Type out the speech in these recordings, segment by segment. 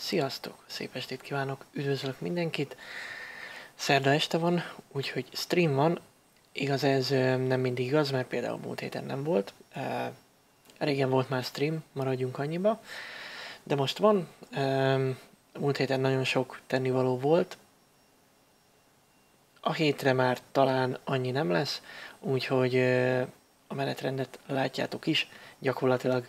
Sziasztok! Szép estét kívánok! Üdvözlök mindenkit! Szerda este van, úgyhogy stream van. Igaz, ez nem mindig igaz, mert például múlt héten nem volt. Régen volt már stream, maradjunk annyiba. De most van. Múlt héten nagyon sok tennivaló volt. A hétre már talán annyi nem lesz, úgyhogy a menetrendet látjátok is. Gyakorlatilag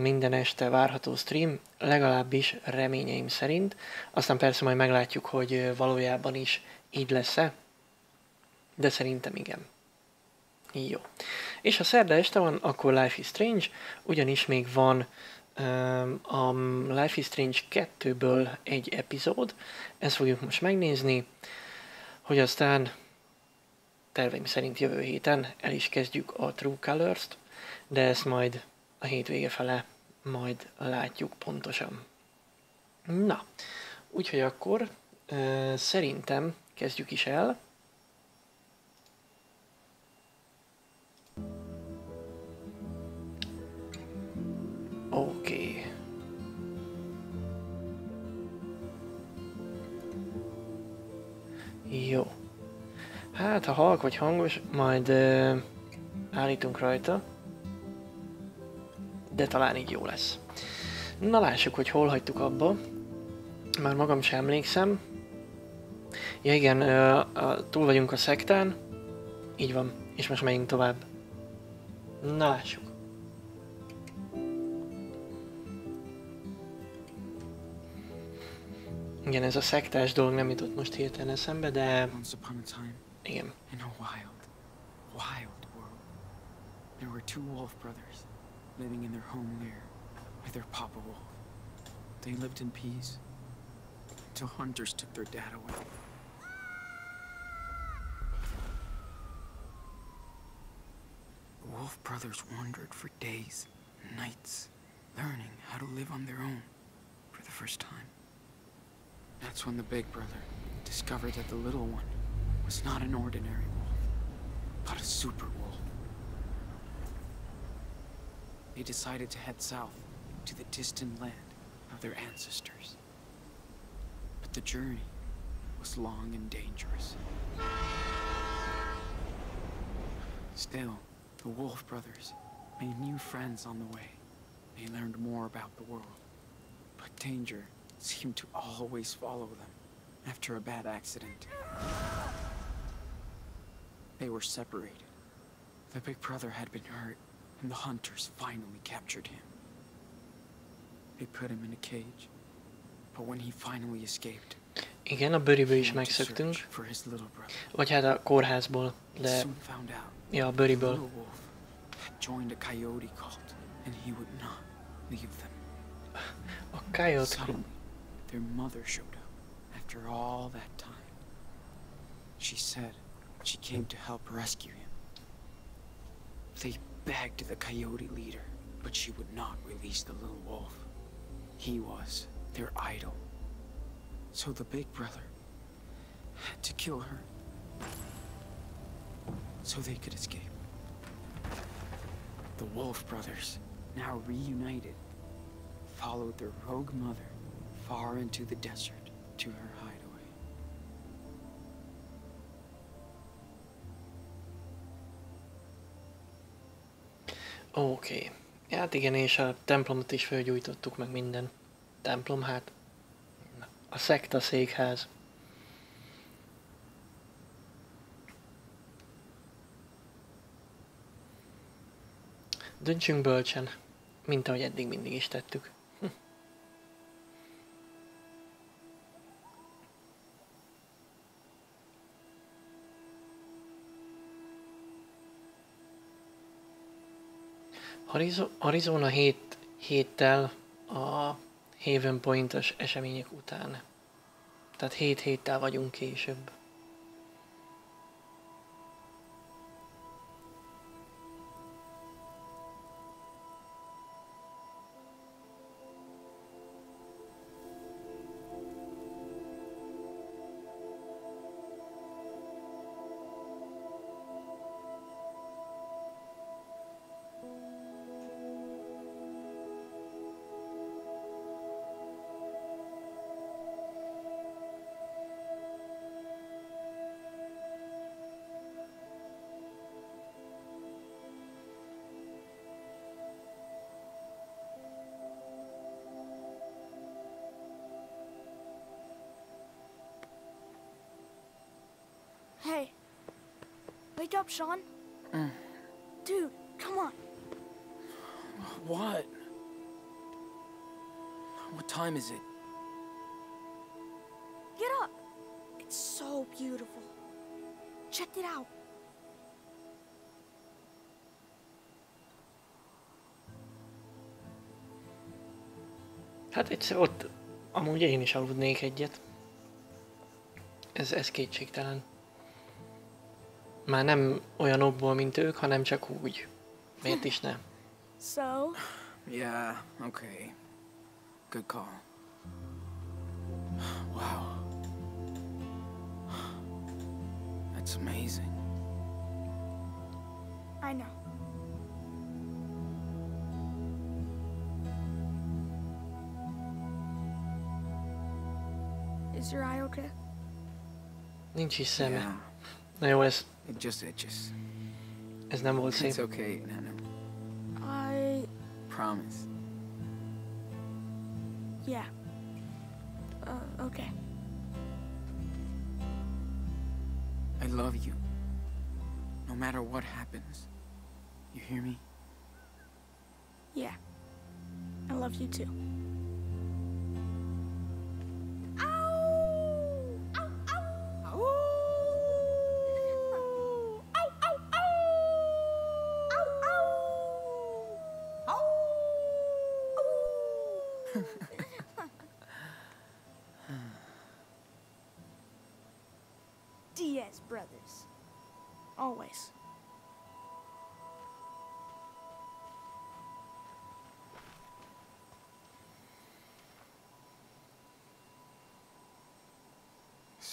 minden este várható stream, legalábbis reményeim szerint. Aztán persze majd meglátjuk, hogy valójában is így lesz-e, de szerintem igen. Jó. És ha szerda este van, akkor Life is Strange, ugyanis még van a Life is Strange 2-ből egy epizód, ezt fogjuk most megnézni, hogy aztán terveim szerint jövő héten el is kezdjük a True Colors-t, de ezt majd a hétvége fele majd látjuk pontosan. Na, úgyhogy akkor ö, szerintem kezdjük is el. Oké. Okay. Jó. Hát, ha halk vagy hangos, majd ö, állítunk rajta de talán így jó lesz. Na lássuk, hogy hol hagytuk abba. Már magam sem emlékszem. Ja igen, túl vagyunk a szektán. Így van, és most megyünk tovább. Na lássuk. Igen, ez a szektás dolog nem jutott most hirtelen eszembe, de... Igen. In a wild, wild world, there were two wolf brothers. Living in their home lair with their papa wolf. They lived in peace until hunters took their dad away. The Wolf brothers wandered for days and nights, learning how to live on their own for the first time. That's when the big brother discovered that the little one was not an ordinary wolf, but a super wolf. They decided to head south to the distant land of their ancestors. But the journey was long and dangerous. Still, the Wolf brothers made new friends on the way. They learned more about the world. But danger seemed to always follow them after a bad accident. They were separated. The big brother had been hurt, and the hunters finally captured him. They put him in a cage, but when he finally escaped, Igen, a bőriből is megszöktünk. Vagy hát a kórházból, de... Ja, a bőriből. joined a coyote cult, and he would not leave them. A coyote Suddenly, their mother showed up after all that time. She said she came to help rescue him. They begged the coyote leader, but she would not release the little wolf. He was their idol. So the big brother had to kill her so they could escape. The Wolf brothers, now reunited, followed their rogue mother far into the desert to her Oké. Okay. Hát igen, és a templomot is felgyújtottuk, meg minden. Templom, hát a szekta székház. Döntsünk bölcsen, mint ahogy eddig mindig is tettük. Arizona 7 héttel a Haven Point-os események után. Tehát 7 héttel vagyunk később. Sean. Dude, come on. What? What time is it? Get up. It's so beautiful. Check it out. Hát egyszer ott amúgy én is aludnék egyet. Ez, ez kétségtelen. Már nem olyan okból, mint ők, hanem csak úgy. Miért is ne? So, Yeah, okay. Good call. Wow. That's amazing. I know. Is your eye okay? Nincs is szeme. Yeah, Na jó, ez, it just itches. ez nem volt It's okay, enano. I. Promise. Yeah. Uh, okay. I love you. No matter what happens. You hear me? Yeah. I love you too.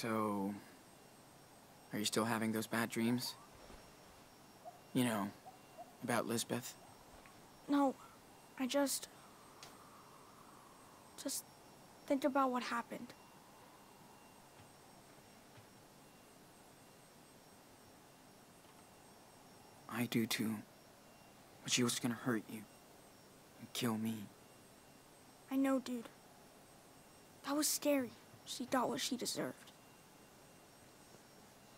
So, are you still having those bad dreams? You know, about Lisbeth? No, I just. Just think about what happened. I do too. But she was gonna hurt you and kill me. I know, dude. That was scary. She got what she deserved.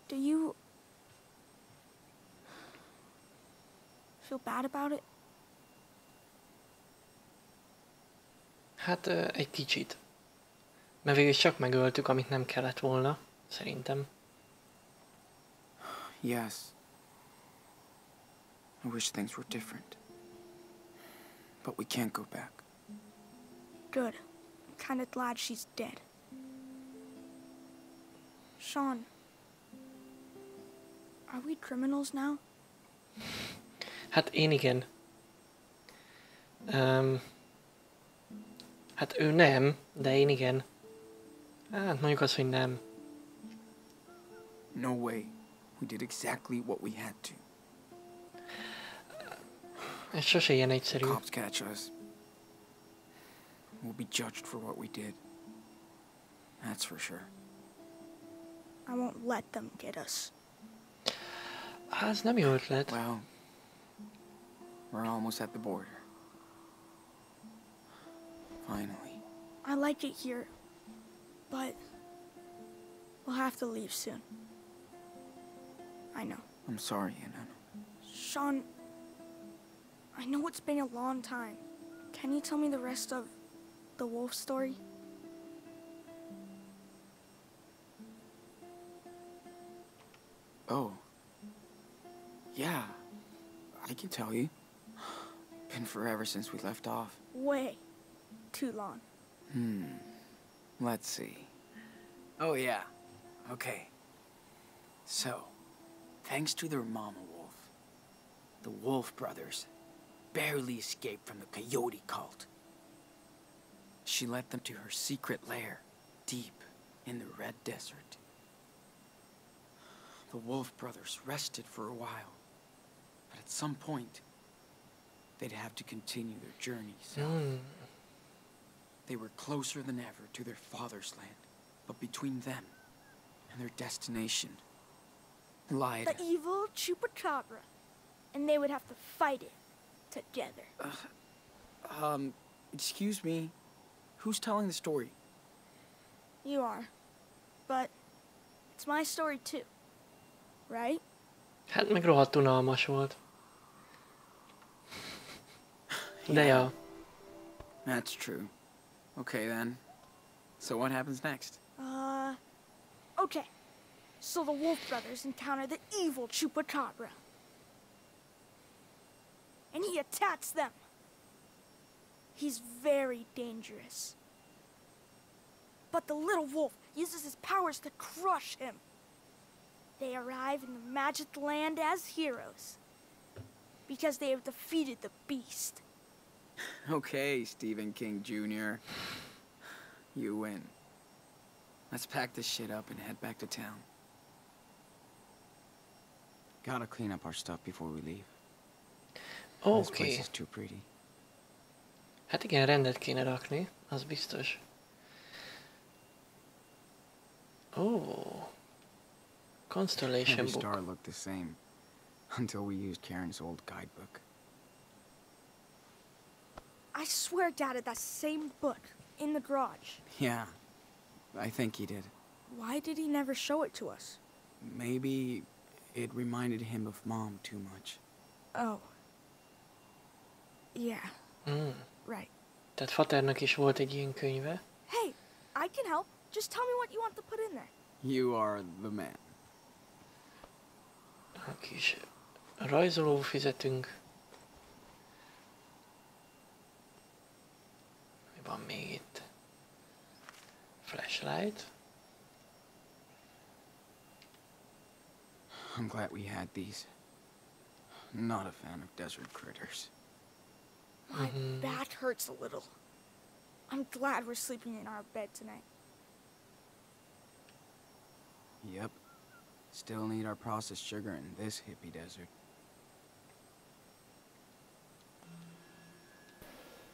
Do you. feel bad about it? Hát ö, egy kicsit. Mert végül is csak megöltük, amit nem kellett volna, szerintem. Yes. I wish things were different. But we can't go back. Good. I'm kinda glad she's dead. Sean. Are we criminals now? Hát én igen. Um, hát ő nem, de én igen. Hát mondjuk azt, hogy nem. No way. We did exactly what we had to. Ez sose ilyen egyszerű. Cops catch us. We'll be judged for what we did. That's for sure. I won't let them get us. Hát ez nem jó ötlet. Well, we're almost at the border. Finally. I like it here, but we'll have to leave soon. I know. I'm sorry, enano. Sean, I know it's been a long time. Can you tell me the rest of the wolf story? Oh. Yeah. I can tell you. Been forever since we left off. Way too long. Hmm. Let's see. Oh, yeah. Okay. So, thanks to their mama wolf, the Wolf brothers barely escaped from the coyote cult. She led them to her secret lair, deep in the Red Desert. The Wolf brothers rested for a while, at some point, they'd have to continue their journey south. Hmm. They were closer than ever to their father's land, but between them and their destination lied. The evil chupacabra. And they would have to fight it together. Um, excuse me. Who's telling the story? You are. But it's my story too. Right? Hát meg rohadt unalmas volt. De are. That's true. Okay then. So what happens next? Uh, okay. So the Wolf Brothers encounter the evil Chupacabra. And he attacks them. He's very dangerous. But the little wolf uses his powers to crush him. They arrive in the Magic Land as heroes. Because they have defeated the beast. Okay, Stephen King Jr. You win. Let's pack this shit up and head back to town. Gotta clean up our stuff before we leave. oké. This place is too pretty. Hát igen, rendet kéne rakni, az biztos. Ó. Oh. Constellation Every book. star looked the same. Until we used Karen's old guidebook. I swear Dad had that same book in the garage. Yeah, I think he did. Why did he never show it to us? Maybe it reminded him of Mom too much. Oh. Yeah, Mm. right. Tehát Faternak is volt egy ilyen könyve. Hey, I can help. Just tell me what you want to put in there. You are the man. A kis rajzoló fizetünk. Van még itt? Flashlight. I'm glad we had these. Not a fan of desert critters. My Mhm. back hurts a little. I'm glad we're sleeping in our bed tonight. Yep. Still need our processed sugar in this hippie desert.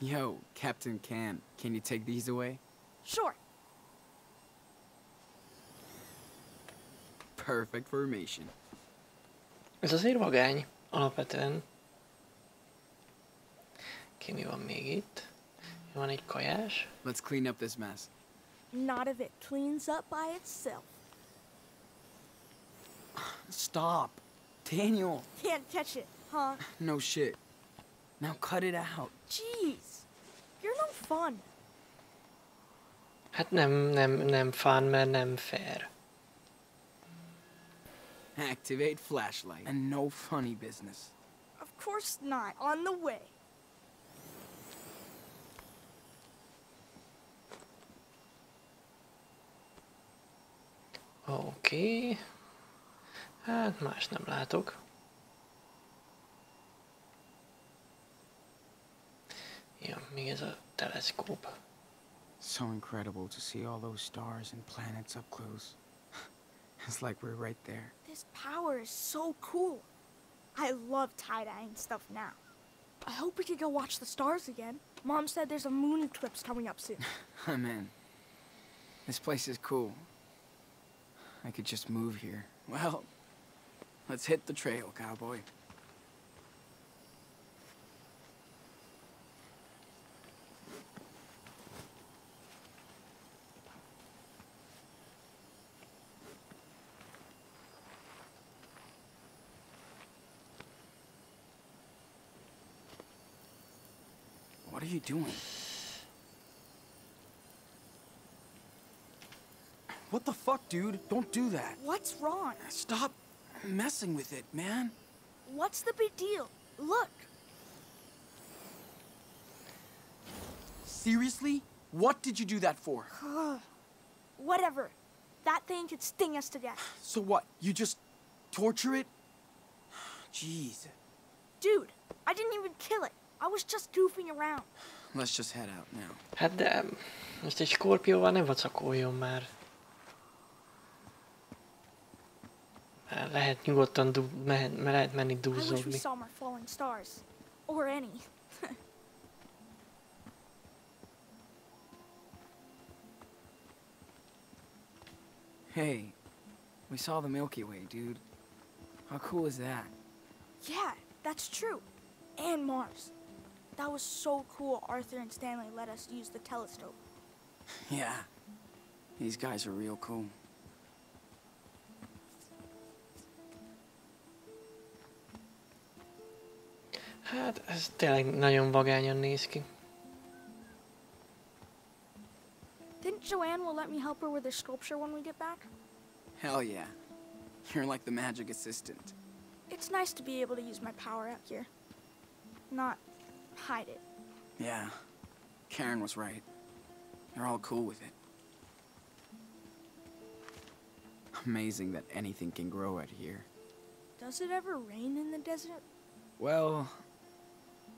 Yo, Captain Can, can you take these away? Sure. Perfect formation. Ez azért vagány, alapvetően. Ki mi van még itt? Van egy kajás. Let's clean up this mess. Not if it cleans up by itself. Stop! Daniel! Can't catch it, huh? No shit. Now cut it out. Jeez. You're no fun. Hát nem, nem, nem fán, mert nem fair. Activate flashlight. And no funny business. Of course not. On the way. Oké. Okay. Hát más nem látok. Ja, még ez a teleszkóp. So incredible to see all those stars and planets up close. it's like we're right there. This power is so cool. I love tie-dyeing stuff now. I hope we can go watch the stars again. Mom said there's a moon eclipse coming up soon. I'm in. This place is cool. I could just move here. Well, let's hit the trail, cowboy. You doing? What the fuck, dude? Don't do that. What's wrong? Stop messing with it, man. What's the big deal? Look. Seriously? What did you do that for? Whatever. That thing could sting us to death. So what? You just torture it? Jeez. Dude, I didn't even kill it. I was just goofing around. Let's just head out now. Hát de most egy skorpióval ne vacakoljon már. Már Lehet nyugodtan du- mehet, me- lehet menni I wish we dúzzogni. saw more falling stars. Or any. Hey, we saw the Milky Way, dude. How cool is that? Yeah, that's true. And Mars. That was so cool Arthur and Stanley let us use the telescope. Yeah. These guys are real cool. Hát ez tényleg nagyon vagányan néz ki. Didn't Joanne will let me help her with her sculpture when we get back? Hell yeah. You're like the magic assistant. It's nice to be able to use my power out here. Not hide it. Yeah. Karen was right. They're all cool with it. Amazing that anything can grow out here. Does it ever rain in the desert? Well...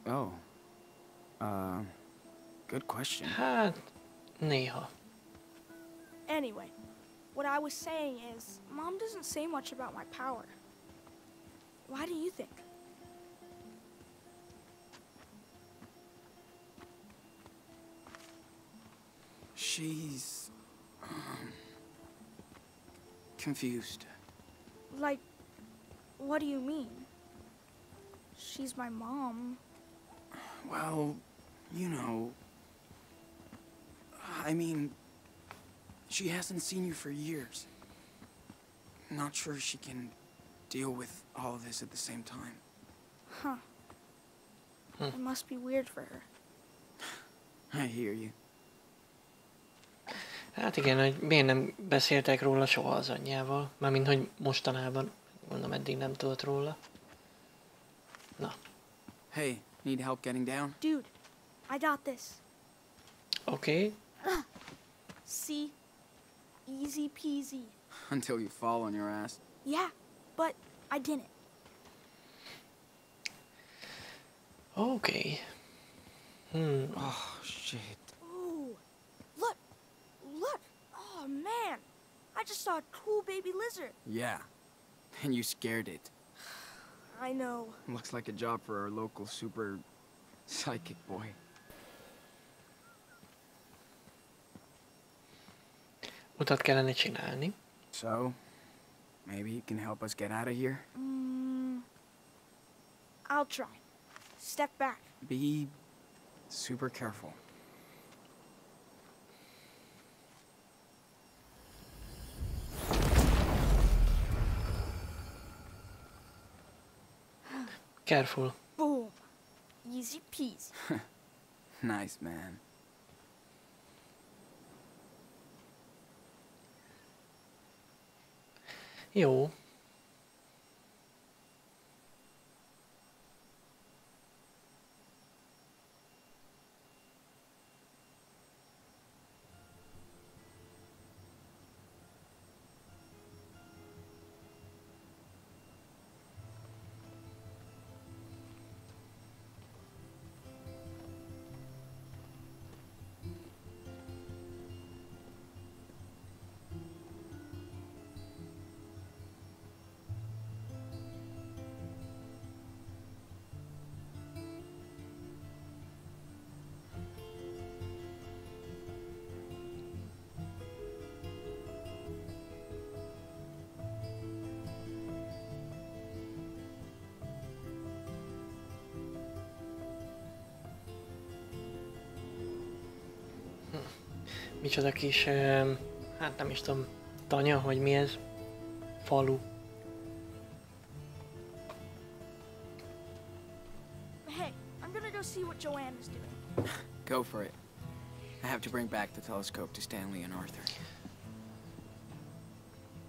Oh. Uh... Good question. Hát, néha. Anyway, what I was saying is, Mom doesn't say much about my power. Why do you think? She's... Um, confused. Like, what do you mean? She's my mom. Well, you know... I mean... She hasn't seen you for years. Not sure she can deal with all of this at the same time. Huh. It must be weird for her. I hear you. Hát igen, hogy miért nem beszéltek róla soha az anyjával. Mármint, hogy mostanában, mondom, eddig nem tudott róla. Na, Hey, need help getting down? Dude, I got this. oké. Okay. See? Easy peasy. Until you fall on your ass. Yeah, but I didn't. Okay. Hmm. Oh, shit. Oh man, I just saw a cool baby lizard. Yeah. And you scared it. I know. Looks like a job for our local super psychic boy. Utat kellene csinálni. So, maybe you can help us get out of here? Mm, I'll try. Step back. Be super careful. Careful. Boom. Easy peasy. Nice, man. Jó. Micsoda kis, hát nem is tudom, tanya, hogy mi ez? Falu. Hey, I'm gonna go see what Joanne is doing. Go for it. I have to bring back the telescope to Stanley and Arthur.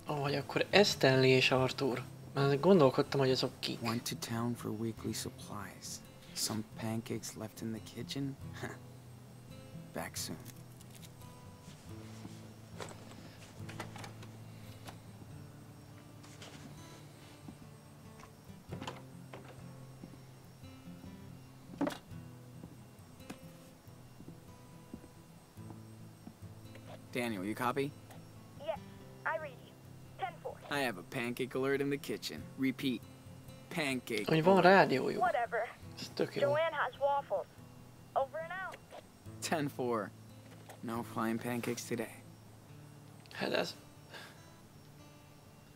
Ó, vagy akkor ez Stanley és Arthur. Mert gondolkodtam, hogy azok kik. Went to town for weekly supplies. Some pancakes left in the kitchen? Back soon. Daniel, you copy? Yes, I read you. 10 4. I have a pancake alert in the kitchen. Repeat. Pancake. Hogy van alert. rádiójuk. Whatever. Ez tök jó. Joanne has waffles. Over and out. 10-4. No flying pancakes today. Hát ez...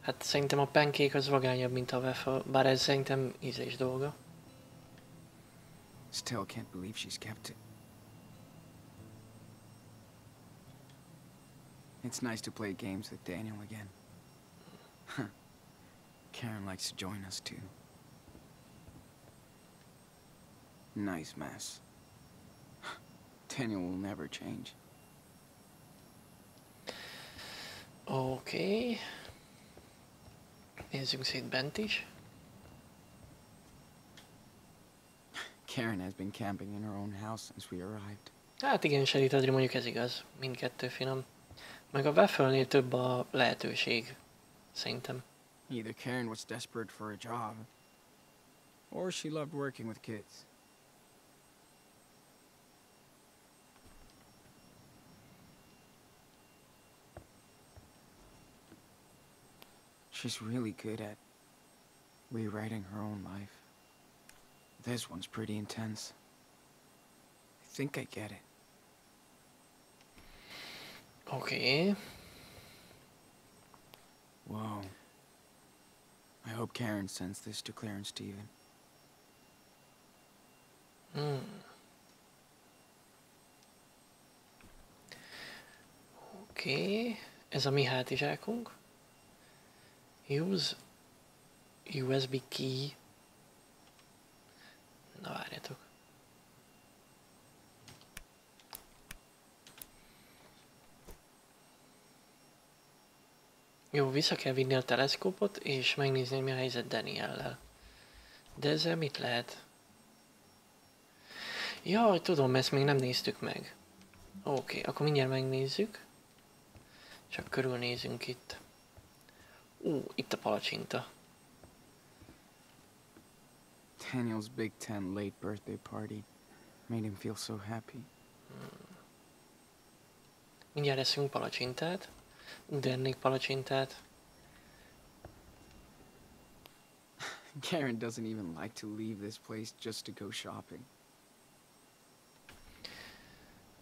Hát szerintem a pancake az vagányabb, mint a waffle, bár ez szerintem ízés dolga. Still can't believe she's kept it. It's nice to play games with Daniel again. Karen likes to join us too. Nice mess. Daniel will never change. Okay. Nézzünk szét bent is. Karen has been camping in her own house since we arrived. Hát igen, Sherry Tadri mondjuk ez igaz. Mindkettő finom. Meg a több a lehetőség. Szerintem. Either Karen was desperate for a job, or she loved working with kids. She's really good at rewriting her own life. This one's pretty intense. I think I get it. Okay. Whoa. I hope Karen sends this to Claire and Steven. Hmm. Oké. Okay. Ez a mi hátizsákunk. Use USB key. Na várjatok. Jó, vissza kell vinni a teleszkópot, és megnézni, mi a helyzet Daniellel. De ezzel mit lehet? Jaj, tudom, ezt még nem néztük meg. Oké, okay, akkor mindjárt megnézzük. Csak körülnézünk itt. Ú, itt a palacsinta. Daniel's Big Ten late birthday party made him feel so happy. Hmm. Mindjárt eszünk palacsintát. Dennék palacsintát. Karen doesn't even like to leave this place just to go shopping.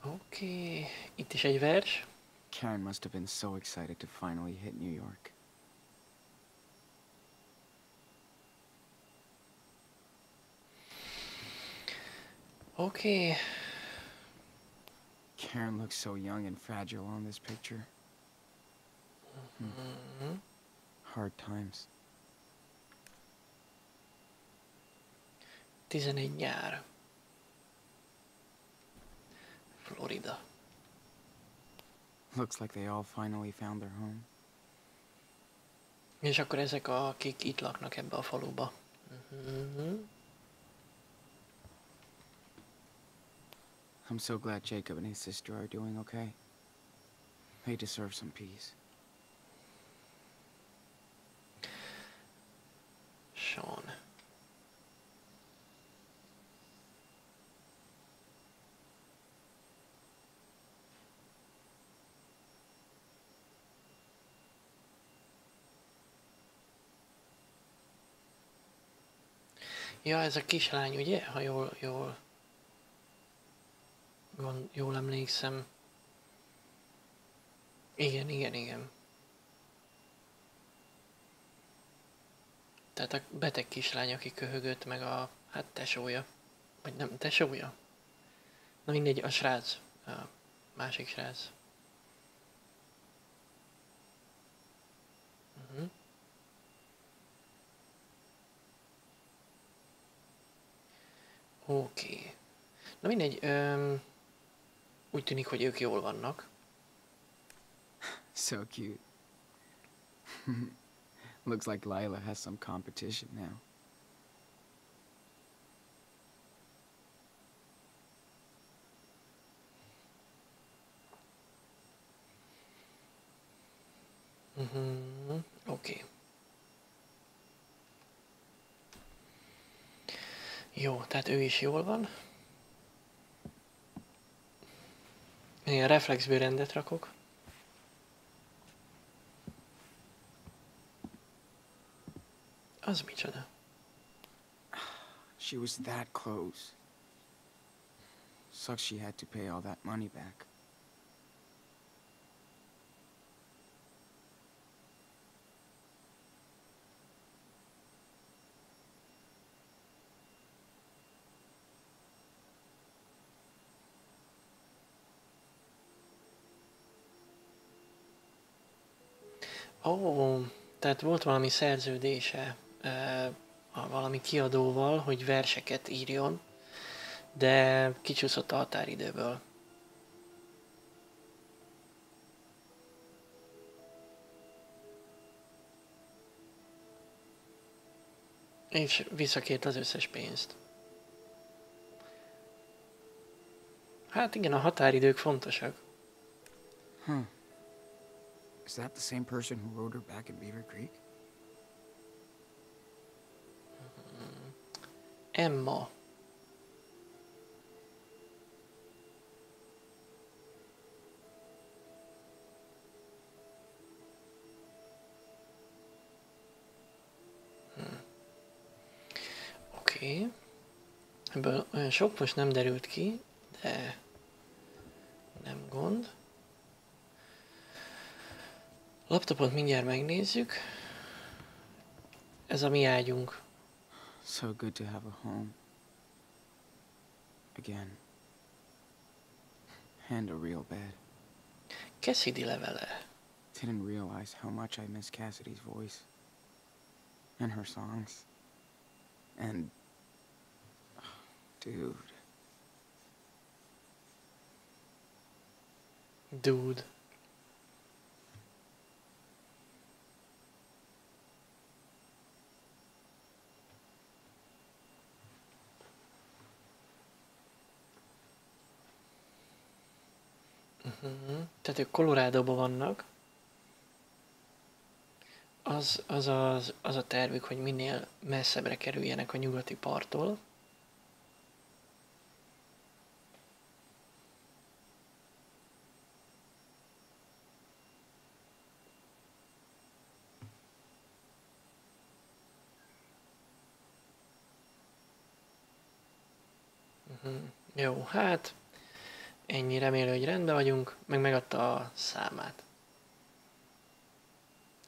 Okay. itt is egy vers. Karen must have been so excited to finally hit New York. Okay. Karen looks so young and fragile on this picture. Mm -hmm. Hard times. 11 nyár. Florida. Looks like they all finally found their home. És akkor ezek, akik itt laknak ebbe a faluba. Mm -hmm. I'm so glad Jacob and his sister are doing okay. They deserve some peace. Sean. Ja, ez a kislány, ugye? Ha jól, jól Gond, jól emlékszem. Igen, igen, igen. Tehát a beteg kislány, aki köhögött, meg a, hát tesója. Vagy nem, tesója? Na mindegy, a srác. A másik srác. Uh-huh. Oké. Okay. Na mindegy, öm, úgy tűnik, hogy ők jól vannak. So cute. Looks like Lyla has some competition now. Mm-hmm. Oké. Okay. Jó, tehát ő is jól van. Ilyen reflexből rendet rakok. Az micsoda? She was that close. Sucks she had to pay all that money back. Ó, oh, tehát volt valami szerződése uh, valami kiadóval, hogy verseket írjon, de kicsúszott a határidőből. És visszakért az összes pénzt. Hát igen, a határidők fontosak. Huh. Is that the same person who rode her back in Beaver Creek? Emma. Hmm. Oké. Okay. Ebből olyan sok most nem derült ki, de nem gond. Laptopot mindjárt megnézzük. Ez a mi ágyunk. So good to have a home. Again. And a real bed. Cassidy levele. Didn't realize how much I miss Cassidy's voice. And her songs. And... Dude. Dude. Uh-huh. Tehát ők Colorado-ban vannak. Az, az, az, az a tervük, hogy minél messzebbre kerüljenek a nyugati parttól. Uh-huh. Jó, hát ennyi remélő, hogy rendben vagyunk, meg megadta a számát.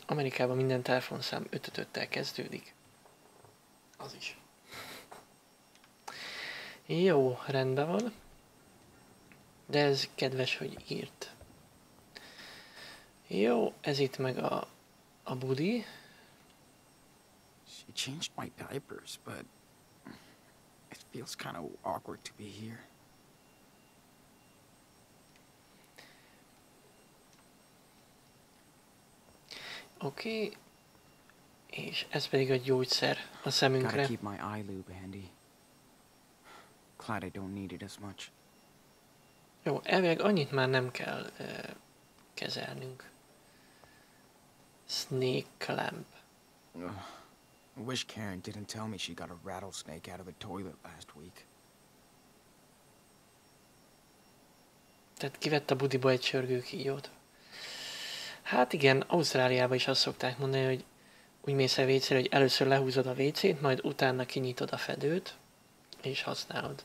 Amerikában minden telefonszám 5 tel kezdődik. Az is. Jó, rendben van. De ez kedves, hogy írt. Jó, ez itt meg a, a budi. She changed my diapers, but it feels kind of awkward to be here. Oké. Okay. És ez pedig a gyógyszer a Gotta szemünkre. keep my eye lube handy. Glad I don't need it as much. Jó, elvileg annyit már nem kell uh, kezelnünk. Snake clamp. Ugh. I wish Karen didn't tell me she got a rattlesnake out of the toilet last week. Tehát kivett a budiba egy sörgőkíjót. Hát igen, Ausztráliában is azt szokták mondani, hogy úgy mész el vécére, hogy először lehúzod a vécét, majd utána kinyitod a fedőt, és használod.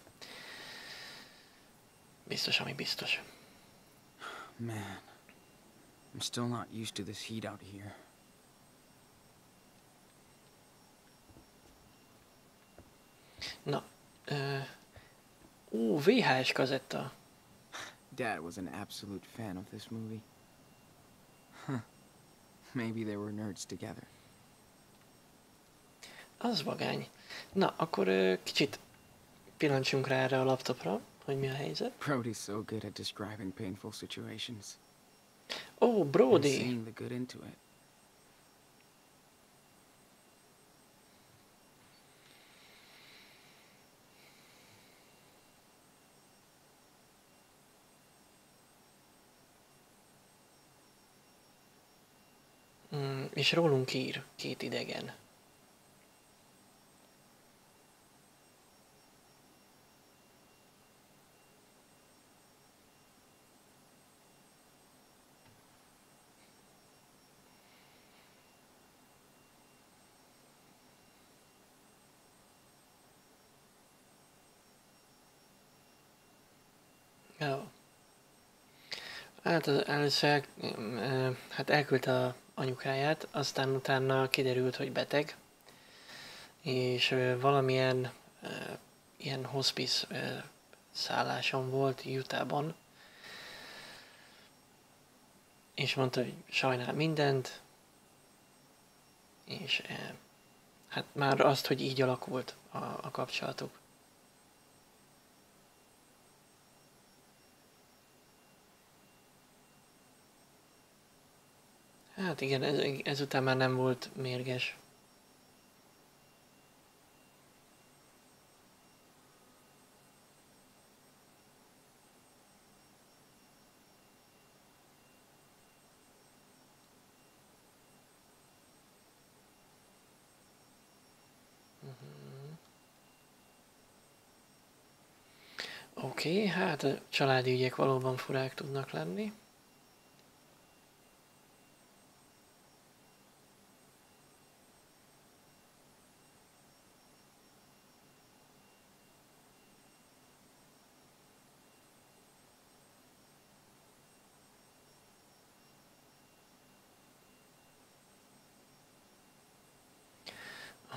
Biztos, ami biztos. Man, I'm still not used to this heat out here. Na, ö, ó, VHS kazetta. Dad was an absolute fan of this movie. Maybe they were nerds together. Az vagány. Na, akkor ö, kicsit pillancsunk rá erre a laptopra, hogy mi a helyzet. Brody's so good at describing painful situations. And Brody! seeing the good into it. Mm, és rólunk ír két idegen. Hát az először el, ö, hát elküldte a anyukáját, aztán utána kiderült, hogy beteg, és valamilyen ilyen hospice szálláson volt Utahban, és mondta, hogy sajnál mindent, és hát már azt, hogy így alakult a, a kapcsolatuk. Hát igen, ez, ezután már nem volt mérges. Mhm. Oké, okay, hát a családi ügyek valóban furák tudnak lenni.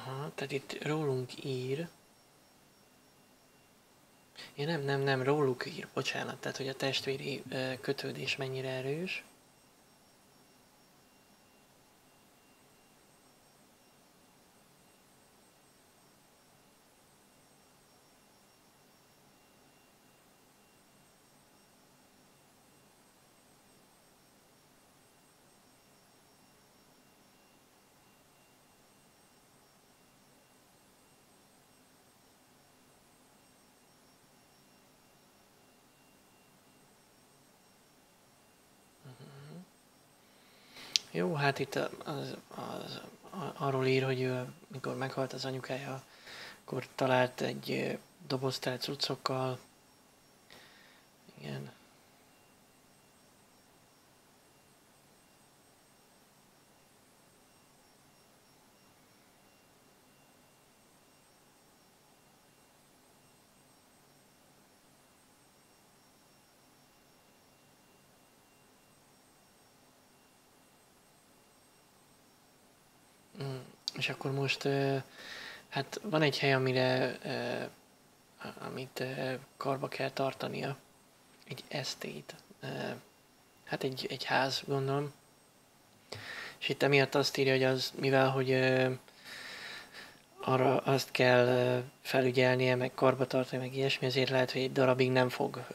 Aha, tehát itt rólunk ír. Ja nem, nem, nem, róluk ír, bocsánat. Tehát, hogy a testvéri kötődés mennyire erős. Jó, hát itt az, az, az, arról ír, hogy mikor meghalt az anyukája, akkor talált egy ö, doboztál cuccokkal. Igen. Mm, És akkor most, hát van egy hely, amire, amit karba kell tartania. Egy. Ö, Hát egy, egy ház, gondolom. És itt emiatt azt írja, hogy az, mivel hogy arra azt kell felügyelnie, meg karba tartani, meg ilyesmi, ezért lehet, hogy egy darabig nem fog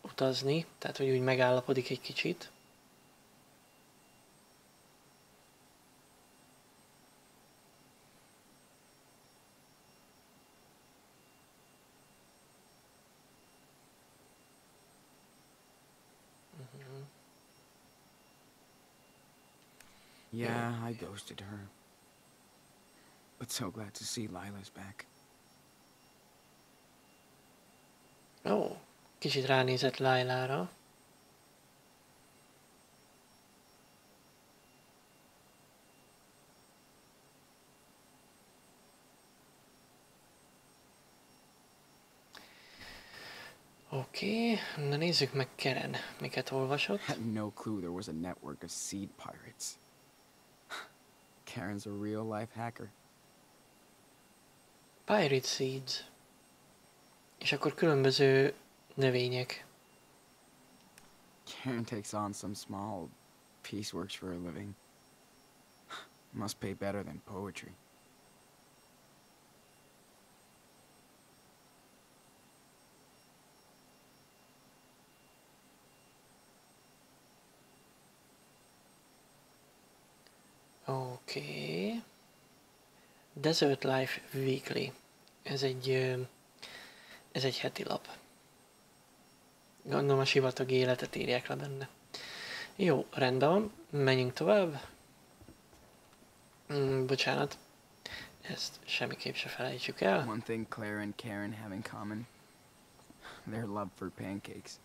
utazni, tehát hogy úgy megállapodik egy kicsit. I ghosted her. But so glad to see Lyla's back. Ó, kicsit ránézett Lailára. Oké, okay. na nézzük meg Keren, miket olvasott. Had no clue there was a network of seed pirates. Karen's a real life hacker. Pirate Seeds. És akkor különböző növények. Karen takes on some small pieceworks for a living. Must pay better than poetry. Oké. Okay. Desert Life Weekly. Ez egy, ez egy heti lap. Gondolom a sivatag életet írják le benne. Jó, rendben van, menjünk tovább. Mm, bocsánat, ezt semmiképp se felejtsük el. One thing Claire and Karen have in common their love for pancakes.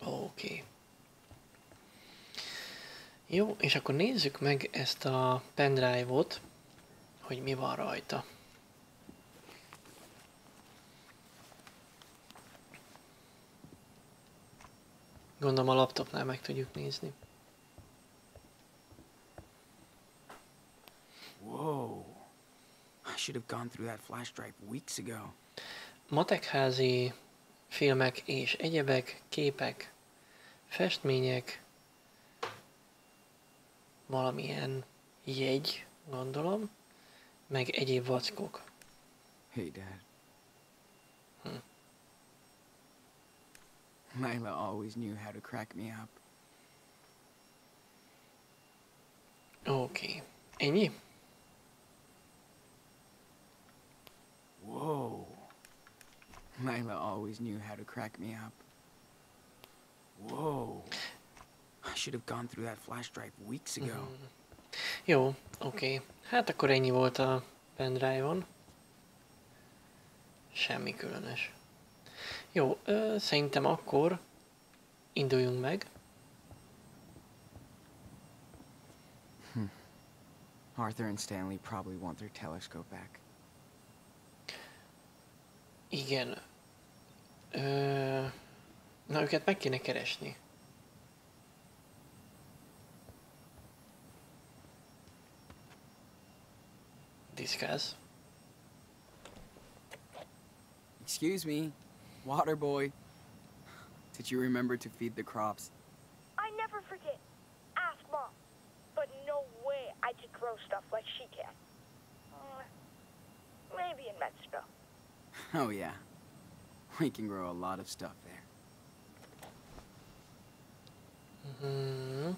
Oké. Okay. Jó, és akkor nézzük meg ezt a pendrive-ot, hogy mi van rajta. Gondolom a laptopnál meg tudjuk nézni. Whoa. I should have gone through that flash drive weeks ago. Matekházi filmek és egyebek, képek, festmények, valamilyen jegy, gondolom, meg egyéb vackok. Hey, Dad. Hmm. Always knew how to crack me up. Oké. Okay. Ennyi? Whoa. Mila always knew how to crack me up. Whoa. I should have gone through that flash drive weeks ago. Mm. Jó, oké. Okay. Hát akkor ennyi volt a pendrive-on. Semmi különös. Jó, ö, szerintem akkor induljunk meg. Hm. Arthur and Stanley probably want their telescope back. Igen. Ö, na, őket meg kéne keresni. Discuss. Excuse me, water boy. Did you remember to feed the crops? I never forget. Ask Mom. But no way I can grow stuff like she can. Uh, maybe in Mexico. Oh, yeah. We can grow a lot of stuff there. Mhm.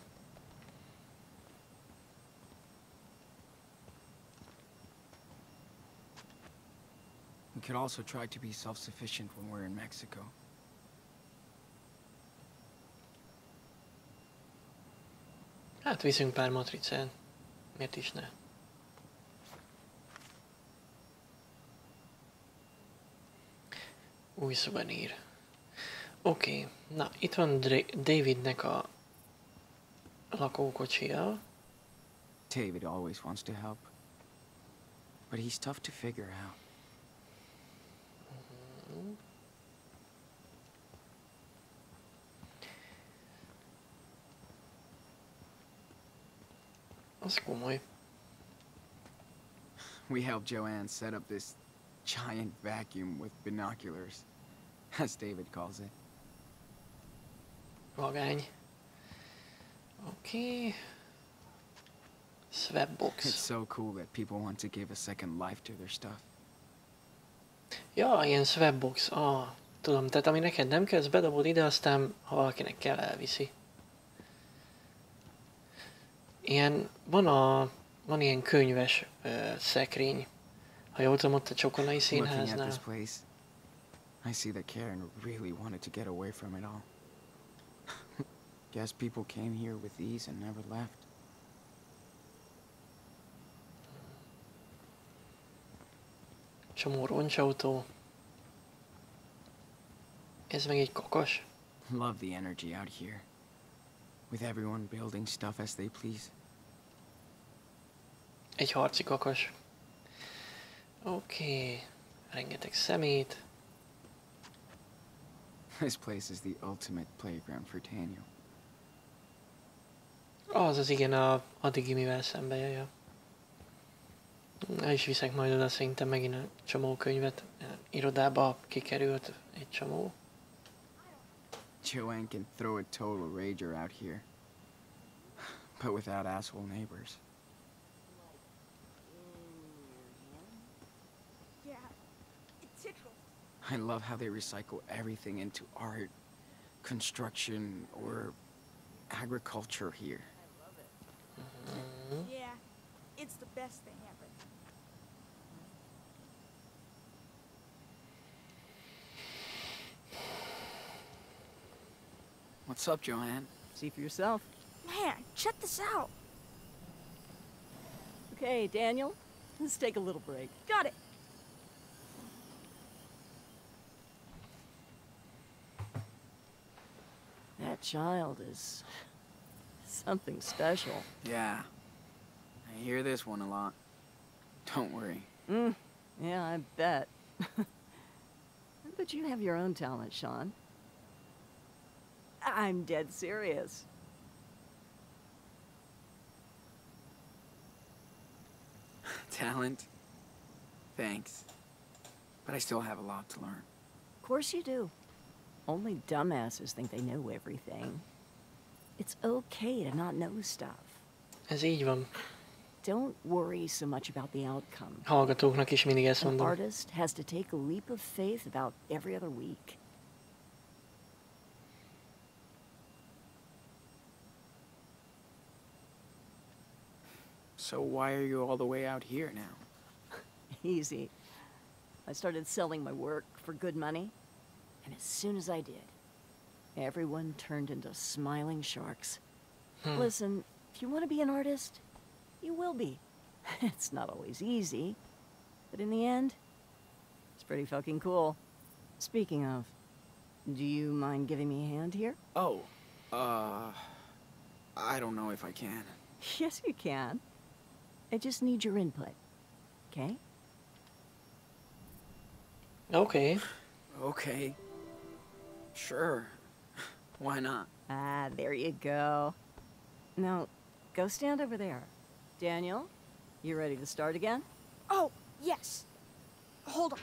We could also try to be self-sufficient when we're in Mexico. Hát viszünk pár matricát. Miért is ne? Új szuvenír. Oké, okay. na itt van Dra- Davidnek a. David always wants to help. But he's tough to figure out. Az komoly. We helped Joanne set up this giant vacuum with binoculars, as David calls it. Vagány. Oké. Okay. Swapbox. It's so cool that people want to give a second life to their stuff. Ja, ilyen swapbox. Ah, tudom, tehát ami neked nem kell, azt bedobod ide, aztán ha valakinek kell, elviszi. Ilyen, van a, van ilyen könyves uh, szekrény, ha jól tudom, ott a Csokonai színháznál. I see that Karen really wanted to get away from it all. Guess people came here with these and never left. Csomó roncsautó. Ez meg egy kakas. Love the energy out here. With everyone building stuff as they please. Egy harci kakas. Oké. Okay. Rengeteg szemét. This place is the ultimate playground for Daniel. Az az igen, a addigi mivel szembe jaja. El is viszek majd oda szerintem megint a csomó könyvet. Irodába kikerült egy csomó. Joanne can throw a total rager out here. But without asshole neighbors. Yeah, it tickles. I love how they recycle everything into art, construction, or agriculture here. Mhm. Yeah, it's the best thing ever. What's up, Joanne? See for yourself. Man, check this out. Okay, Daniel, let's take a little break. Got it. That child is something special. Yeah. I hear this one a lot. Don't worry. Mm, yeah, I bet. but you have your own talent, Sean. I'm dead serious. Talent? Thanks. But I still have a lot to learn. Of course you do. Only dumbasses think they know everything. It's okay to not know stuff. Ez így van. Don't worry so much about the outcome. Hallgatóknak is mindig ezt An artist has to take a leap of faith about every other week. So why are you all the way out here now? Easy. I started selling my work for good money, and as soon as I did, everyone turned into smiling sharks. Hmm. Listen, if you want to be an artist, you will be. it's not always easy, but in the end, it's pretty fucking cool. Speaking of, do you mind giving me a hand here? Oh, uh, I don't know if I can. Yes, you can. I just need your input, okay? Okay. Okay. Sure. Why not? Ah, there you go. Now, go stand over there. Daniel, you ready to start again? Oh, yes. Hold on.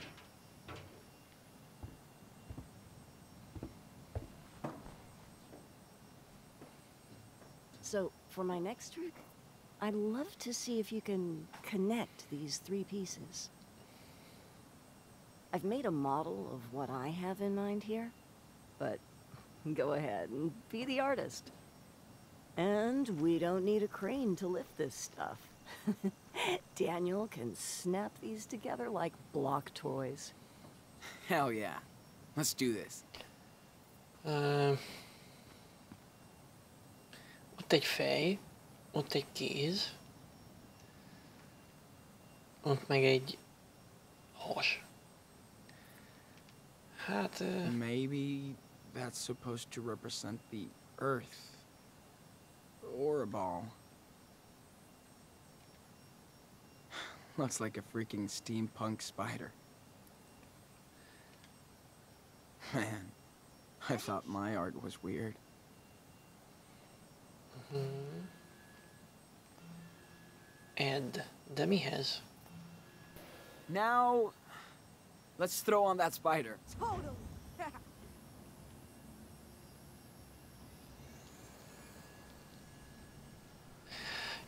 So, for my next trick, I'd love to see if you can connect these three pieces. I've made a model of what I have in mind here, but go ahead and be the artist. And we don't need a crane to lift this stuff. Daniel can snap these together like block toys. Hell yeah. Let's do this. Ö, ott egy fej, ott egy kéz, ott meg egy has. Hát, ö, Maybe that's supposed to represent the Earth. Or a ball. Looks like a freaking steampunk spider. Man, I thought my art was weird. Mm-hmm. Ed, Demi has. Now, let's throw on that spider. Totally.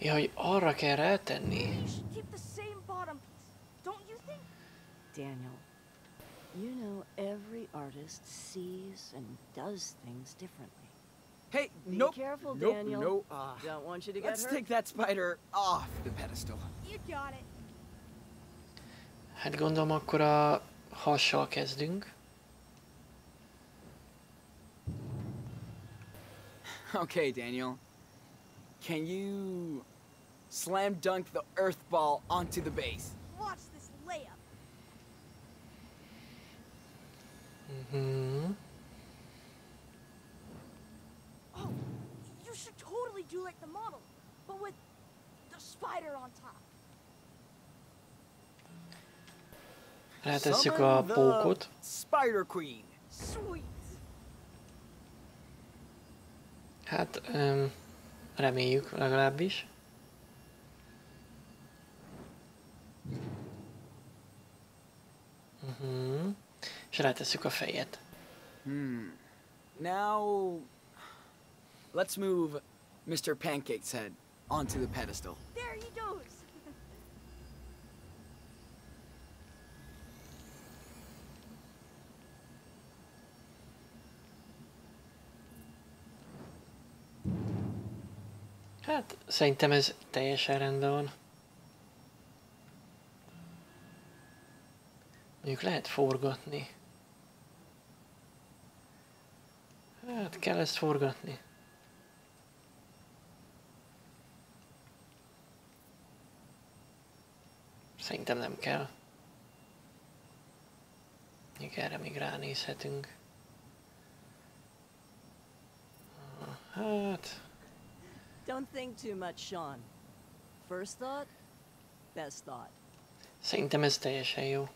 Ja, hogy arra kell rátenni. you should keep the same bottom don't you think? Daniel, you know every artist sees and does things differently. Hey, Be nope. careful, nope, Daniel. No, uh, Don't want you to get let's hurt. take that spider off the pedestal. You got it. Hát gondolom akkor a hassal kezdünk. Okay, Daniel. Can you slam dunk the earth ball onto the base? Watch this layup. Mhm. Do like the model, but with the spider on top. Rátesszük a pókot. Spider Queen. Sweet. Hát, öm, reméljük legalábbis. Mhm. És rátesszük a fejet. Hmm. Now, let's move Mr. Pancake's head onto the pedestal. There he goes. Hát, szerintem ez teljesen rendben van. Mondjuk lehet forgatni. Hát kell ezt forgatni. Szerintem nem kell. Még erre még ránézhetünk. Hát, Don't think too much, Sean. First thought, best thought. szerintem ez teljesen jó.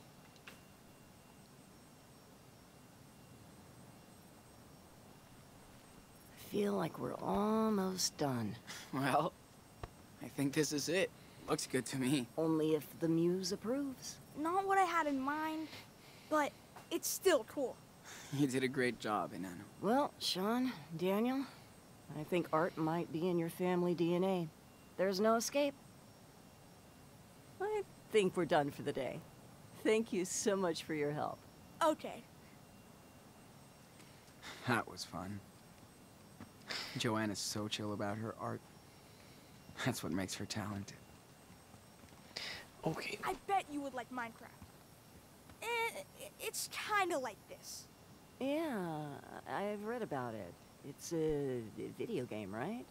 I feel like we're almost done. Well, I think this is it. Looks good to me. Only if the muse approves. Not what I had in mind, but it's still cool. You did a great job, Enano. Well, Sean, Daniel, I think art might be in your family DNA. There's no escape. I think we're done for the day. Thank you so much for your help. Okay. That was fun. Joanne is so chill about her art. That's what makes her talented. Oké. I bet you would like Minecraft. Eh, it's kind of like this. Yeah, I've read about it. It's a video game, right?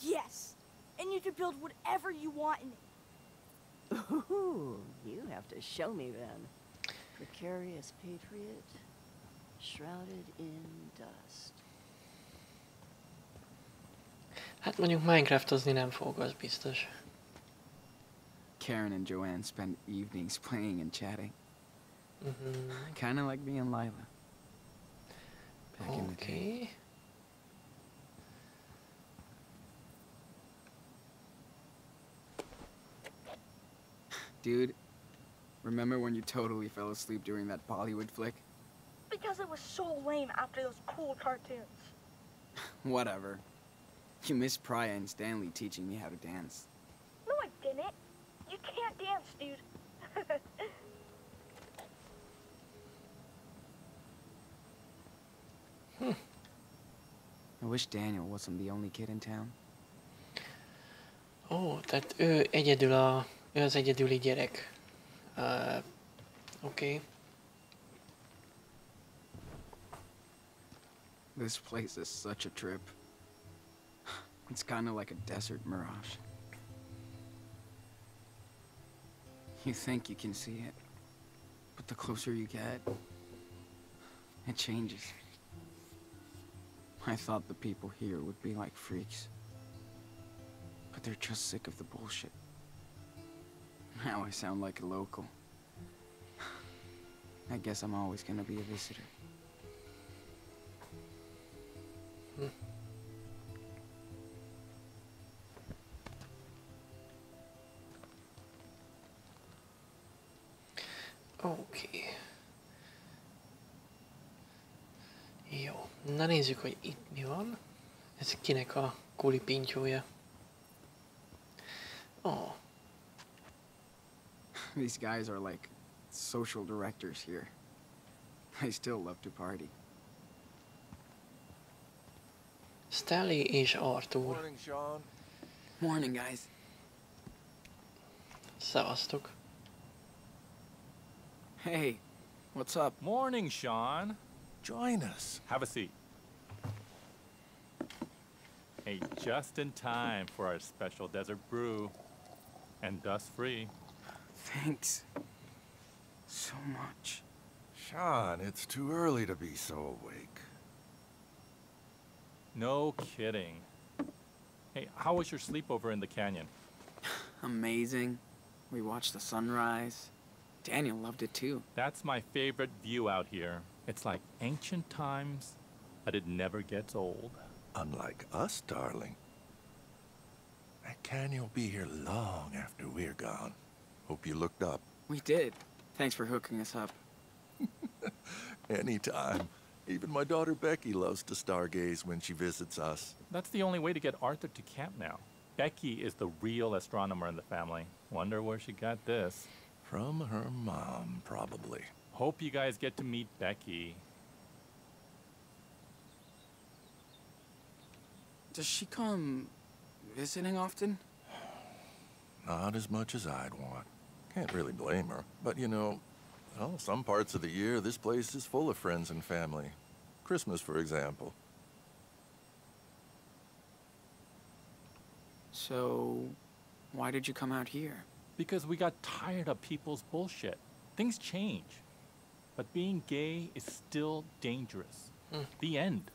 Yes. And you can build whatever you want in it. Ooh, you have to show me then. Precarious patriot, shrouded in dust. Hát mondjuk Minecraftozni nem fog, az biztos. Karen and Joanne spend evenings playing and chatting. Mm -hmm. Kind of like me and Lyla. Back in the day. Dude, remember when you totally fell asleep during that Bollywood flick? Because it was so lame after those cool cartoons. Whatever. You missed Priya and Stanley teaching me how to dance. No, I. You can't dance, dude. I wish Daniel wasn't the only kid in town. Ó, tehát ő egyedül a... Ő az egyedüli gyerek. Uh, Oké. Okay. This place is such a trip. It's kind of like a desert mirage. You think you can see it, but the closer you get, it changes. I thought the people here would be like freaks, but they're just sick of the bullshit. Now I sound like a local. I guess I'm always gonna be a visitor. Hmm. Oké. Okay. Jó, na nézzük, hogy itt mi van. Ez kinek a kulipintyója. Ó, oh, These guys are like social directors here. They still love to party. Stanley és Arthur. Morning, Sean. Morning, guys. Szevasztok. Hey, what's up? Morning, Sean. Join us. Have a seat. Hey, just in time for our special desert brew. And dust free. Thanks. So much. Sean, it's too early to be so awake. No kidding. Hey, how was your sleepover in the canyon? Amazing. We watched the sunrise. Daniel loved it too. That's my favorite view out here. It's like ancient times, but it never gets old. Unlike us, darling. That canyon will be here long after we're gone. Hope you looked up. We did. Thanks for hooking us up. Anytime. Even my daughter Becky loves to stargaze when she visits us. That's the only way to get Arthur to camp now. Becky is the real astronomer in the family. Wonder where she got this. From her mom, probably. Hope you guys get to meet Becky. Does she come visiting often? Not as much as I'd want. Can't really blame her. But you know, well, some parts of the year, this place is full of friends and family. Christmas, for example. So, why did you come out here? Because we got tired of people's bullshit. Things change. But being gay is still dangerous. Hmm. The end.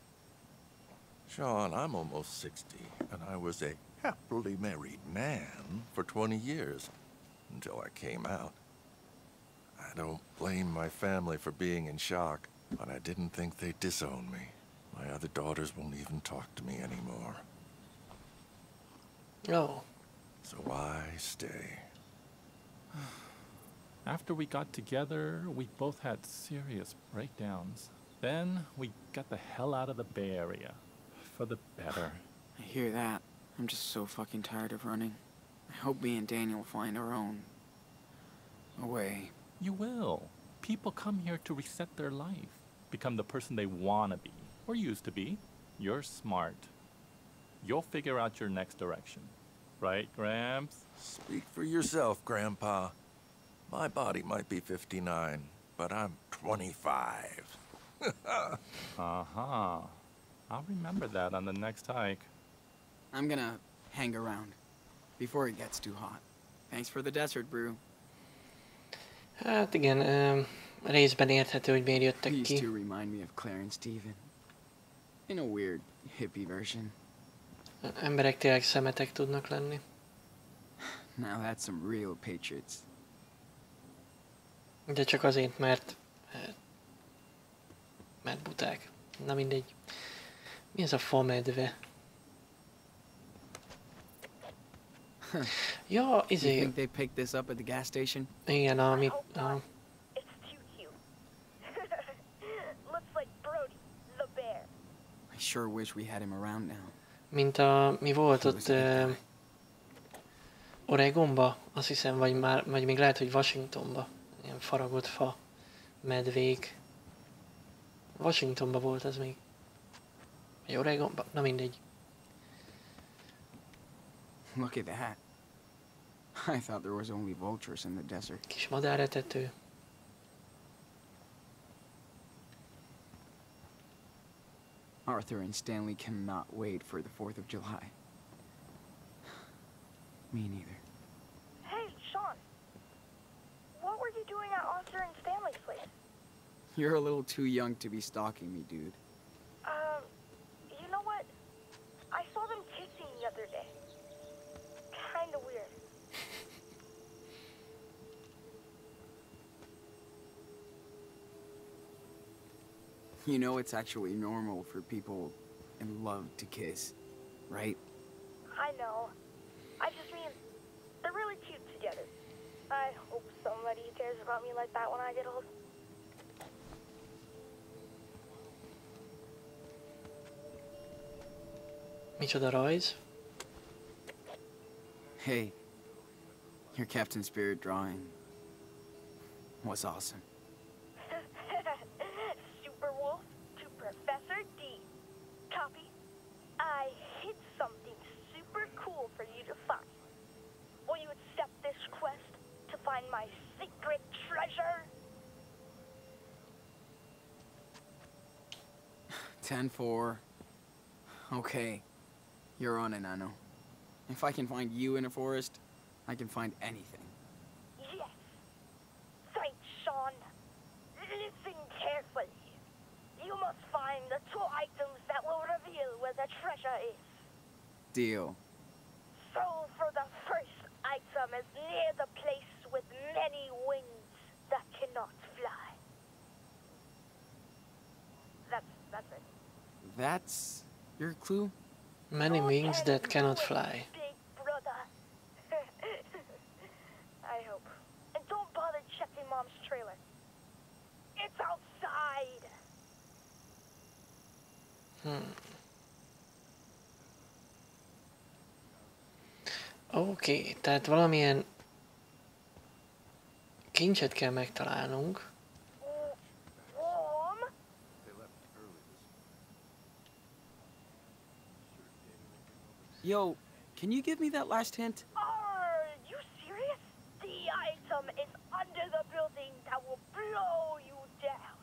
Sean, I'm almost 60, and I was a happily married man for 20 years until I came out. I don't blame my family for being in shock, but I didn't think they'd disown me. My other daughters won't even talk to me anymore. No. So why stay? After we got together, we both had serious breakdowns. Then we got the hell out of the Bay Area. For the better. I hear that. I'm just so fucking tired of running. I hope me and Daniel find our own way. You will. People come here to reset their life, become the person they want to be, or used to be. You're smart. You'll figure out your next direction. Right, Gramps? Speak for yourself, Grandpa. My body might be 59, but I'm 25. Uh-huh. I'll remember that on the next hike. I'm gonna hang around before it gets too hot. Thanks for the desert brew. Hát igen, ö, részben érthető, hogy miért jöttek These ki. two remind me of Clarence and Stephen. In a weird, hippie version. Emberek tényleg szemetek tudnak lenni. Now that's some real patriots. De csak azért, mert... hát, Mert buták. Na mindegy. Mi ez a fa medve? ja, You izé... think they picked this up at the gas station? Igen, amit... A, not. It's too cute. Looks like Brody, the bear. I sure wish we had him around now. Mint a... Mi volt He ott... guy. Oregonba, azt hiszem, vagy már, vagy még lehet, hogy Washingtonba. Ilyen faragott fa, medvék. Washingtonba volt ez még. Vagy Oregonba, na mindegy. Look at that. I thought there was only vultures in the desert. Kis madáretető. Arthur and Stanley cannot wait for the 4th of July. Me neither. Hey, Sean. What were you doing at Arthur and Stanley's place? You're a little too young to be stalking me, dude. Um, you know what? I saw them kissing the other day. Kinda weird. You know it's actually normal for people in love to kiss, right? I know. I just mean, they're really cute together. I hope somebody cares about me like that when I get old. Micsoda rajz. Hey, your Captain Spirit drawing was awesome. Super Wolf to Professor D. Copy. I hid something super cool for you to find. Will you accept this quest to find my secret treasure? 10-4. Okay, you're on it, Enano. If I can find you in a forest, I can find anything. Yes. Thanks, Sean. Listen carefully. You must find the two items that will reveal where the treasure is. Deal. So for the first item is near the place with many wings that cannot fly. That's that's it. That's your clue? Many Who wings that cannot fly. Big brother. I hope. And don't bother checking mom's trailer. It's outside. Hmm. Oké, okay, tehát valamilyen kincset kell megtalálnunk. Warm? Yo, can you give me that last hint? Are you serious? The item is under the building that will blow you down.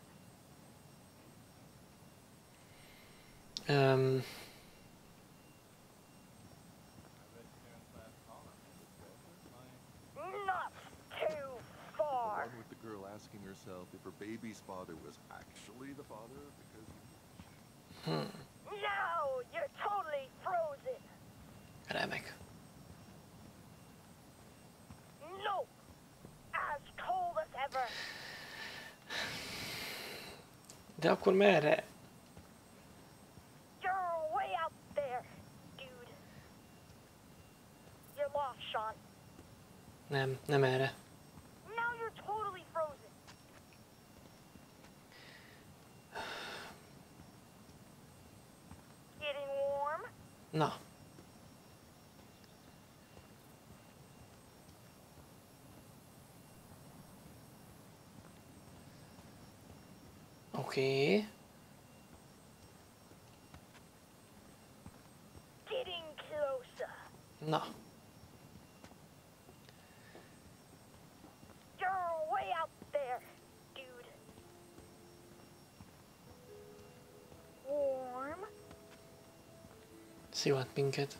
Öm, Not too The far. one with the girl asking herself if her baby's father was actually the father because hmm, Now you're totally frozen. Remek. No. As cold as ever. De er akkor merre? Eh. You're way out there, dude. You're lost, Sean. Nem, nem erre. Now Okay. Getting closer. No. You're way out there, dude. Warm. See what, Pinkett?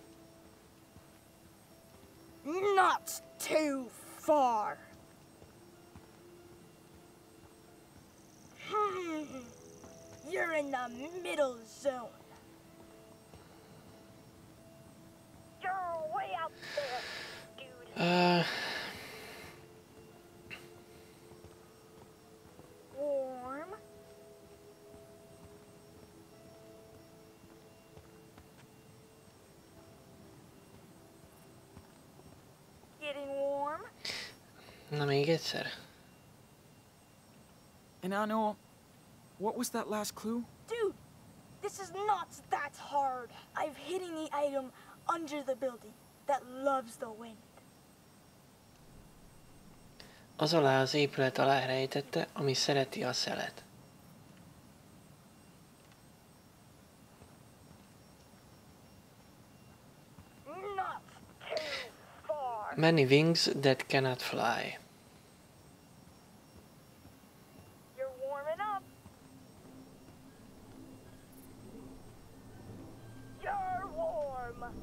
Not too far. You're in the middle zone. You're way out there, dude. Uh, Warm. Getting warm. na még egyszer. Enano, what was that last clue? Dude, this is not that hard. I've hidden the item under the building that loves the wind. Az alá az épület alá rejtette, ami szereti a szelet. Not too far. Many wings that cannot fly. You're warming up. You're warm.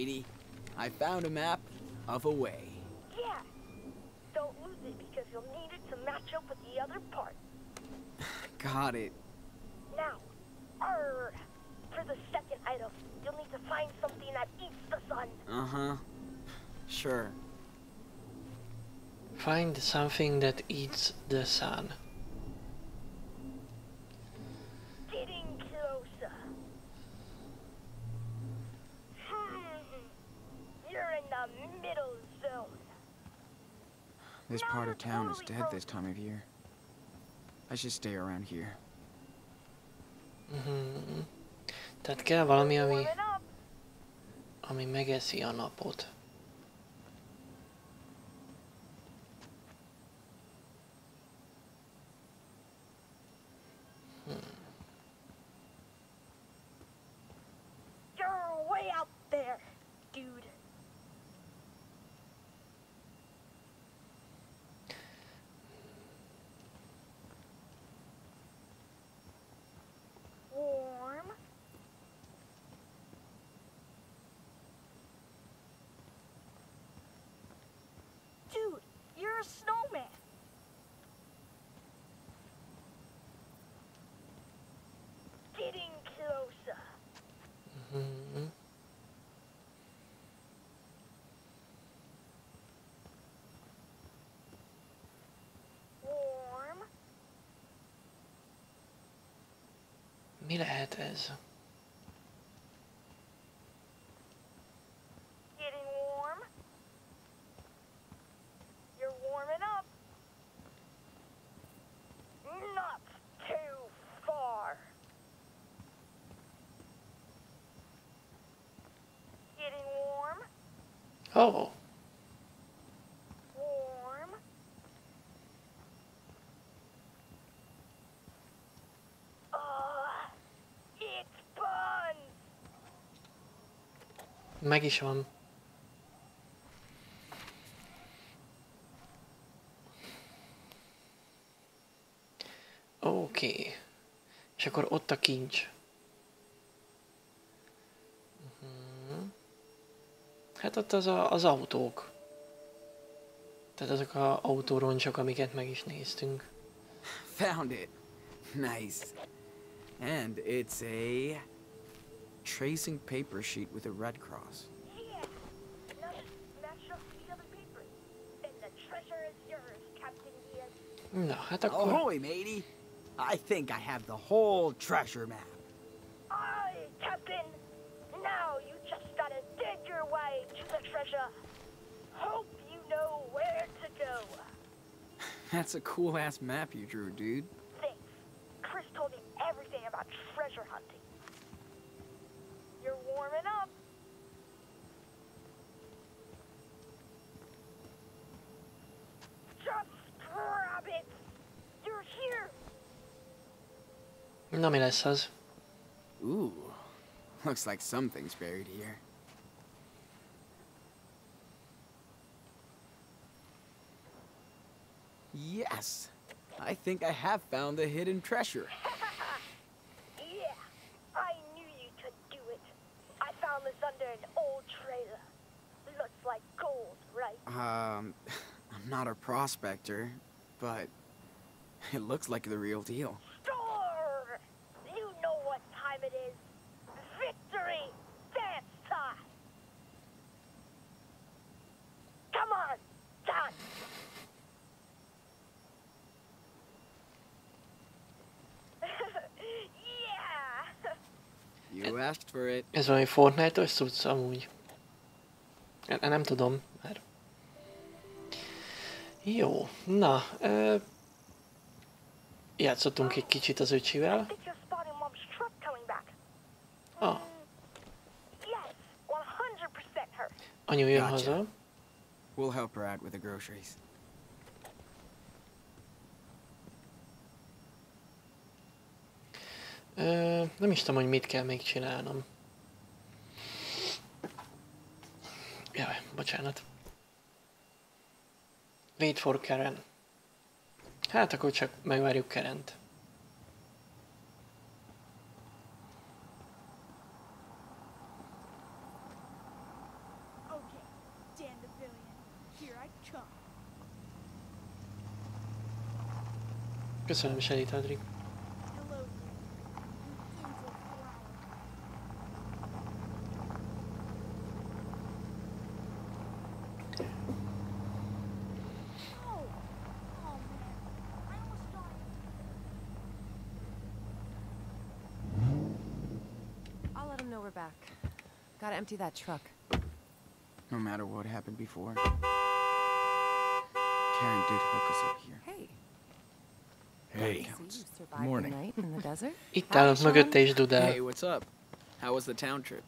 Ahoy, matey. I found a map of a way. Yeah. Don't lose it because you'll need it to match up with the other part. Got it. Now, arr, for the second item, you'll need to find something that eats the sun. Uh-huh. Sure. Find something that eats the sun. Getting closer. Hmm. You're in the middle zone. This part of town is dead this time of year. I should stay around here. Mhm. Tehát kell valami, ami, ami megeszi a napot. You're way out there, dude. Warm. Dude, you're a snowman. Getting closer. Mhm. Warm. Mi lehet ez? Getting meg is van. Oké. Okay. És akkor ott a kincs. Mhm. Hát ott az a, az autók. Tehát azok a autóroncsok, amiket meg is néztünk. Found it. Nice. And it's a tracing paper sheet with a red cross. Yeah. Now just match up the other paper. And the treasure is yours, Captain Diaz. Na, hát akkor... Ahoy, matey. I think I have the whole treasure map. Aye, Captain. Now you just gotta dig your way to the treasure. Hope you know where to go. That's a cool ass map you drew, dude. Thanks. Chris told me everything about treasure hunting. You're warming up. Just grab it. You're here. Na mi lesz az? Ooh, looks like something's buried here. Yes, I think I have found the hidden treasure. Yeah, I knew you could do it. I found this under an old trailer. Looks like gold, right? Um, I'm not a prospector, but it looks like the real deal. Sure! You know what time it is. Ez valami Fortnite-os cucc amúgy. Ne- Nem tudom, mert... Jó, na, ö... Játszottunk egy kicsit az öcsivel. Ah, Yes, 100% her. anyu jön haza. We'll help her out with the groceries. Ö, nem is tudom, hogy mit kell még csinálnom. Jaj, bocsánat. Wait for Karen. Hát akkor csak megvárjuk Kerent. Köszönöm, Shelly Adri. Empty that truck. No matter what happened before. Karen did hook us up here. Hey, Hey, so you survived morning. the night in the desert? Itt állok mögötte és dudál. Hey, what's up? How was the town trip?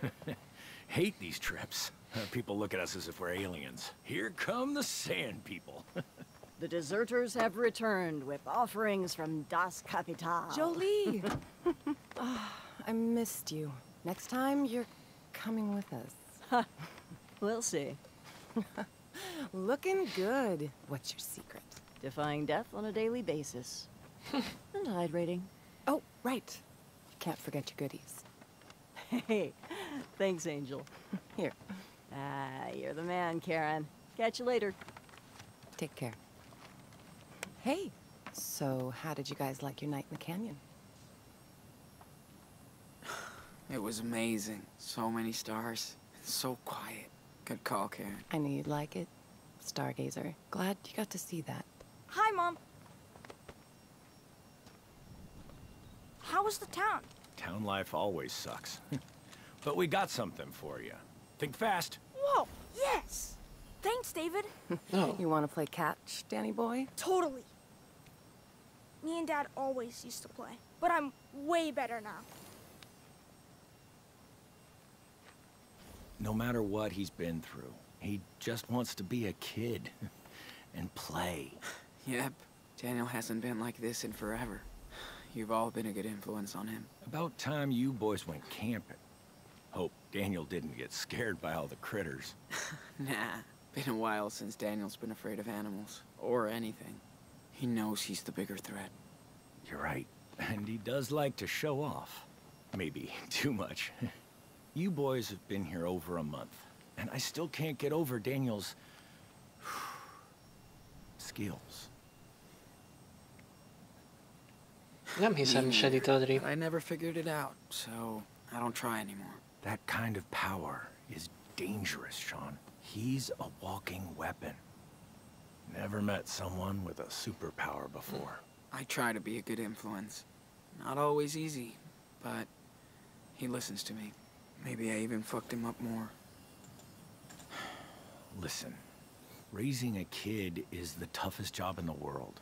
hate these trips. Uh, People look at us as if we're aliens. Here come the sand people. The deserters have returned with offerings from Das Kapital. Jolie! Ah, I missed you. Next time, you're coming with us. We'll see. Looking good. What's your secret? Defying death on a daily basis. and hydrating. Oh, right. Can't forget your goodies. Hey, thanks, Angel. Here, Ah, you're the man, Karen. Catch you later. take care. Hey, so how did you guys like your night in the canyon? It was amazing. So many stars. So quiet. Good call, Karen. I knew you'd like it. Stargazer. Glad you got to see that. Hi, Mom. How was the town? Town life always sucks. but we got something for you. Think fast. Whoa, yes! Thanks, David. Oh, You want to play catch, Danny boy? Totally. Me and Dad always used to play, but I'm way better now. No matter what he's been through, he just wants to be a kid and play. Yep. Daniel hasn't been like this in forever. You've all been a good influence on him. About time you boys went camping. Hope Daniel didn't get scared by all the critters. Nah. Been a while since Daniel's been afraid of animals. Or anything. He knows he's the bigger threat. You're right. And he does like to show off. Maybe too much. You boys have been here over a month, and I still can't get over Daniel's... skills. nem hiszem, Shelly Adri. I never figured it out, so I don't try anymore. That kind of power is dangerous, Sean. He's a walking weapon. Never met someone with a superpower before. I try to be a good influence. Not always easy, but he listens to me. Maybe I even fucked him up more. Listen, raising a kid is the toughest job in the world.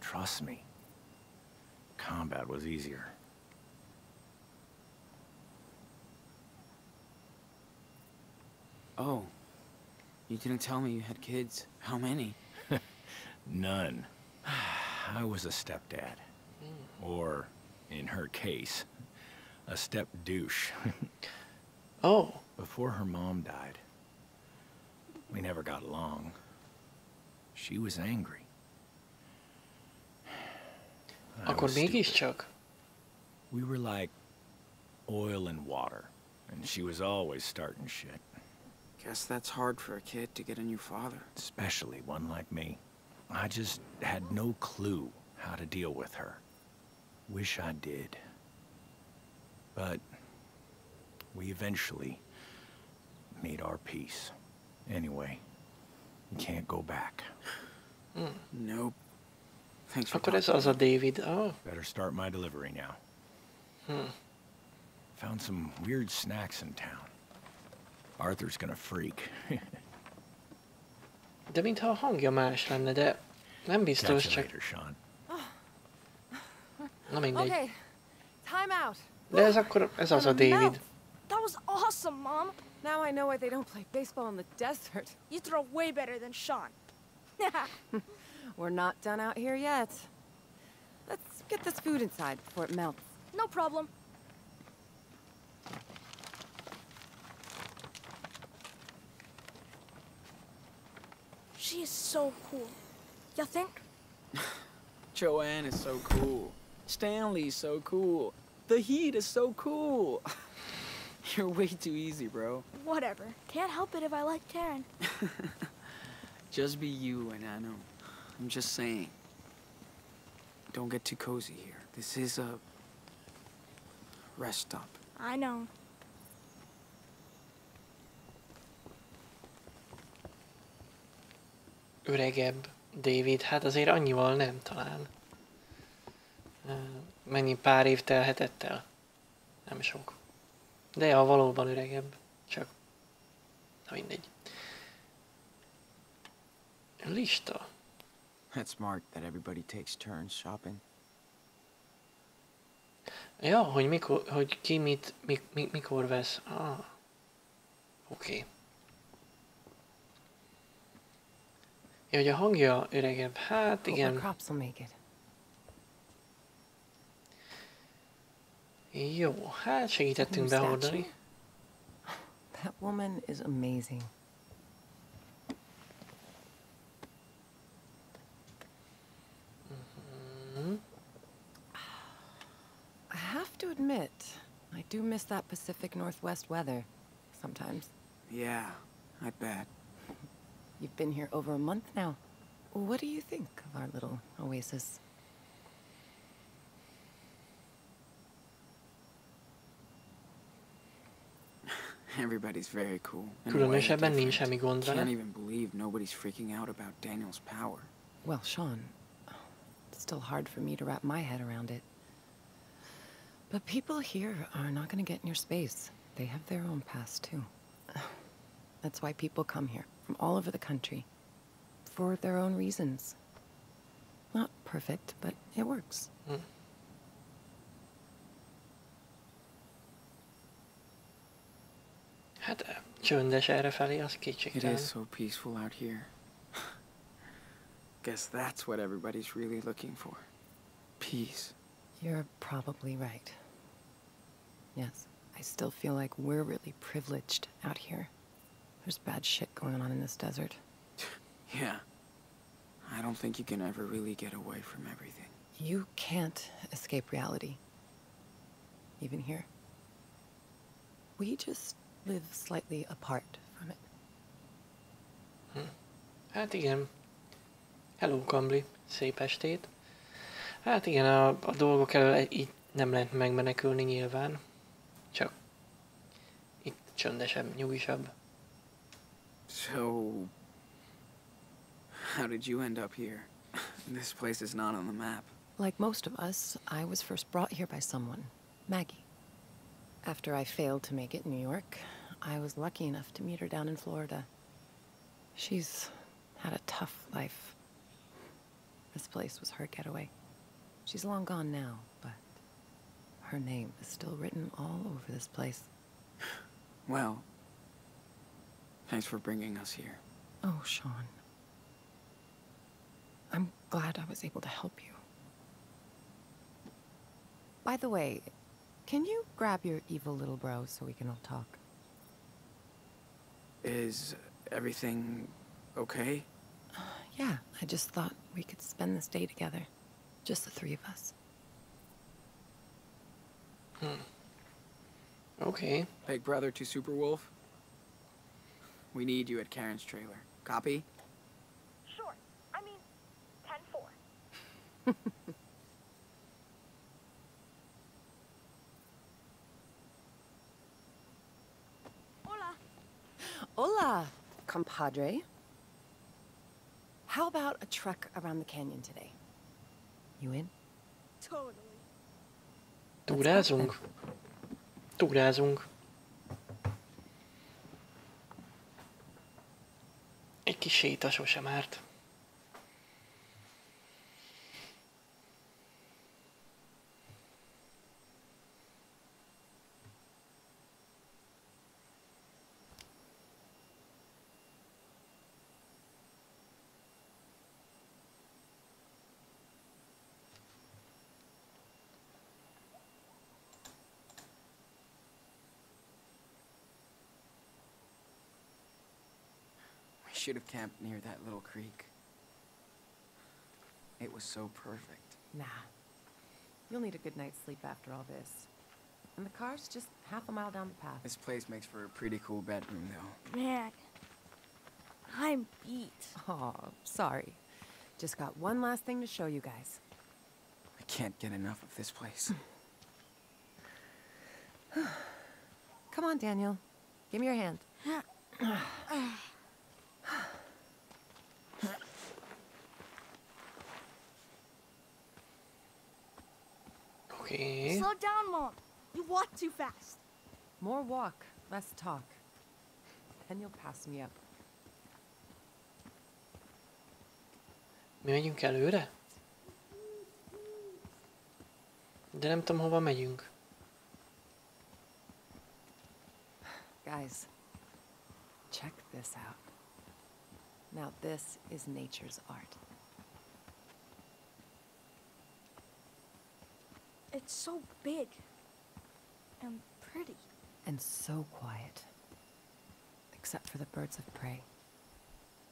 Trust me. Combat was easier. Oh, you didn't tell me you had kids. How many? None. I was a stepdad. Hmm. Or, in her case, a step douche. Oh, Before her mom died, we never got along. She was angry. I akkor stupid. mégiscsak? We were like oil and water, and she was always starting shit, Guess that's hard for a kid to get a new father. especially one like me. I just had no clue how to deal with her. Wish I did. But we eventually made our peace. Anyway, we can't go back. Hmm. Nope. Thanks for Akkor ez talking az a. David. Oh, Better start my delivery now. Hmm. Found some weird snacks in town. Arthur's gonna freak. de mintha a hangja más lenne, de nem biztos, Catch you csak later, Sean. Ah. na mindegy. Okay, time out. De ez akkor, ez az a David. That was awesome, Mom. Now I know why they don't play baseball in the desert. You throw way better than Sean. We're not done out here yet. Let's get this food inside before it melts. no problem. She is so cool. You think? Joanne is so cool. Stanley's so cool. The heat is so cool. You're way too easy, bro. Whatever. Can't help it if I like Karen. Just be you and I know. I'm just saying. Don't get too cozy here. This is a rest stop. I know. Öregebb David, hát azért annyival nem talán. Mennyi pár év telhetett el? Nem sok. De ja, valóban öregebb. Csak... Na mindegy. Lista. That's smart that everybody takes turns shopping. Ja, hogy, mikor, hogy ki mit, mi, mi, mikor vesz. Ah. Oké. Okay. Ja, hogy a hangja öregebb. Hát igen. Jó, hát segítettünk New behordani. That woman is amazing. Mhm. I have to admit, I do miss that Pacific Northwest weather sometimes. Yeah, I bet. You've been here over a month now. What do you think of our little oasis? Everybody's very cool. in a way Különösebben nincs different. semmi gond Can't even believe nobody's freaking out about Daniel's power. Well, Sean, it's still hard for me to wrap my head around it. But people here are not going to get in your space. They have their own past, too. That's why people come here from all over the country. For their own reasons. Not perfect, but it works. Hmm. Hát csöndes errefelé, az It kétségtelen. is so peaceful out here. Guess that's what everybody's really looking for. Peace. You're probably right. Yes, I still feel like we're really privileged out here. There's bad shit going on in this desert. Yeah. I don't think you can ever really get away from everything. You can't escape reality. Even here. We just live slightly apart from it. Hmm. Hát igen. Hello, Kambli. Szép estét. Hát igen, a, a dolgok elől egy- így nem lehet megmenekülni nyilván. Csak itt csöndesebb, nyugisabb. So, how did you end up here? this place is not on the map. Like most of us, I was first brought here by someone, Maggie. After I failed to make it in New York, I was lucky enough to meet her down in Florida. She's had a tough life. This place was her getaway. She's long gone now, but her name is still written all over this place. Well, thanks for bringing us here. Oh, Sean. I'm glad I was able to help you. By the way, Can you grab your evil little bro so we can all talk? Is everything okay? Yeah, I just thought we could spend this day together. Just the three of us. Hmm. Okay. Big brother to Super Wolf. We need you at Karen's trailer. Copy? Sure. I mean, 10 Hola, compadre. How about a trek around the canyon today? You in? Totally. Túrázunk? Túrázunk. Egy kis séta sosem árt. Should have camped near that little creek. It was so perfect. Nah. You'll need a good night's sleep after all this. And the car's just half a mile down the path. This place makes for a pretty cool bedroom, though. Man, I'm beat. Oh, sorry. Just got one last thing to show you guys. I can't get enough of this place. Come on, Daniel. Give me your hand. Uh, Oké. Slow down, Mom. You walk too fast. More walk, less talk. Then you'll pass me up. Mi megyünk előre? De nem tudom, hova megyünk. Guys, check this out. Now, this is nature's art. It's so big and pretty. And so quiet. Except for the birds of prey.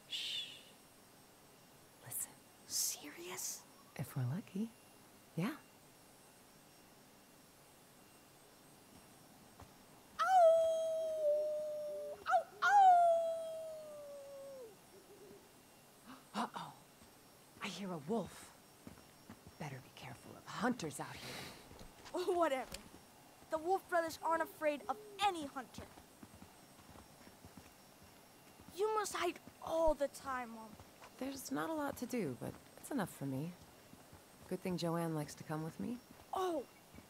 Shh. Listen, Serious? if we're lucky. Yeah. Uh-oh. I hear a wolf. Better be careful of hunters out here. Whatever. The Wolf Brothers aren't afraid of any hunter. You must hide all the time, Mom. There's not a lot to do, but it's enough for me. Good thing Joanne likes to come with me. Oh,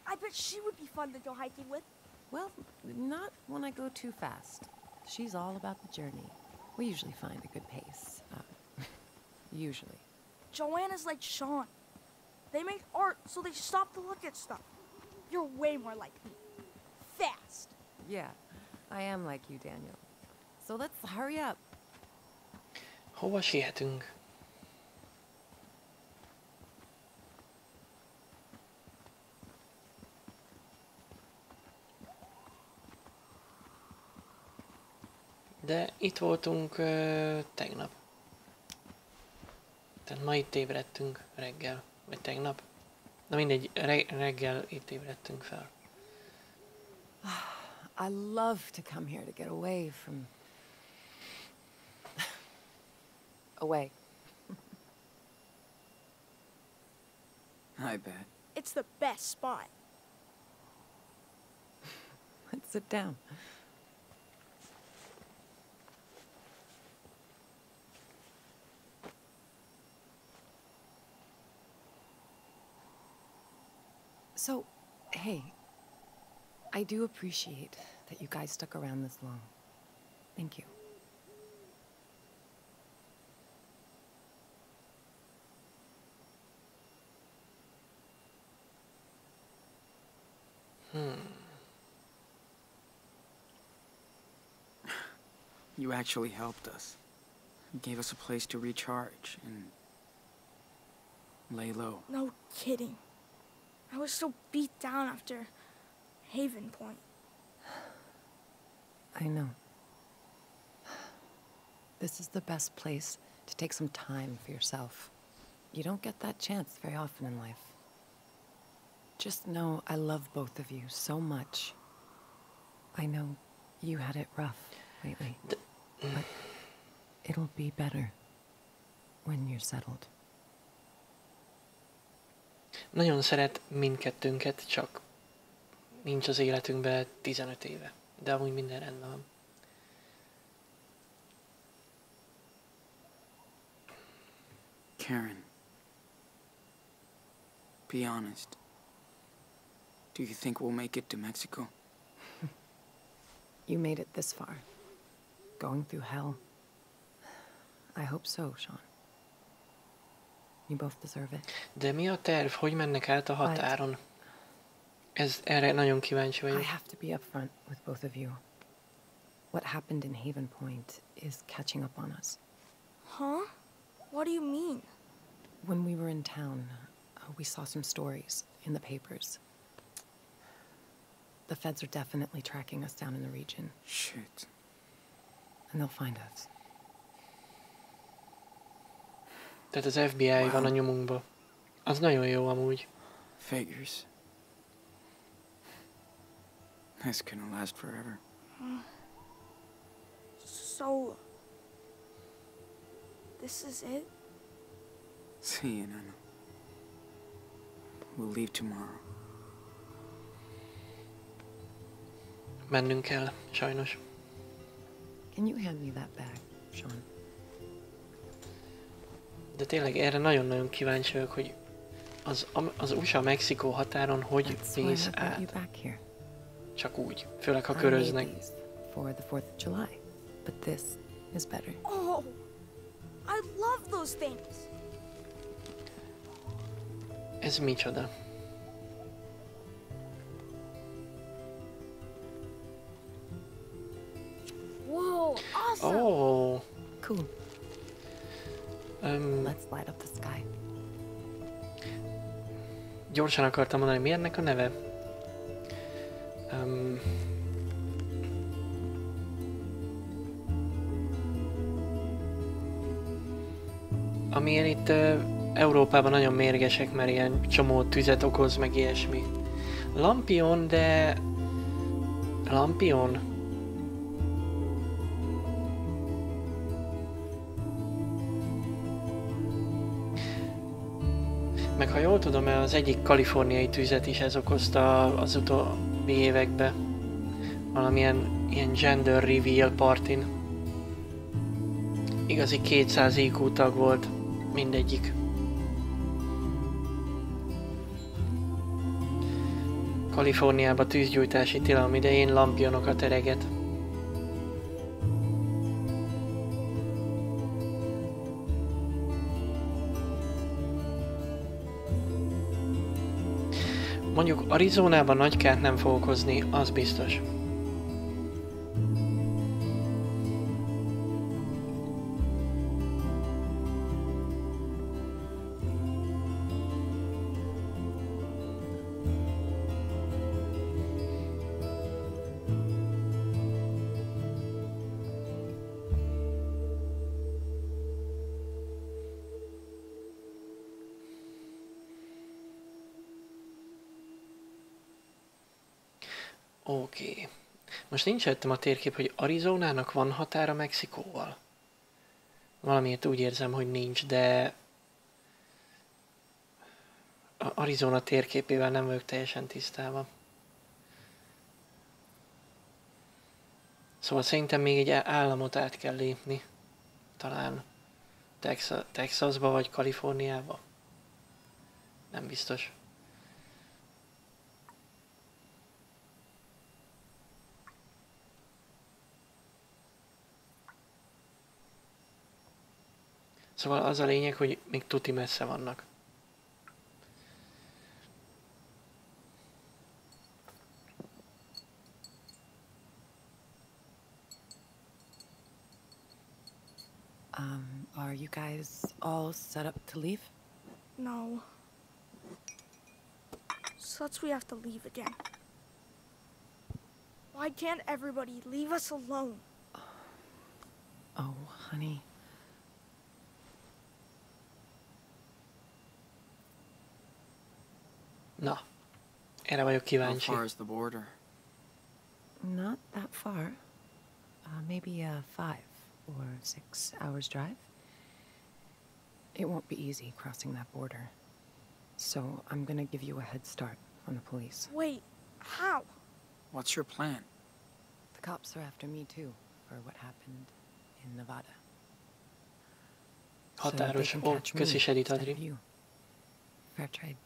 I bet she would be fun to go hiking with. Well, not when I go too fast. She's all about the journey. We usually find a good pace. Uh, usually. Joanna's like Sean. They make art so they stop to look at stuff. You're way more like me. Fast. Yeah, I am like you, Daniel. So let's hurry up. Hova sietünk? De itt voltunk ö, tegnap. Tehát ma itt ébredtünk reggel, vagy tegnap. Na mindegy, re- reggel itt ébredtünk fel. Ah, I love to come here to get away from. away. I bet. It's the best spot. Let's sit down. So, hey, I do appreciate that you guys stuck around this long. Thank you. Hmm. You actually helped us. You gave us a place to recharge and lay low. No kidding. I was so beat down after Haven Point. I know. This is the best place to take some time for yourself. You don't get that chance very often in life. Just know I love both of you so much. I know you had it rough lately, but it'll be better when you're settled. Nagyon szeret mindkettőnket, csak nincs az életünkben 15 éve. De amúgy minden rendben van. Karen. Be honest. Do you think we'll make it to Mexico? You made it this far. Going through hell. I hope so, Sean. You both deserve it. De mi a terv? Hogy mennek át a határon? Ez, erre nagyon kíváncsi I have to be upfront with both of you. What happened in Haven Point is catching up on us. Huh? What do you mean? When we were in town, uh, we saw some stories in the papers. The feds are definitely tracking us down in the region, Shit. and they'll find us. Tehát az FBI van a nyomunkba. Az nagyon jó amúgy. Figures. This couldn't last forever. So. This is it? See you, Nana. We'll leave tomorrow. Mennünk kell, sajnos. Can you hand me that bag, Sean? De tényleg erre nagyon-nagyon kíváncsi vagyok, hogy az, az USA-Mexikó határon hogy you át. Csak úgy. Főleg, ha köröznek. for the 4th of July, but this is better. Oh! I love those things! Ez micsoda? Whoa, awesome! Ó, Cool. Öm, Let's light up the sky. gyorsan akartam mondani, mi ennek a neve? Öm, amilyen itt ö, Európában nagyon mérgesek, mert ilyen csomó tüzet okoz, meg ilyesmi. Lampion, de... Lampion? Meg ha jól tudom, az egyik kaliforniai tüzet is ez okozta az utóbbi években. Valamilyen ilyen gender reveal partin. Igazi 200 IQ tag volt mindegyik. Kaliforniában tűzgyújtási tilalom idején lampionokat ereget. Mondjuk Arizonában nagy kárt nem fog okozni, az biztos. Most nincs előttem a térkép, hogy Arizonának van határa Mexikóval. Valamiért úgy érzem, hogy nincs, de a Arizona térképével nem vagyok teljesen tisztában. Szóval szerintem még egy államot át kell lépni. Talán Texas, Texasba vagy Kaliforniába. Nem biztos. Szóval az a lényeg, hogy még tuti messze vannak. Um, are you guys all set up to leave? No. Such we have to leave again. Why can't everybody leave us alone? Oh, honey. Na, erre vagyok How kíváncsi. far is the border? Not that far. Uh, maybe a five or six hours drive. It won't be easy crossing that border. So I'm gonna give you a head start on the police. Wait, how? What's your plan? The cops are after me too for what happened in Nevada. So they Határos. can Ó, catch me köszi segít, instead of you. Fair trade.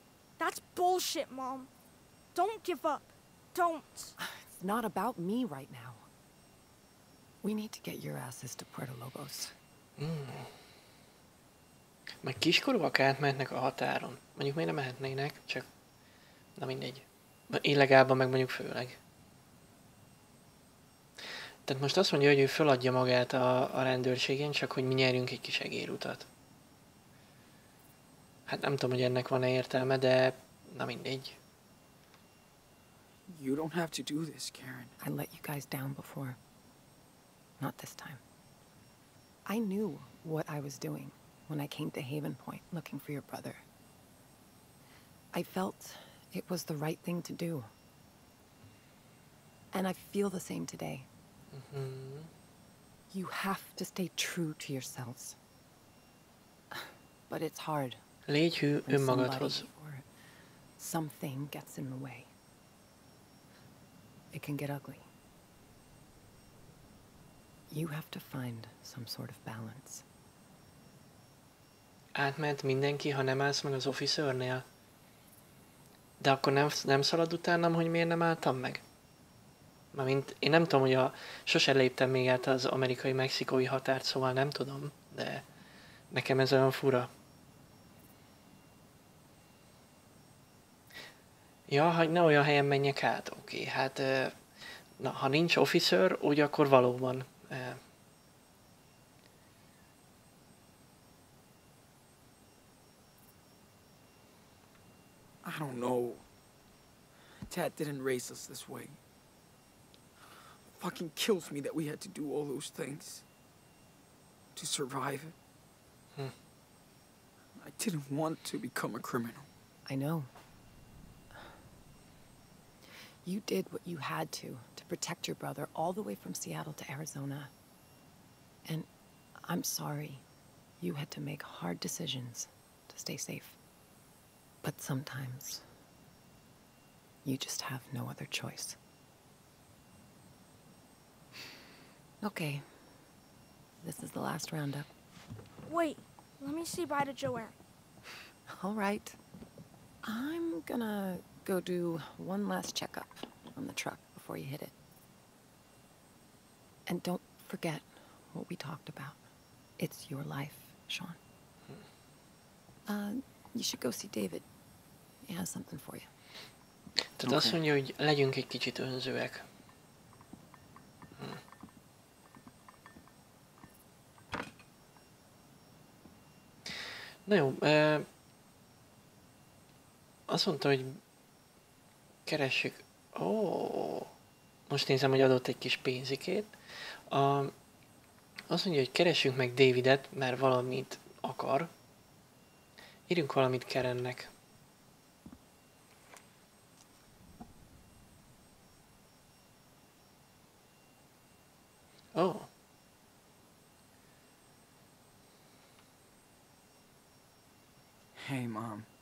That's bullshit, Mom. Don't give up. Don't. It's not about me right now. We need to get your asses to Puerto Lobos. Meg kiskorúak átmehetnek a határon. Mondjuk miért nem mehetnének, csak... Na mindegy. Illegálban meg mondjuk főleg. Tehát most azt mondja, hogy ő föladja magát a, a rendőrségen, csak hogy mi nyerjünk egy kis egérutat. Hát nem tudom, hogy ennek van-e értelme, de na mindegy. You don't have to do this, Karen. I let you guys down before. Not this time. I knew what I was doing when I came to Haven Point looking for your brother. I felt it was the right thing to do. And I feel the same today. Mm-hmm. You have to stay true to yourselves. But it's hard Légy hű önmagadhoz. something gets in the way. It can get ugly. You have to find some sort of balance. Átment mindenki, ha nem állsz meg az officernél? De akkor nem, nem szalad utánam, hogy miért nem álltam meg? Mármint én nem tudom, hogy a, sose léptem még át az amerikai-mexikói határt, szóval nem tudom, de nekem ez olyan fura. Ja, hogy ne olyan helyen menjek át, oké, okay, hát ö, na, ha nincs officer, úgy akkor valóban ö, I don't know. Dad didn't raise us this way. Fucking kills me that we had to do all those things. To survive. Hmm. I didn't want to become a criminal. I know. You did what you had to to protect your brother all the way from Seattle to Arizona. And I'm sorry you had to make hard decisions to stay safe. But sometimes you just have no other choice. Okay. This is the last roundup. Wait, let me say bye to Joanne. All right. I'm gonna go do one last checkup on the truck before you hit it. And don't forget what we talked about. It's your life, Sean. Uh, you should go see David. He has something for you. Tehát azt Oké. mondja, hogy legyünk egy kicsit önzőek. Hm. Na jó, ö, azt mondta, hogy keressük. Ó, most nézem, hogy adott egy kis pénzikét. A, azt mondja, hogy keressünk meg Davidet, mert valamit akar. Írjunk valamit Kerennek. Ó, Hey, Mom.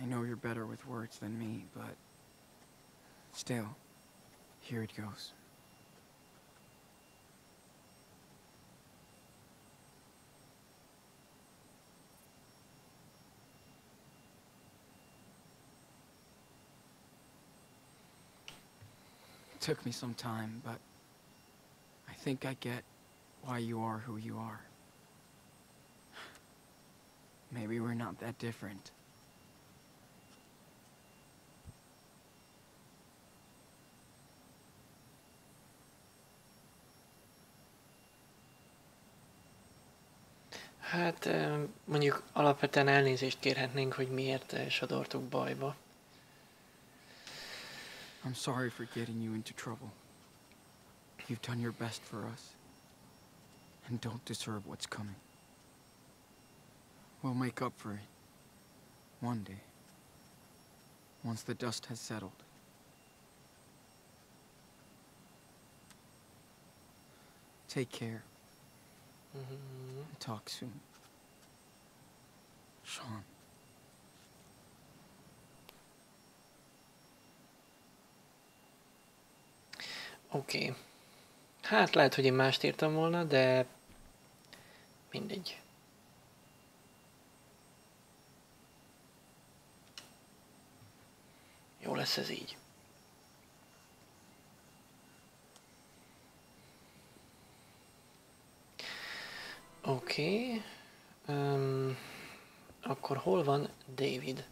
I know you're better with words than me, but still, here it goes. It took me some time, but I think I get why you are who you are. Maybe we're not that different. Hát mondjuk alapvetően elnézést kérhetnénk, hogy miért sodortuk bajba. I'm sorry for getting you into trouble. You've done your best for us. And don't deserve what's coming. We'll make up for it. One day. Once the dust has settled. Take care. Mhm. Talk soon. Sean. Oké. Okay. Hát lehet, hogy én mást írtam volna, de mindegy. Jó lesz ez így. Oké. Okay. Um, akkor hol van David?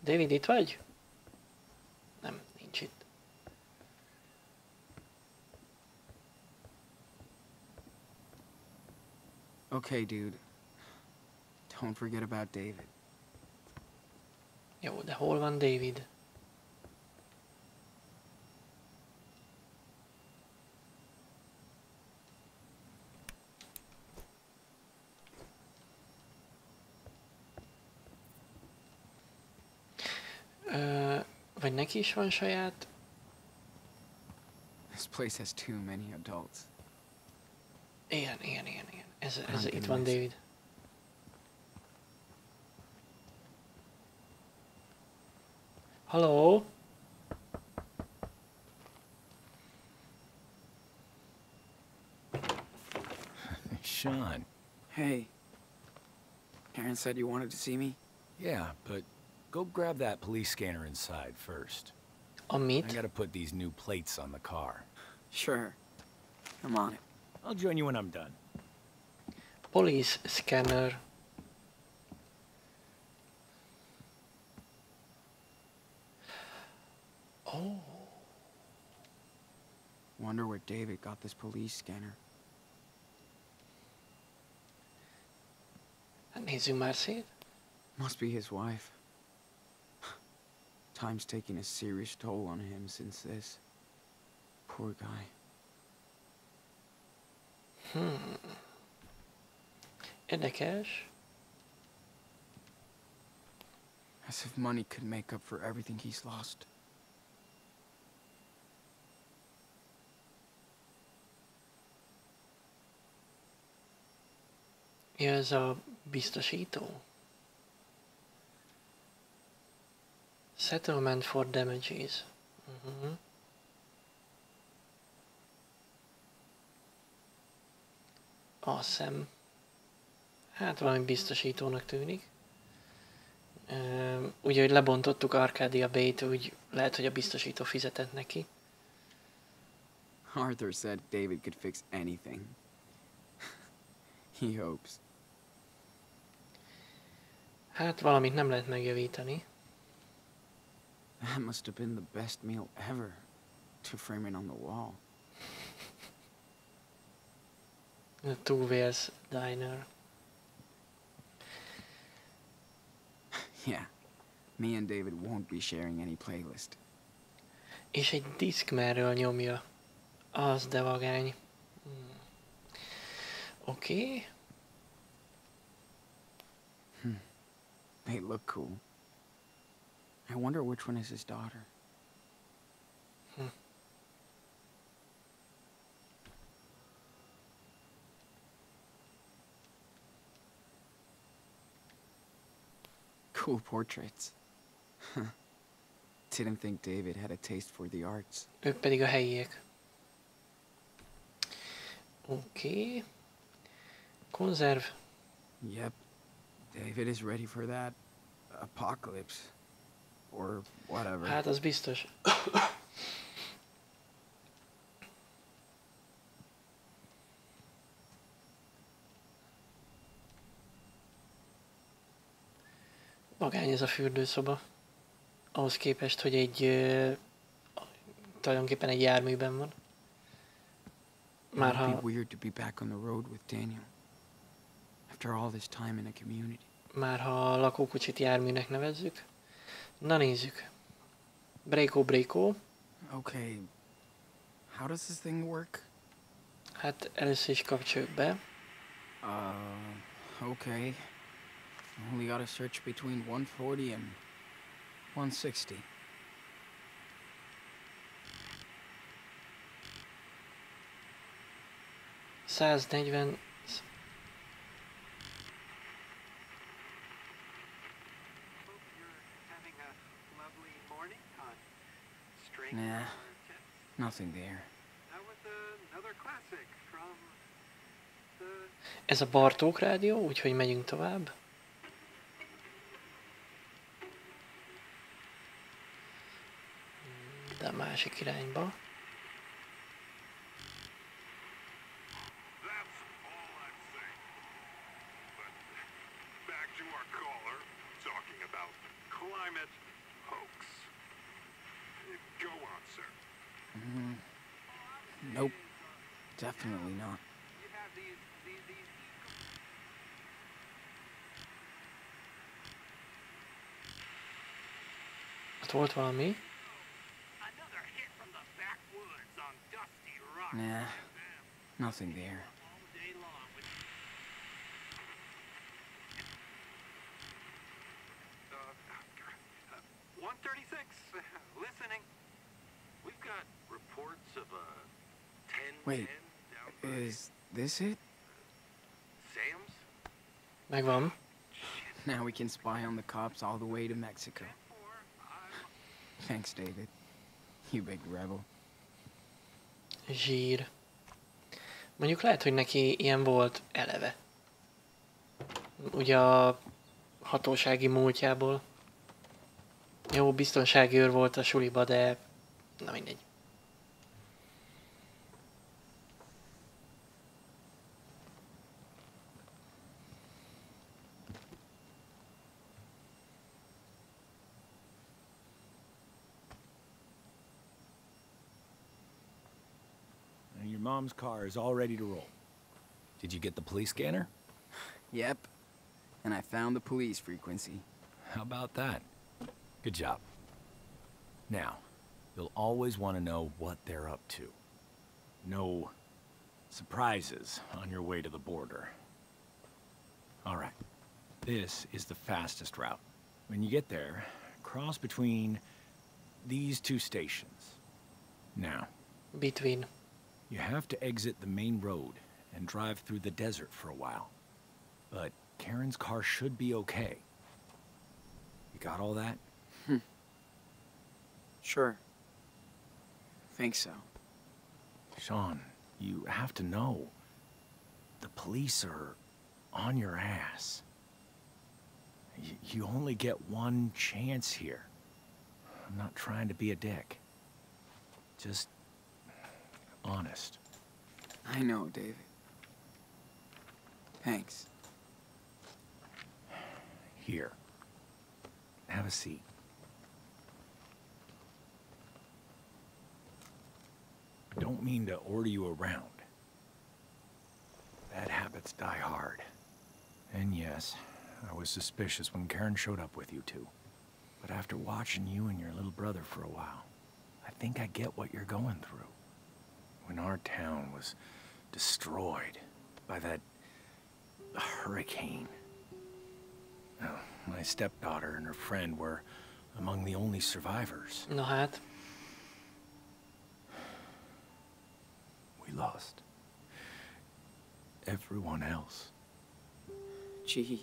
David, itt vagy? Nem, nincs itt. Okay, dude. Don't forget about David. Jó, de hol van David? Ö, vagy neki is van saját? This place has too many adults. Igen, igen, igen, igen. Ez, I'm ez itt van. David. Hello? Sean. Hey. Karen said you wanted to see me? Yeah, but go grab that police scanner inside first. Amit? I gotta put these new plates on the car. Sure. I'm on it. I'll join you when I'm done. Police scanner. Oh, Wonder where David got this police scanner. hát nézzünk már szét. Must be his wife. Time's taking a serious toll on him since this. Poor guy. Hmm. Érdekes. As if money could make up for everything he's lost. Ja, ez a biztosító. Settlement for damages. Uh-huh. Awesome. Hát valami biztosítónak tűnik. Üm, ugye, hogy lebontottuk Arcadia Bay-t, úgy lehet, hogy a biztosító fizetett neki. Arthur said David could fix anything. he hopes. Hát valamit nem lehet megjavítani. That must have been the best meal ever. To frame it on the wall. Two Whales Diner. Yeah. Me and David won't be sharing any playlist. És egy Discmanről nyomja. Az de vagány. Hmm. Oké. Okay. They look cool. I wonder which one is his daughter. Hmm. Cool portraits. Didn't think David had a taste for the arts. Ők pedig a helyiek. Oké. Okay. Konzerv. Yep. David is ready for that apocalypse. Or whatever. Hát az biztos. Magány ez a fürdőszoba. Ahhoz képest, hogy egy ö, tulajdonképpen egy járműben van. Már ha, be weird to be back on the road with Daniel. After all this time in a community. már ha a lakókocsit járműnek nevezzük. Na nézzük. Breakó, breakó. Okay. How does this thing work? Hát először is kapcsoljuk be. Uh, okay. Only gotta search between 140 and 160. Száznegyven... Nah, nothing there. Ez a Bartók rádió, úgyhogy megyünk tovább. De a másik irányba. Listening. We've got reports of a 10 Wait, down by Is this it? Sam's. Megvan. Now we can spy on the cops all the way to Mexico. Thanks, David. You big rebel. Zsír. Mondjuk lehet, hogy neki ilyen volt eleve. Ugye a hatósági múltjából. Jó, biztonsági őr volt a suliba, de... Na mindegy. And your mom's car is all ready to roll. Did you get the police scanner? Yep. And I found the police frequency. How about that? Good job. Now, you'll always want to know what they're up to. No surprises on your way to the border. All right. This is the fastest route. When you get there, cross between these two stations. Now, Between. You have to exit the main road and drive through the desert for a while. But Karen's car should be okay. You got all that? Hmm. Sure. Think so. Sean, you have to know. The police are on your ass. Y- you only get one chance here. I'm not trying to be a dick. Just honest. I know, David. Thanks. Here. Have a seat. Don't mean to order you around. Bad habits die hard. And yes, I was suspicious when Karen showed up with you two. But after watching you and your little brother for a while, I think I get what you're going through. When our town was destroyed by that hurricane. Oh, my stepdaughter and her friend were among the only survivors. No hát, We lost everyone else. Jeez.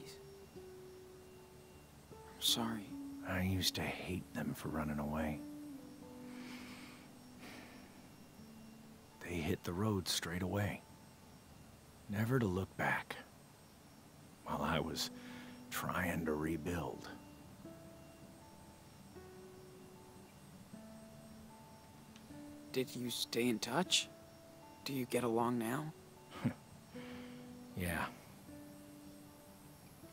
I'm sorry. I used to hate them for running away. They hit the road straight away, never to look back, while I was trying to rebuild. Did you stay in touch? Do you get along now? Yeah.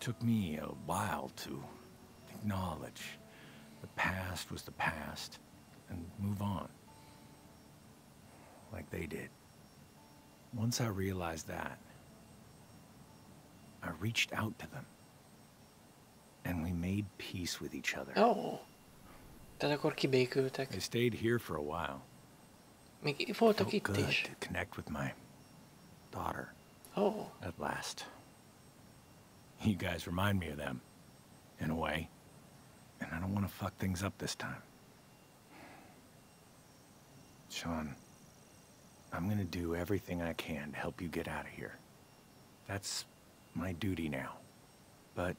Took me a while to acknowledge the past was the past and move on. Like they did. Once I realized that, I reached out to them. And we made peace with each other. ó, Tehát akkor kibékültek. I stayed here for a while. Még voltak itt good is. to connect with my daughter Oh, at last. You guys remind me of them, in a way. And I don't want to fuck things up this time. Sean, I'm gonna do everything I can to help you get out of here. That's my duty now. But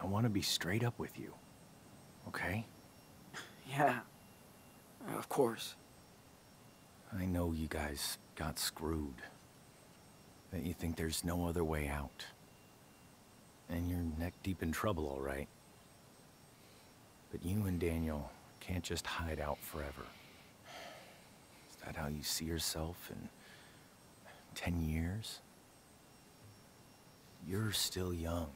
I want to be straight up with you. Okay? Yeah. Of course. I know you guys got screwed. That you think there's no other way out. And you're neck deep in trouble, all right. But you and Daniel can't just hide out forever. That how you see yourself in ten years? You're still young.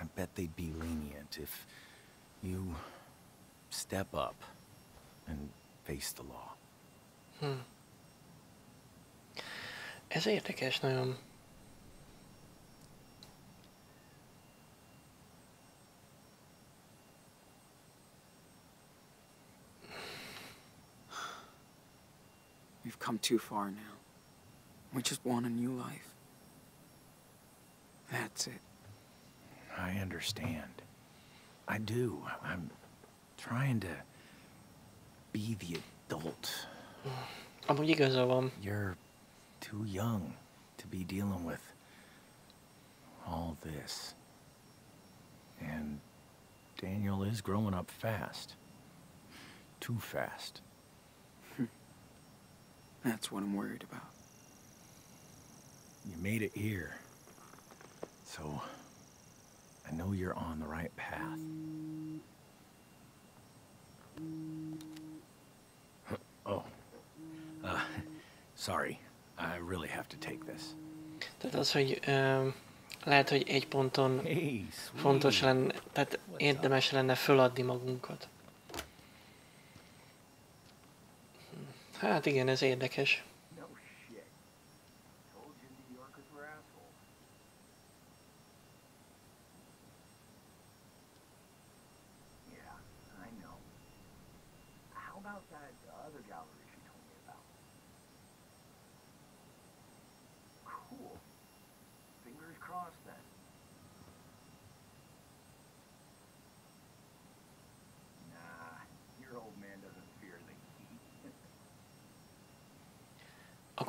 I bet they'd be lenient if you step up and face the law. hm. Ez érdekes nagyon. We've come too far now. We just want a new life. That's it. I understand. I do. I'm trying to be the adult. Amúgy igaza van. You're too young to be dealing with all this. And Daniel is growing up fast. Too fast. That's what I'm worried about. You made it here. So I know you're on the right path. Oh. Uh, sorry. I really have to take this. Tehát az, hogy ö, lehet, hogy egy ponton Hey, fontos sweetie. lenne, tehát érdemes lenne föladni magunkat. Hát igen, ez érdekes. No shit. Told you New Yorkers were assholes. Yeah, I know. How about that other gallery she told me about? Cool. Fingers crossed then. Nah, your old man doesn't fear the heat.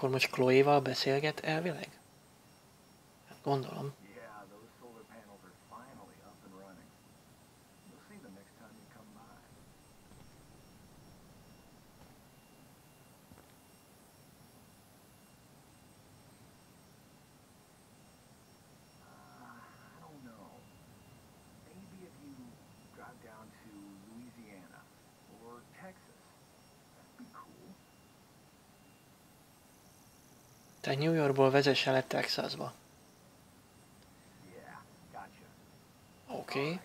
Akkor most Chloe-val beszélget elvileg? Hát gondolom. Yeah, those solar panels are finally up and running. You'll see them next time you come by. Uh, I don't know. Maybe if you drive down to Louisiana or Texas. That'd be cool. Tehát New Yorkból vezesse le Texasba. Oké. Okay.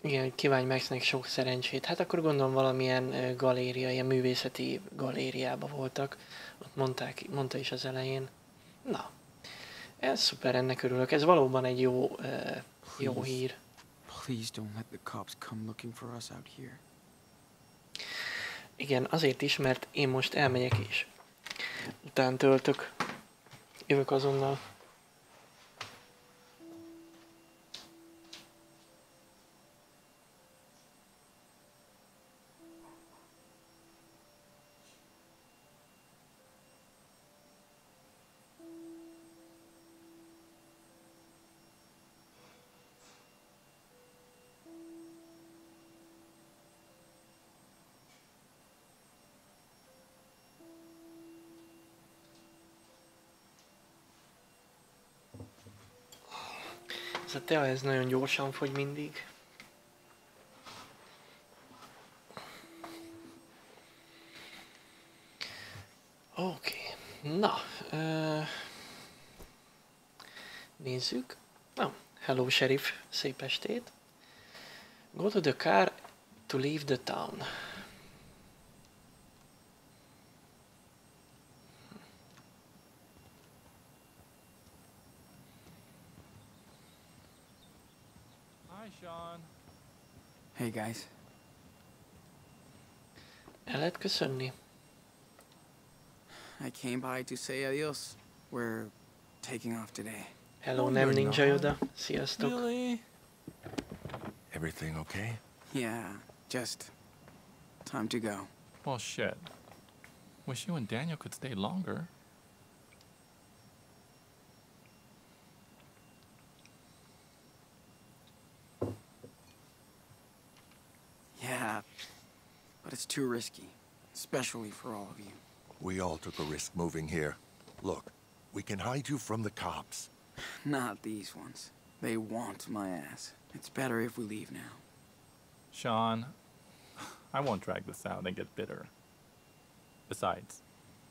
Igen, hogy kívánj Maxnek sok szerencsét. Hát akkor gondolom valamilyen galéria, ilyen művészeti galériába voltak. Ott mondták, mondta is az elején. Na, ez szuper, ennek örülök. Ez valóban egy jó, ö, jó hír. Please don't let the cops come looking for us out here. Igen, azért is, mert én most elmegyek is. Után töltök. Jövök azonnal. Tea, ez nagyon gyorsan fogy mindig. Oké, okay. na, ö... nézzük. Na, hello sheriff, szép estét. Go to the car to leave the town. Hey, guys. El lehet köszönni? I came by to say adios. We're taking off today. Hello, Oh, nem you're ninja not. Yoda. Sziasztok. Really? Everything okay? Yeah, just time to go. Well, shit. Wish you and Daniel could stay longer. Yeah, but it's too risky, especially for all of you. We all took a risk moving here. Look, we can hide you from the cops. Not these ones. They want my ass. It's better if we leave now. Sean, I won't drag this out and get bitter. Besides,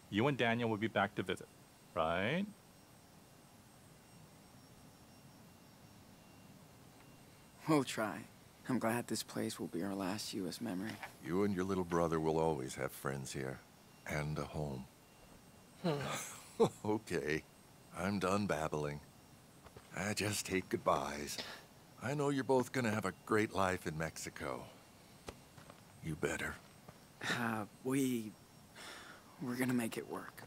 you and Daniel will be back to visit, right? We'll try. I'm glad this place will be our last U.S. memory. You and your little brother will always have friends here. And a home. okay, I'm done babbling. I just hate goodbyes. I know you're both gonna have a great life in Mexico. You better. Uh, we... We're gonna make it work.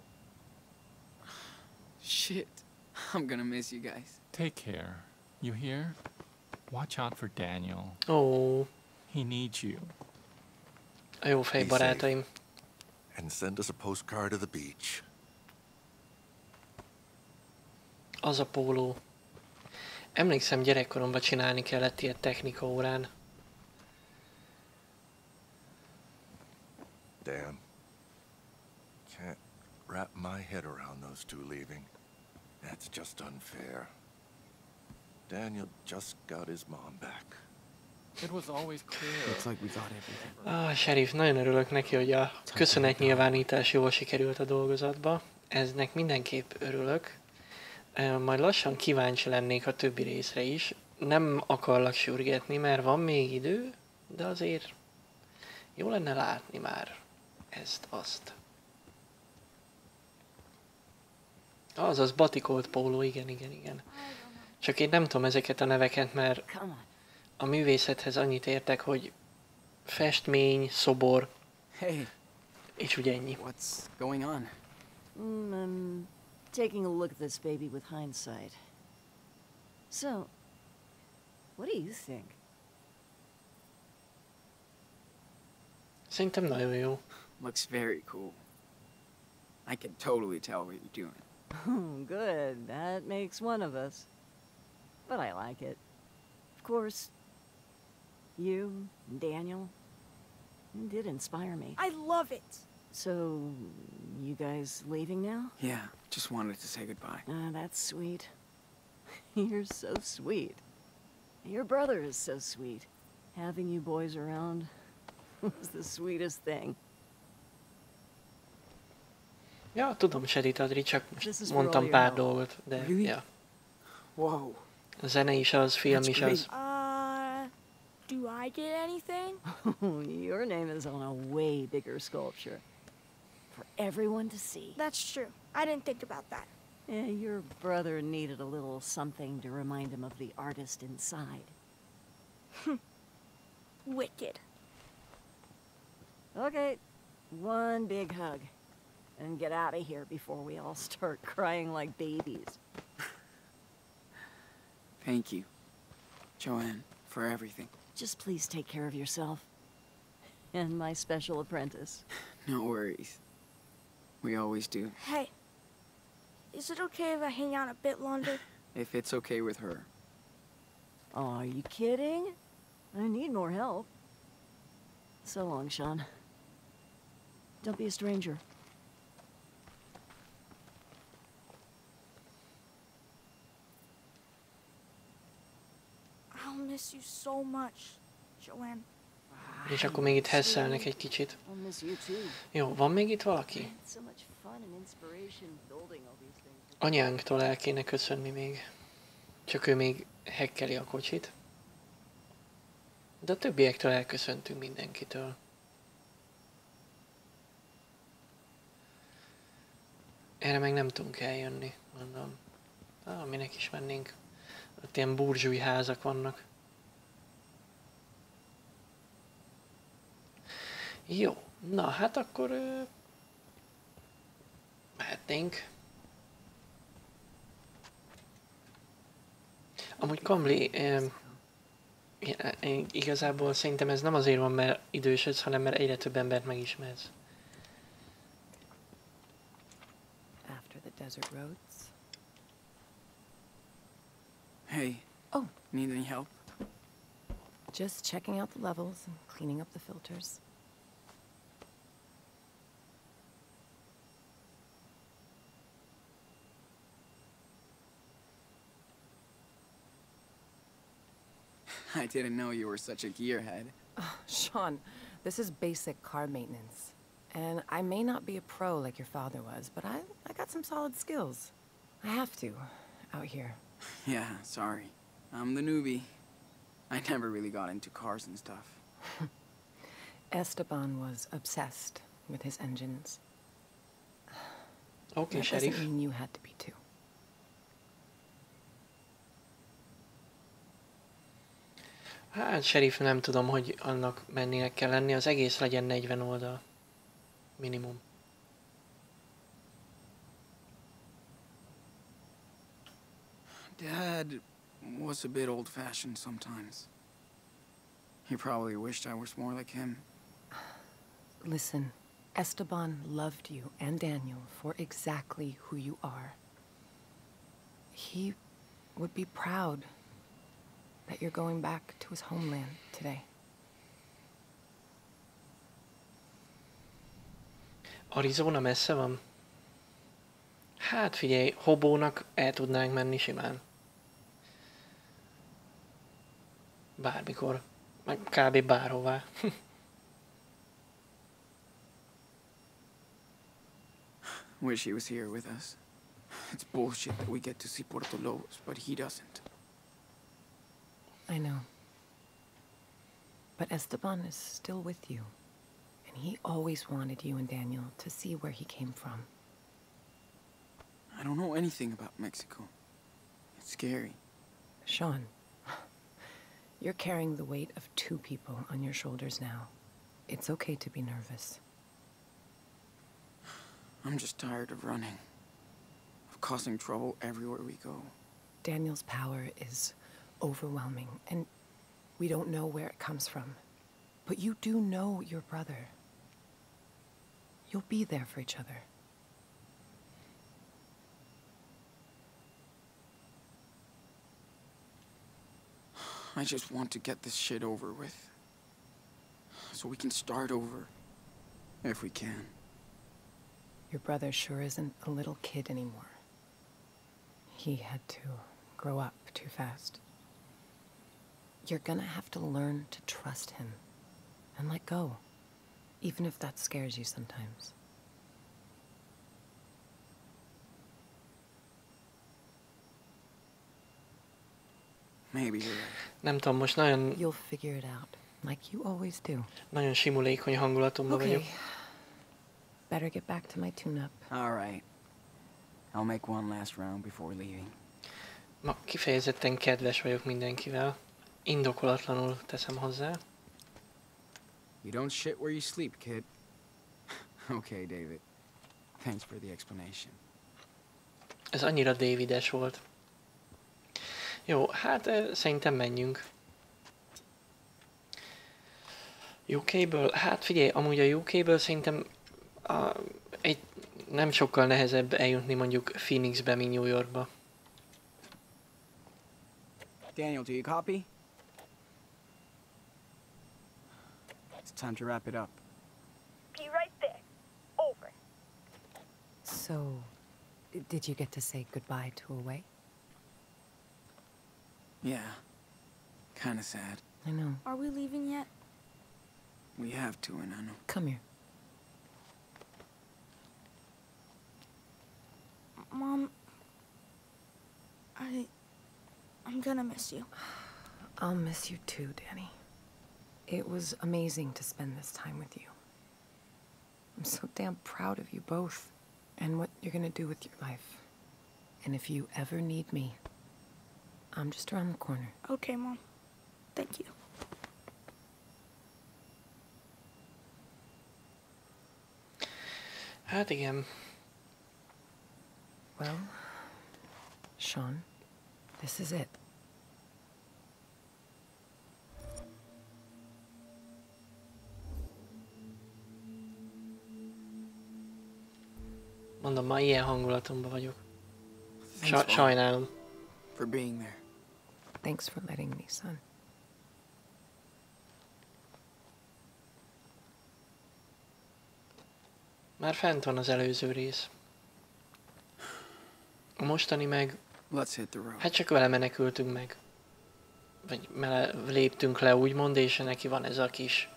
Shit. I'm gonna miss you guys. Take care. You hear? Watch out for Daniel. Ó, He needs you. a jó fej barátaim. And send us a postcard of the beach. Az a póló. Emlékszem gyerekkoromban csinálni kellett ilyet technika órán. Damn. Can't wrap my head around those two leaving. That's just unfair. Daniel just got his mom back. It was always clear. Looks like we got everything. Ah, sheriff, nagyon örülök neki, hogy a köszönetnyilvánítás jól sikerült a dolgozatba. Eznek mindenképp örülök. Majd lassan kíváncsi lennék a többi részre is. Nem akarlak sürgetni, mert van még idő, de azért jó lenne látni már ezt, azt. Az, az batikolt póló, igen, igen, igen. Csak én nem tudom ezeket a neveket, mert a művészethez annyit értek, hogy festmény, szobor, Hey, és ugye ennyi. what's going on? Mm, I'm taking a look at this baby with hindsight. So, what do you think? Szerintem nagyon jó. Looks very cool. I can totally tell what you're doing. Oh, good. That makes one of us. But I like it. Of course, you, Daniel, you did inspire me. I love it. So, you guys leaving now? Yeah, just wanted to say goodbye. Ah, that's sweet. You're so sweet. Your brother is so sweet. Having you boys around was the sweetest thing. Ja, tudom, Sedit Adri, csak This is most for all mondtam your pár help. dolgot, de Really? ja. Whoa. A zene is az, film That's is great. az. Uh, do I get anything? Your name is on a way bigger sculpture. For everyone to see. That's true. I didn't think about that. Eh, your brother needed a little something to remind him of the artist inside. Wicked. Okay, one big hug. And get out of here before we all start crying like babies. Thank you, Joanne, for everything. Just please take care of yourself. And my special apprentice. No worries. We always do, Hey, is it okay if I hang out a bit longer? if it's okay with her. Aw, are you kidding? I need more help. So long, Sean. Don't be a stranger. Miss you so much, Joanne. És akkor még itt hesszelnek egy kicsit. I'll miss you too. Jó, van még itt valaki? Anyánktól el kéne köszönni még. Csak ő még hekkeli a kocsit. De a többiektől elköszöntünk mindenkitől. Erre meg nem tudunk eljönni, mondom. Ah, minek is mennénk. Ott ilyen burzsúj házak vannak. Jó, na hát akkor ö, mehetnénk. Amúgy Kamli, ö, i- i- igazából szerintem ez nem azért van, mert idősödsz, hanem mert egyre több embert megismersz. After the desert roads. Hey. Oh. Need any help? Just checking out the levels and cleaning up the filters. I didn't know you were such a gearhead. Oh, Sean, this is basic car maintenance. And I may not be a pro like your father was, but I, I got some solid skills. I have to, out here. Yeah, sorry. I'm the newbie. I never really got into cars and stuff. Esteban was obsessed with his engines. Okay, that sheriff. doesn't mean you had to be too. Hát, sheriff, nem tudom, hogy annak mennének kell lenni. Az egész legyen 40 oldal. Minimum. Dad was a bit old-fashioned sometimes. He probably wished I was more like him. Listen, Esteban loved you and Daniel for exactly who you are. He would be proud that you're going back to his homeland today. Arizona messze van? Hát figyelj, Hobónak el tudnánk menni simán. Bármikor. Meg kb. bárhová. Wish he was here with us. It's bullshit that we get to see Puerto Lobos, but he doesn't. I know. But Esteban is still with you. And he always wanted you and Daniel to see where he came from. I don't know anything about Mexico. It's scary. Sean, you're carrying the weight of two people on your shoulders now. It's okay to be nervous. I'm just tired of running. Of causing trouble everywhere we go. Daniel's power is overwhelming, and we don't know where it comes from. But you do know your brother. You'll be there for each other. I just want to get this shit over with. So we can start over. If we can. Your brother sure isn't a little kid anymore. He had to grow up too fast. You're gonna have to learn to trust him and let go, even if that scares you sometimes. Maybe you're right. Nem tudom, most nagyon, You'll figure it out, like you always do. nagyon simulékony hangulatomban Okay. vagyok. Better get back to my tune-up. All right. I'll make one last round before leaving. Ma kifejezetten kedves vagyok mindenkivel. Indokolatlanul teszem hozzá. You don't shit where you sleep, kid. okay, David. Thanks for the explanation. Ez annyira Davides volt. Jó, hát eh, szerintem menjünk. UK-ből? Hát figyelj, amúgy a UK-ből szerintem a, egy, nem sokkal nehezebb eljutni mondjuk Phoenixbe, mint New Yorkba. Daniel, do you copy? It's time to wrap it up. Be right there. Over. So, did you get to say goodbye to Away? Yeah. Kinda sad. I know. Are we leaving yet? We have to, and I know. Come here. Mom, I. I'm gonna miss you. I'll miss you too, Danny. It was amazing to spend this time with you. I'm so damn proud of you both and what you're gonna do with your life. And if you ever need me, I'm just around the corner. Okay, Mom. Thank you. Hát igen. Well, Sean, this is it. Mondom, ma ilyen hangulatomban vagyok. Thanks, Sa- sajnálom. for being there. Thanks for letting me, son. Már fent van az előző rész. A mostani meg, Let's hit the road. hát csak vele menekültünk meg. Vagy mele léptünk le úgymond, és neki van ez a kis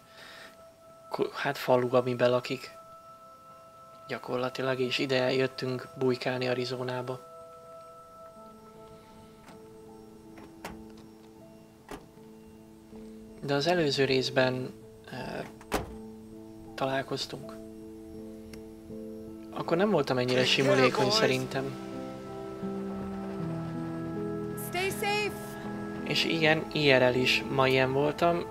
hát falu, amiben lakik. Gyakorlatilag, és ide jöttünk bujkálni Arizonába. De az előző részben e, találkoztunk. Akkor nem voltam ennyire simulékony szerintem. És igen, IRL is ma ilyen voltam,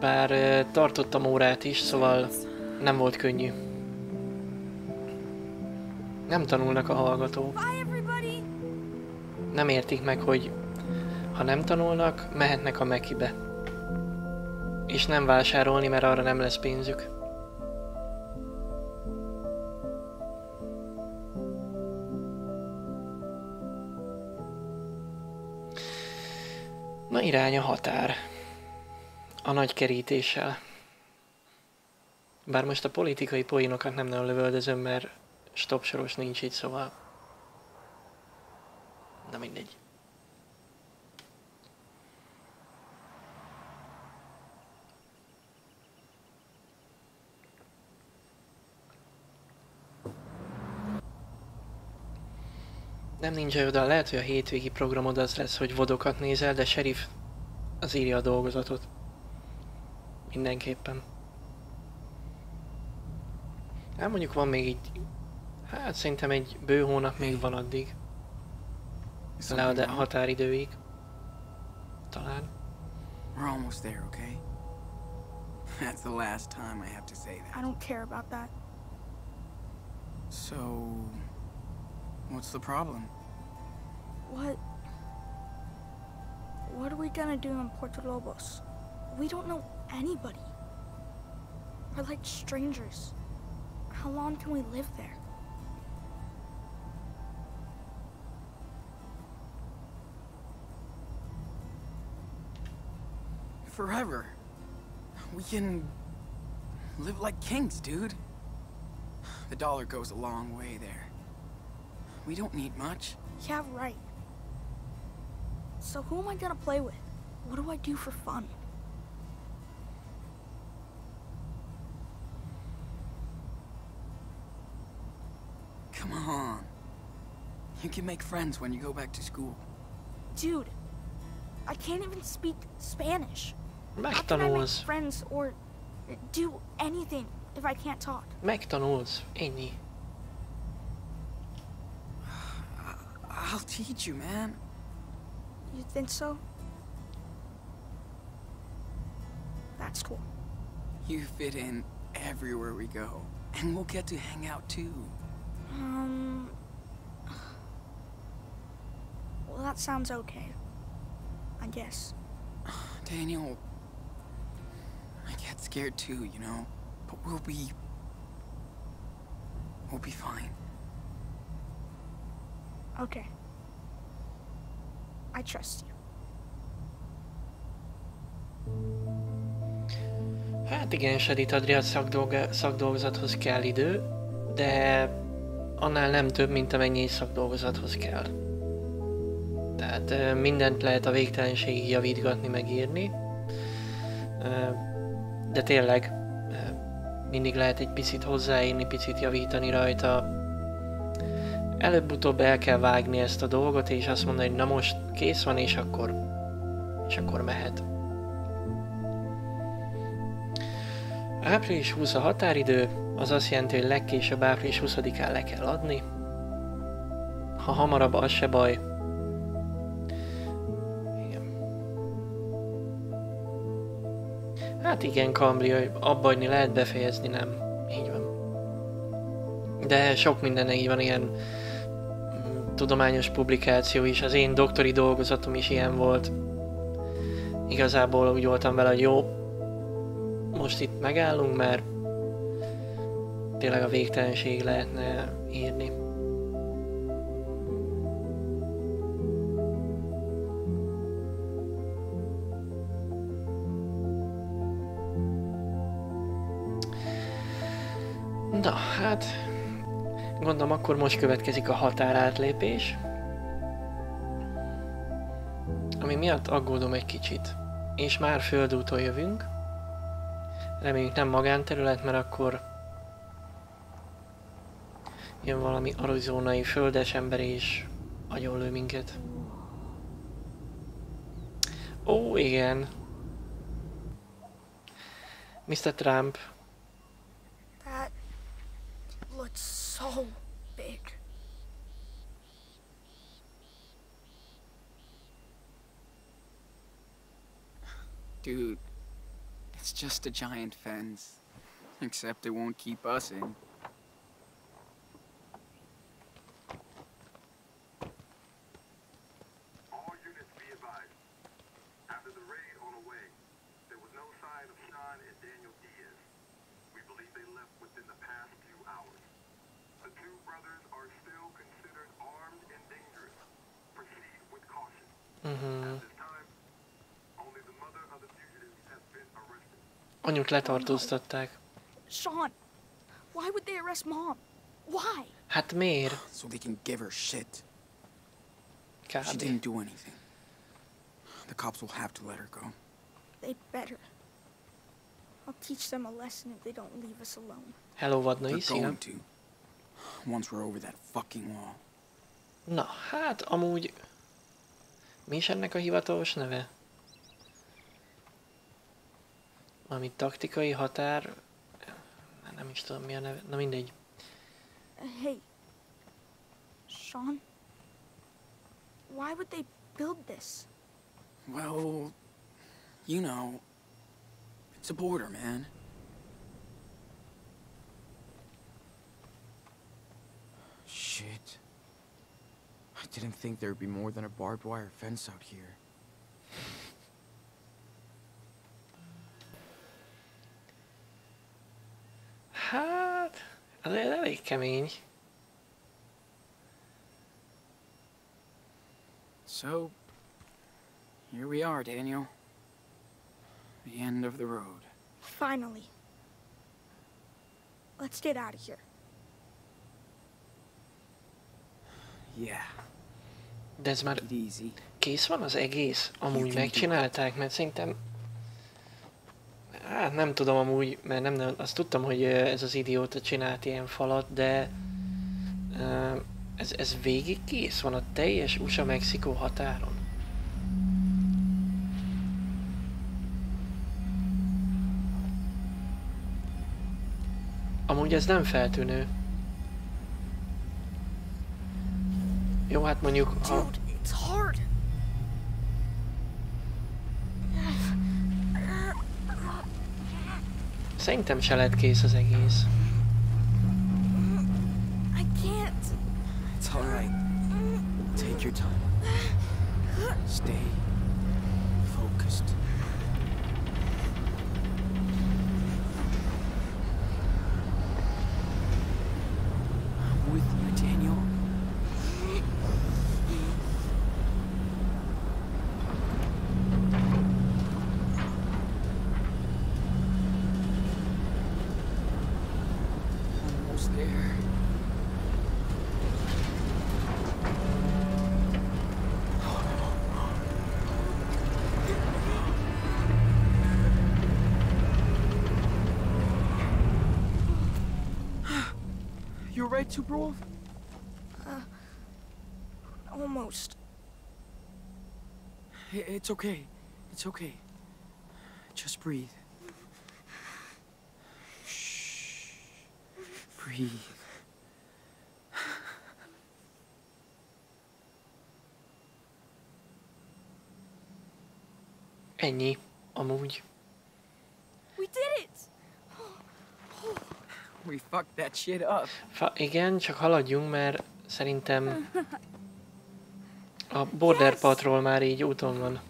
bár ö, tartottam órát is, szóval nem volt könnyű. Nem tanulnak a hallgatók. Nem értik meg, hogy ha nem tanulnak, mehetnek a Mekibe. És nem vásárolni, mert arra nem lesz pénzük. Na irány a határ. A nagy kerítéssel. Bár most a politikai poénokat nem nagyon lövöldözöm, mert stopsoros nincs itt, szóval... Na mindegy. Nem nincs oda, lehet, hogy a hétvégi programod az lesz, hogy vodokat nézel, de sheriff az írja a dolgozatot. Mindenképpen. Hát mondjuk van még így, hát szerintem egy bő hónap még van addig. Is Le something a határidőig. Talán. We're almost there, okay? That's the last time I have to say that. I don't care about that. So, what's the problem? What? What are we gonna do in Puerto Lobos? We don't know anybody. We're like strangers. How long can we live there? Forever. We can live like kings, dude. The dollar goes a long way there. We don't need much. Yeah, right. So who am I gonna play with? What do I do for fun? Come on. You can make friends when you go back to school. Dude, I can't even speak Spanish. How can I make Megtanulsz. friends or do anything if I can't talk? Megtanulsz. Ennyi. I'll teach you, man. You think so? That's cool. You fit in everywhere we go. And we'll get to hang out too. Um. Well, that sounds okay. I guess. Daniel, I get scared too, you know? But we'll be. We'll be fine. Okay. I trust you. Hát igen, Sedit Adriát szakdolga, szakdolgozathoz kell idő, de annál nem több, mint amennyi egy szakdolgozathoz kell. Tehát mindent lehet a végtelenségig javítgatni, megírni, de tényleg mindig lehet egy picit hozzáírni, picit javítani rajta. Előbb-utóbb el kell vágni ezt a dolgot, és azt mondani, hogy na most kész van, és akkor, és akkor mehet. Április 20 a határidő, az azt jelenti, hogy legkésőbb április 20-án le kell adni. Ha hamarabb, az se baj. Hát igen, Cambria, abbagyni lehet, befejezni nem. Így van. de sok mindennek van ilyen tudományos publikáció is. Az én doktori dolgozatom is ilyen volt. Igazából úgy voltam vele, hogy jó, most itt megállunk, mert tényleg a végtelenség lehetne írni. Na, hát gondolom akkor most következik a határátlépés. Ami miatt aggódom egy kicsit. És már földúton jövünk. Reméljük nem magánterület, mert akkor jön valami arizonai földes ember és agyonlő minket. Ó, igen. Mr. Trump. So big. Dude, it's just a giant fence. Except it won't keep us in. All units be advised. After the raid on Away, there was no sign of Sean and Daniel Diaz. We believe they left within the past few hours. The two brothers are still considered armed and dangerous. Proceed with caution. At this time, only the mother of the fugitives has been arrested. Anyut letartóztatták. Sean, why would they arrest mom? Why? Hát miért? So they can give her shit. She Kb. didn't do anything. The cops will have to let her go. They better. I'll teach them a lesson if they don't leave us alone. Hello, vadnai, They're szia. going to. Once we're over that fucking wall. Na, hát amúgy... Mi is ennek a hivatalos neve? Valami taktikai határ... Nem, is tudom mi a neve. Na mindegy. Hey, Sean, why would they build this? Well, you know, it's a border, man. Shit. I didn't think there'd be more than a barbed wire fence out here. Hát... Azért elég kemény. So, here we are, Daniel. The end of the road. Finally. Let's get out of here. De ez már kész van az egész? Amúgy megcsinálták, mert szerintem... Hát nem tudom amúgy, mert nem, nem azt tudtam, hogy ez az idióta csinált ilyen falat, de... Ez, ez végig kész van a teljes USA-Mexikó határon. Amúgy ez nem feltűnő. Jó, hát mondjuk... Ha... Dude, it's hard. Szerintem se lett kész az egész. It's alright. Take your time. Stay You alright, Superwolf? Almost. It's okay. It's okay. Just breathe. Shh. Breathe. Ennyi. Amúgy. We fucked that shit up. Fa- igen, csak haladjunk, mert szerintem a Border Patrol már így úton van.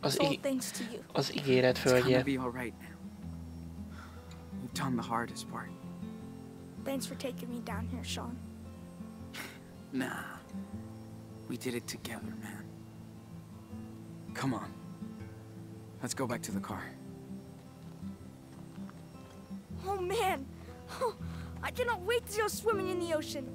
Az, ig- az ígéret It's gonna földje. be all right now. You've done the hardest part. Thanks for taking me down here, Sean. Nah. We did it together, man. Come on. Let's go back to the car. Oh man! Oh, I cannot wait to go swimming in the ocean.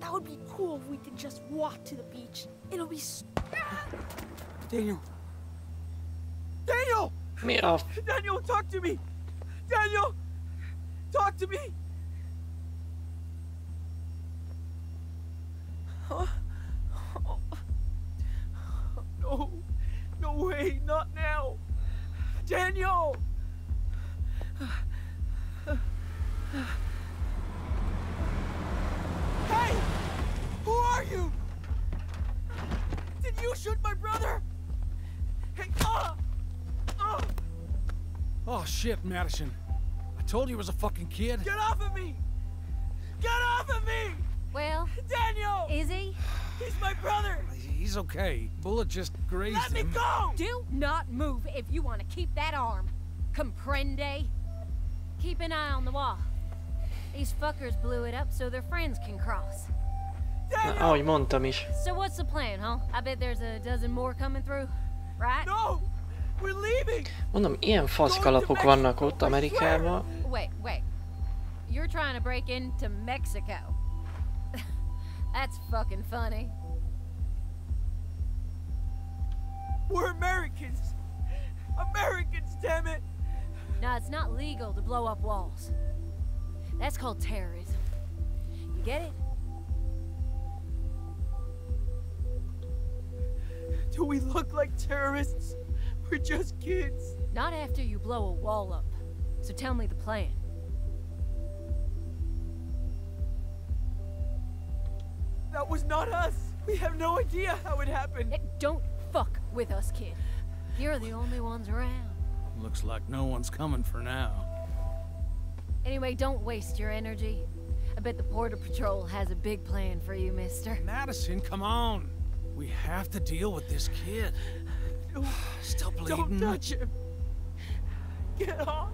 That would be cool if we could just walk to the beach. It'll be s- Daniel! Daniel! Mi a... Daniel, talk to me! Daniel! Talk to me! Huh? No. No way, not now. Daniel! Hey! Who are you? Did you shoot my brother? Hey, ah! Ah! Oh shit, Madison. I told you he was a fucking kid. Get off of me! Get off of me! Well, Daniel! is he? He's my brother! He's okay. Bullet just grazed him. Let me go! Do not move if you want to keep that arm. Comprende? Keep an eye on the wall. These fuckers blew it up so their friends can cross. Na, ahogy oh, mondtam is. So what's the plan, huh? I bet there's a dozen more coming through, right? No! We're leaving! Mondom, ilyen faszkalapok vannak ott Amerikában. Wait, wait. You're trying to break into Mexico. That's fucking funny. We're Americans! Americans, damn it! Now, it's not legal to blow up walls. That's called terrorism. You get it? Do we look like terrorists? We're just kids. Not after you blow a wall up. So tell me the plan. That was not us! We have no idea how it happened! Eh, Don't fuck with us, kid. You're the only ones around. Looks like no one's coming for now. Anyway, don't waste your energy. I bet the Border Patrol has a big plan for you, mister. Madison, come on. We have to deal with this kid. No, Still bleeding. don't touch him! Get off!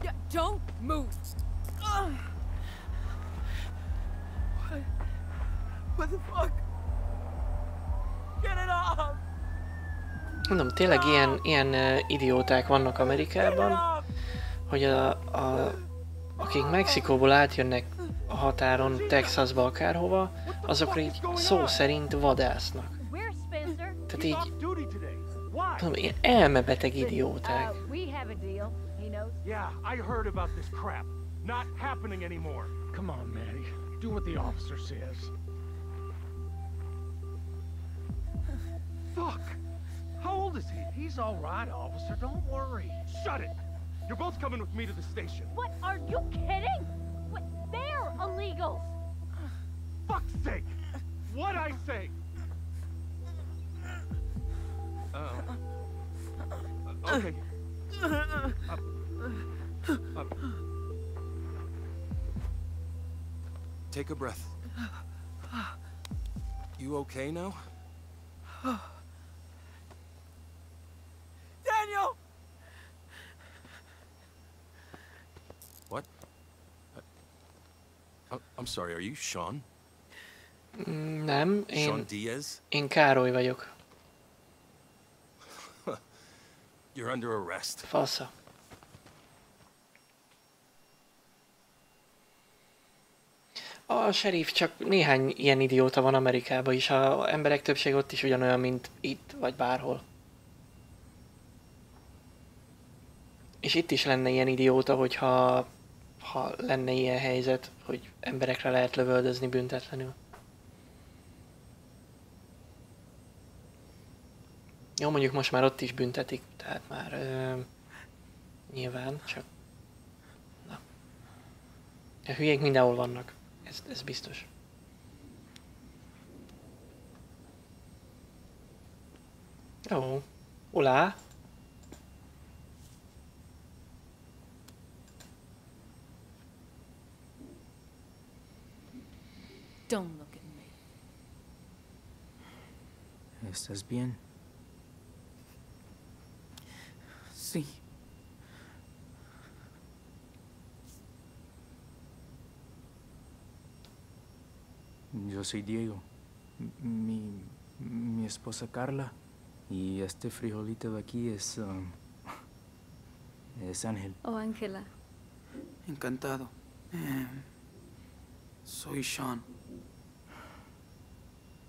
D- don't move! The fuck? Get it off! Mondom, tényleg ilyen, ilyen uh, idióták vannak Amerikában, hogy a, a, akik Mexikóból átjönnek a határon Texasba akárhova, azokra így szó szerint vadásznak. Where's Spencer? Tehát így, mondom, ilyen elmebeteg idióták. Uh, we have a deal. He knows. Yeah, I heard about this crap. Not happening anymore. Come on, Maddie. Do what the officer says. Fuck! How old is he? He's all right, officer. Don't worry. Shut it! You're both coming with me to the station. What? Are you kidding? What? They're illegals. Fuck's sake! What I say? Uh, okay. Uh, uh, Take a breath. You okay now? Daniel! What? I, I'm sorry, are you Sean? Mm, Nem, Sean én, Diaz? én Károly vagyok. You're under arrest. Fasza. A sheriff csak néhány ilyen idióta van Amerikában is, a emberek többség ott is ugyanolyan, mint itt, vagy bárhol. És itt is lenne ilyen idióta, hogyha ha lenne ilyen helyzet, hogy emberekre lehet lövöldözni büntetlenül. Jó, mondjuk most már ott is büntetik, tehát már ö, nyilván, csak A hülyék mindenhol vannak. Ez, ez biztos. Ó, olá! Don't look at me. ¿Estás bien? Sí. Yo soy Diego. Mi, mi esposa Carla. Y este frijolito de aquí es... um, es Ángel. Oh, Ángela. Encantado. Eh, soy Sean.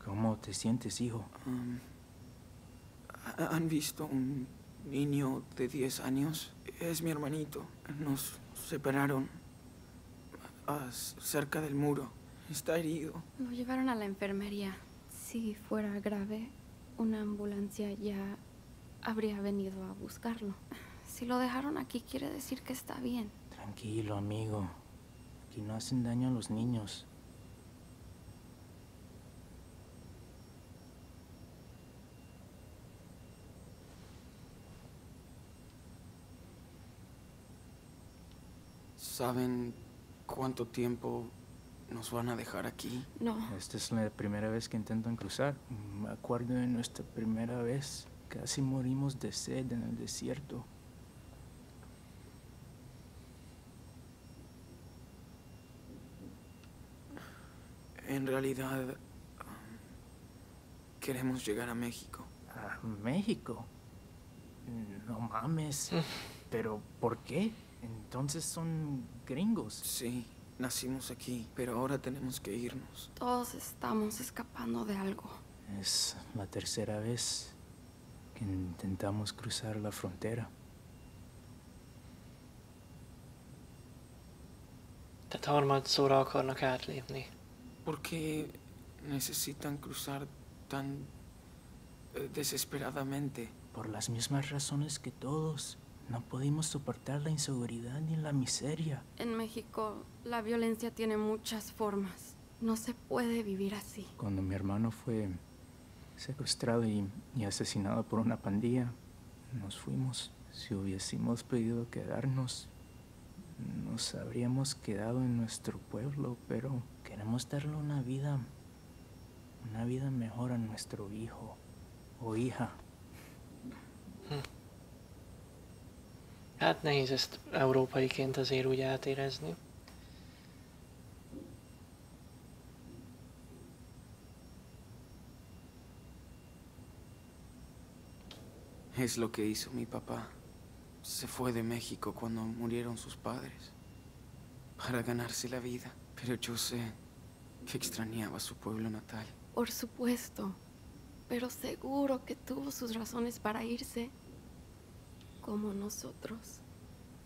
¿Cómo te sientes, hijo? Um, ¿ha- ¿Han visto un niño de 10 años? Es mi hermanito. Nos separaron ah, cerca del muro. Está herido. Lo llevaron a la enfermería. Si fuera grave, una ambulancia ya habría venido a buscarlo. Si lo dejaron aquí, quiere decir que está bien. Tranquilo, amigo. Aquí no hacen daño a los niños. ¿Saben cuánto tiempo nos van a dejar aquí? No. Esta es la primera vez que intentan cruzar. Me acuerdo de nuestra primera vez. Casi morimos de sed en el desierto. En realidad, queremos llegar a México. ¿A México? No mames. ¿Pero por qué? Entonces son gringos. Sí, nacimos aquí, pero ahora tenemos que irnos. Todos estamos escapando de algo. Es la tercera vez que intentamos cruzar la frontera. Tehát harmadszóra akarnak átlépni. ¿Por qué necesitan cruzar tan eh, desesperadamente? Por las mismas razones que todos. No pudimos soportar la inseguridad ni la miseria. En México, la violencia tiene muchas formas. No se puede vivir así. Cuando mi hermano fue secuestrado y, y asesinado por una pandilla, nos fuimos. Si hubiésemos podido quedarnos, nos habríamos quedado en nuestro pueblo, pero queremos darle una vida, una vida mejor a nuestro hijo o hija. Hát nehéz ezt európaiként azért úgy átérezni. Es lo que hizo mi papá. Se fue de México cuando murieron sus padres para ganarse la vida. Pero yo sé que extrañaba su pueblo natal. Por supuesto. Pero seguro que tuvo sus razones para irse. Como nosotros.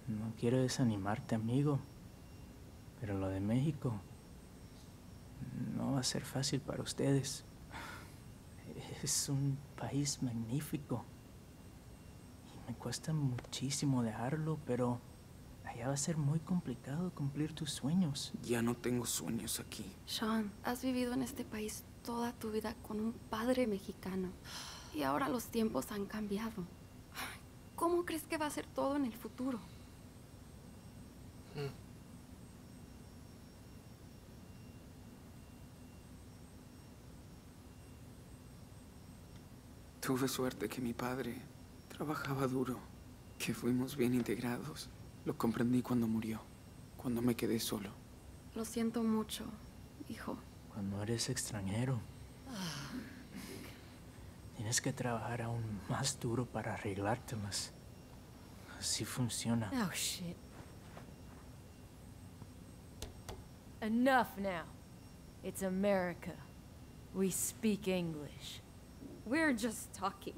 No quiero desanimarte, amigo. Pero lo de México no va a ser fácil para ustedes. Es un país magnífico. Y me cuesta muchísimo dejarlo, pero allá va a ser muy complicado cumplir tus sueños. Ya no tengo sueños aquí. Sean, has vivido en este país toda tu vida con un padre mexicano. Y ahora los tiempos han cambiado. ¿Cómo crees que va a ser todo en el futuro? Tuve suerte que mi padre trabajaba duro, que fuimos bien integrados. Lo comprendí cuando murió, cuando me quedé solo. Lo siento mucho, hijo. Cuando eres extranjero, tienes que trabajar aún más duro para arreglártelas. Así funciona. Oh, shit. Enough now. It's America. We speak English. We're just talking.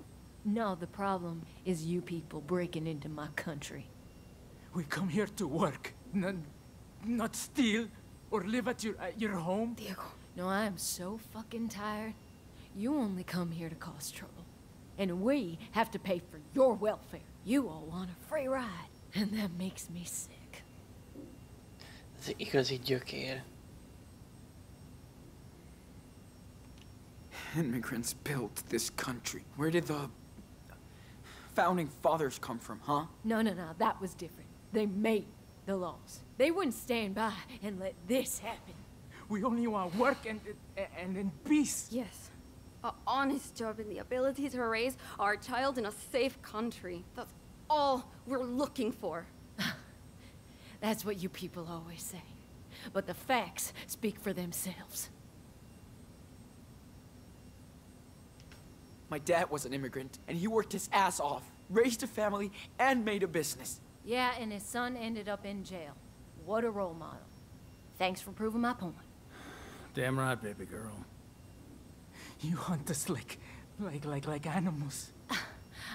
No, the problem is you people breaking into my country. We come here to work, not, not steal or live at your, at your home. Diego. No, I am so fucking tired. You only come here to cause trouble. And we have to pay for your welfare. You all want a free ride. And that makes me sick. Ez igazi gyökér. Immigrants built this country. Where did the founding fathers come from, huh? No, no, no, that was different. They made the laws. They wouldn't stand by and let this happen. We only want work and and in peace. Yes. A honest job and the ability to raise our child in a safe country. That's all we're looking for. That's what you people always say. But the facts speak for themselves. My dad was an immigrant, and he worked his ass off, raised a family, and made a business. Yeah, and his son ended up in jail. What a role model. Thanks for proving my point. Damn right, baby girl. You hunt us like, like, like, like animals.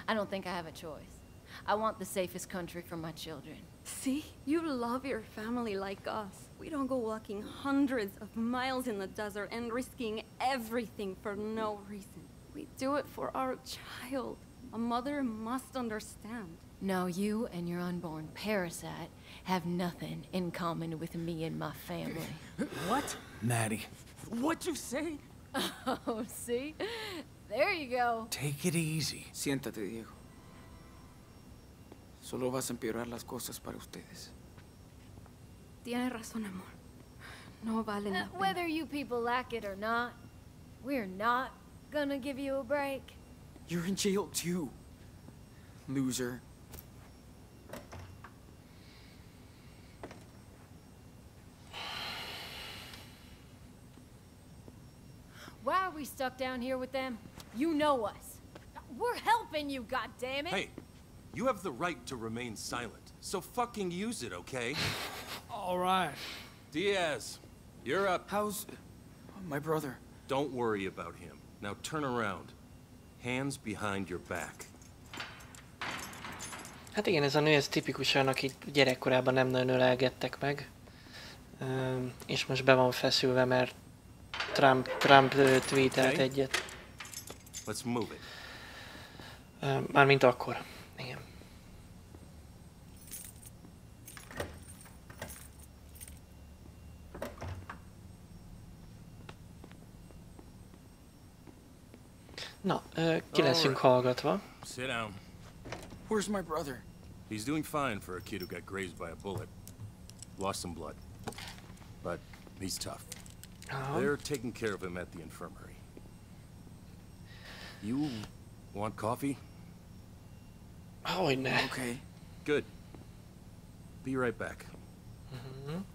I don't think I have a choice. I want the safest country for my children. See? You love your family like us. We don't go walking hundreds of miles in the desert and risking everything for no reason. We do it for our child. A mother must understand. No, you and your unborn parasite have nothing in common with me and my family. What? Maddie, What you say? Oh, see? There you go. take it easy. Siéntate, Diego. Solo vas a empeorar las cosas para ustedes. Tienes razón, amor. No valen la Uh, pena. Whether you people like it or not, we're not gonna give you a break. You're in jail too, loser. Why are we stuck down here with them? You know us. We're helping you, goddammit! Hey, you have the right to remain silent, so fucking use it, okay? All right. Diaz, you're up. How's my brother? Don't worry about him. Now turn around. Hands behind your back. Hát igen, ez a nő, ez tipikusan, akit gyerekkorában nem nagyon ölelgettek meg. Üm, és most be van feszülve, mert Trump, Trump tweetelt Okay. egyet. Let's move it. Mármint akkor. Igen. Na, ki leszünk hallgatva. Sit down. Where's my brother? He's doing fine for a kid who got grazed by a bullet. Lost some blood. But he's tough. Aha. They're taking care of him at the infirmary. You want coffee? Hogyne. Okay. Good. Be right back. Mhm.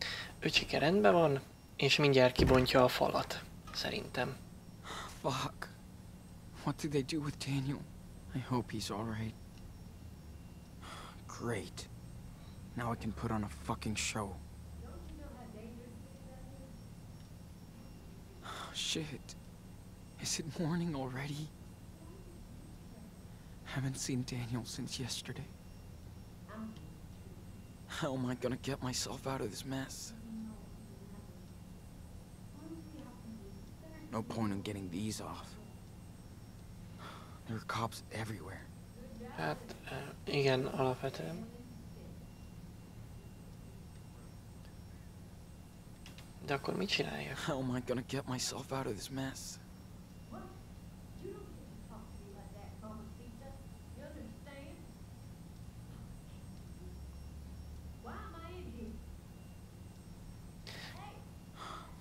Öcsike rendben van, és mindjárt kibontja a falat. Szerintem. Fuck. What did they do with Daniel? I hope he's alright. Great. Now I can put on a fucking show. Shit. Is it morning already? Haven't seen Daniel since yesterday. How am I gonna get myself out of this mess? No point in getting these off. There are cops everywhere. Hát, ö, igen, alapvetően. De akkor mit? How am I gonna get myself out of this mess?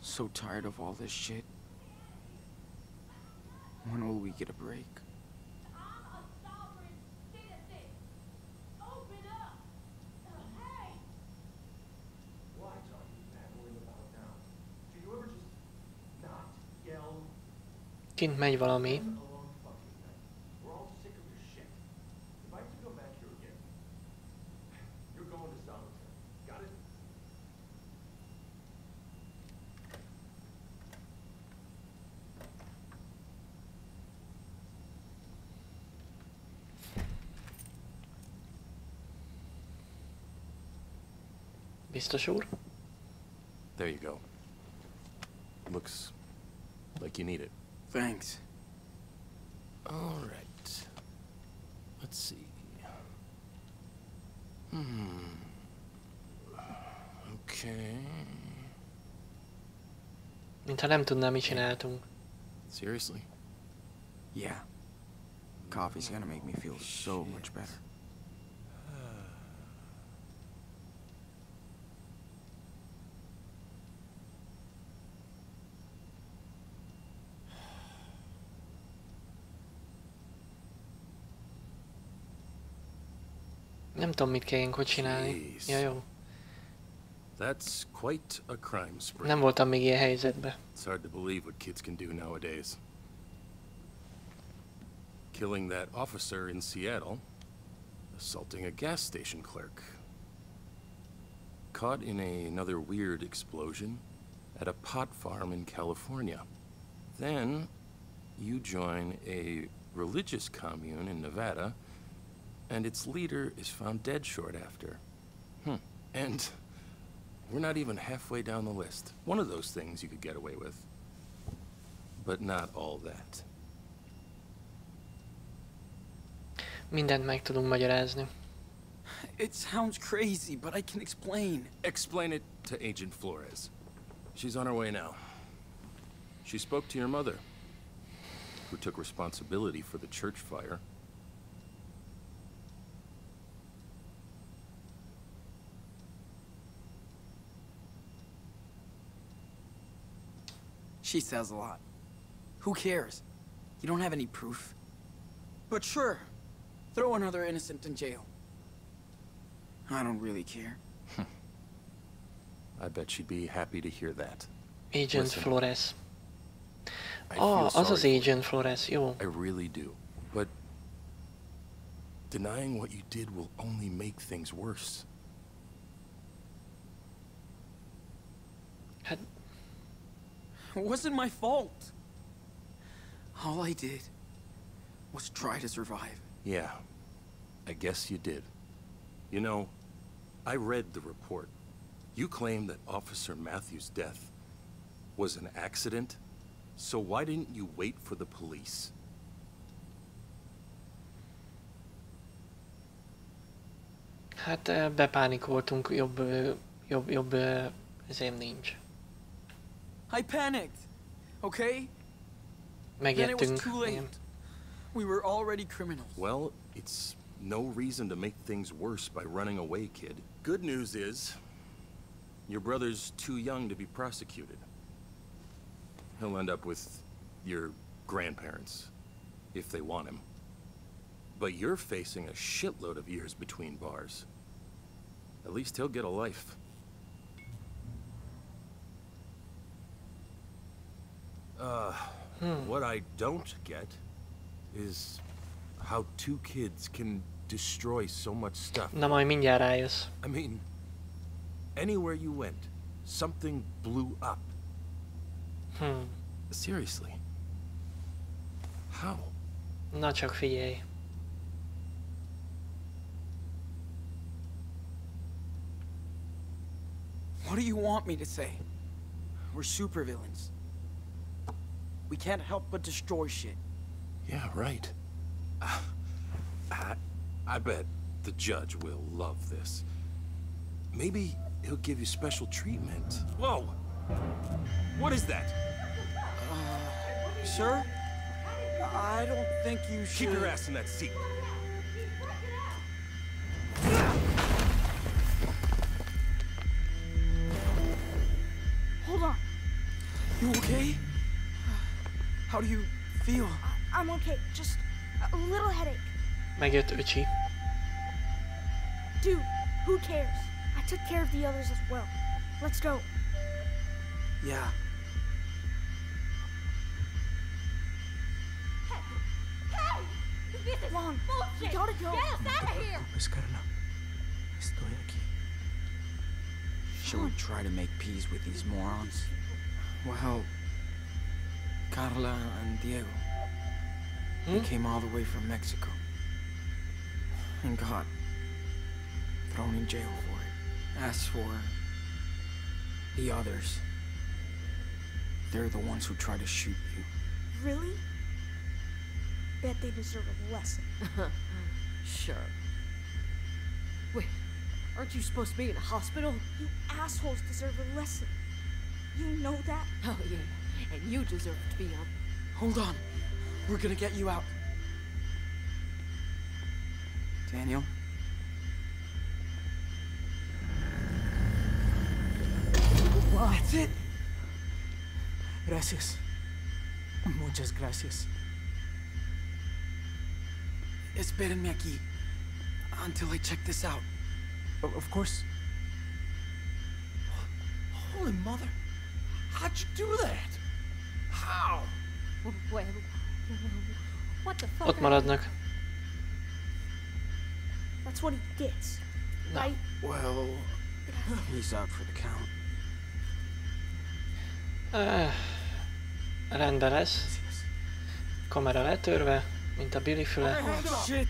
So tired of all this shit. When will we get a break? Kint megy valami. Biztos úr? There you go. Looks like you need it. Thanks. All right. Let's see. Hmm. Okay. Mintha nem tudná, mit csináltunk. Seriously? Yeah. Coffee's gonna make me feel so much better. Nem tudom, mit kell ilyenkor csinálni. Ja, jó. That's quite a crime spree. Nem voltam még ilyen helyzetben. It's hard to believe what kids can do nowadays. Killing that officer in Seattle, assaulting a gas station clerk, caught in a, another weird explosion at a pot farm in California. Then you join a religious commune in Nevada, and its leader is found dead short after. Hmm. And we're not even halfway down the list. One of those things you could get away with. But not all that. Mindent meg tudunk magyarázni. It sounds crazy, but I can explain. Explain it to Agent Flores. She's on her way now. She spoke to your mother, who took responsibility for the church fire. She says a lot. Who cares? You don't have any proof. But sure, throw another innocent in jail. I don't really care. I bet she'd be happy to hear that. Agent Listen, Flores. I Oh, feel az az Agent Flores, jó. I really do. But denying what you did will only make things worse. It wasn't my fault. All I did was try to survive. Yeah, I guess you did. You know, I read the report. You claim that Officer Matthews' death was an accident, so why didn't you wait for the police? Hát eh, bepánikoltunk, jobb, jobb, jobb ö, ezért nincs. I panicked, okay? Then it was too igen. late. We were already criminals. Well, it's no reason to make things worse by running away, kid. Good news is, your brother's too young to be prosecuted. He'll end up with your grandparents, if they want him. But you're facing a shitload of years between bars. At least he'll get a life. Uh, Hmm. what I don't get is how two kids can destroy so much stuff. Na majd mindjárt rájössz. I mean, anywhere you went, something blew up. Hmm. Seriously. How? Na csak figyelj. What do you want me to say? We're supervillains. We can't help but destroy shit. Yeah, right. Uh, I, I bet the judge will love this. Maybe he'll give you special treatment. Whoa! What is that? Sir? I don't think you should... Keep your ass in that seat. Hold on. You okay? How do you feel? I'm okay. Just a little headache. Megjött öcsi. Dude, who cares? I took care of the others as well. Let's go. Yeah. Hey! This is Mom, bullshit! we gotta go. Get us out of here! Pues, Carla. Estoy aquí. Should we try to make peace with these morons? Well, Carla and Diego. They hmm? came all the way from Mexico. And got thrown in jail for it. As for the others, they're the ones who tried to shoot you. Really? Bet they deserve a lesson. sure. Wait, Aren't you supposed to be in a hospital? You assholes deserve a lesson. You know that? Oh, yeah. And you deserve to be on. Hold on. We're gonna get you out. Daniel? That's it. Gracias. Muchas gracias. Espérenme aquí. Until I check this out. O- of course. Holy mother. How'd you do that? Ott maradnak. That's what he gets. Right? Well, he's out for the count. Uh, rendben lesz. Kamera letörve, mint a Billy füle. Oh, shit!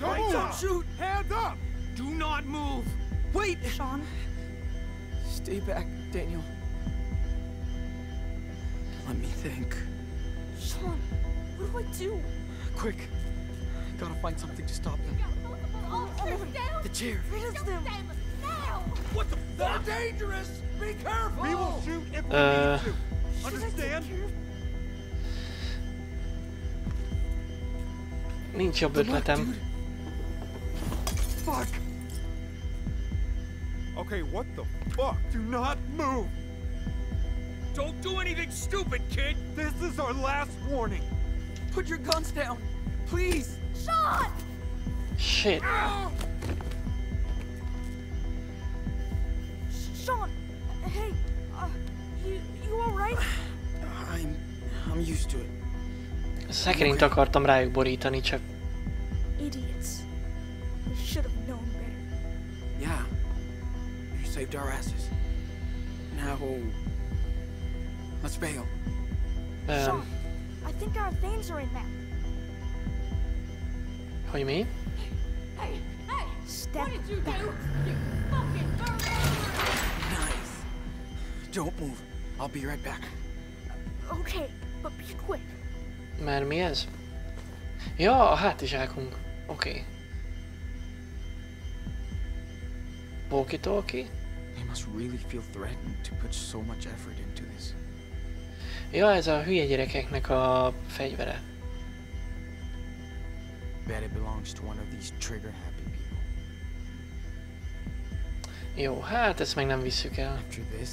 Don't, don't shoot! Hands up! Do not move! Wait! Sean? Stay back, Daniel. Let me think. Sean, what do I do? Quick! Gotta find something to stop them. The chair. Rid of them. What the fuck? They're dangerous! Be careful! We will shoot if we Uh, need to. Understand? nincs jobb ötletem. Fuck! Okay, what the fuck? Do not move! Don't do anything stupid, kid! This is our last warning! Put your guns down! Please! Sean! Shit. Sean! Hey, uh, you, you alright? I'm... I'm used to it. A szekrényt akartam rájuk borítani, csak Idiots. They should have known better. Yeah. You saved our asses. Now... Let's bail. Sean, um, I think our things are in there. What do you mean? Hey, hey! Step what did you do? back. You fucking murderer! Nice. Don't move. I'll be right back. Okay, but be quick. Mert mi ez? Ja, a hátizsákunk. Oké. Okay. Walkie-talkie? They must really feel threatened to put so much effort into this. Ja, ez a hülye gyerekeknek a fegyvere. Bet it belongs to one of these trigger-happy people. Jó, hát ezt meg nem visszük el. After this,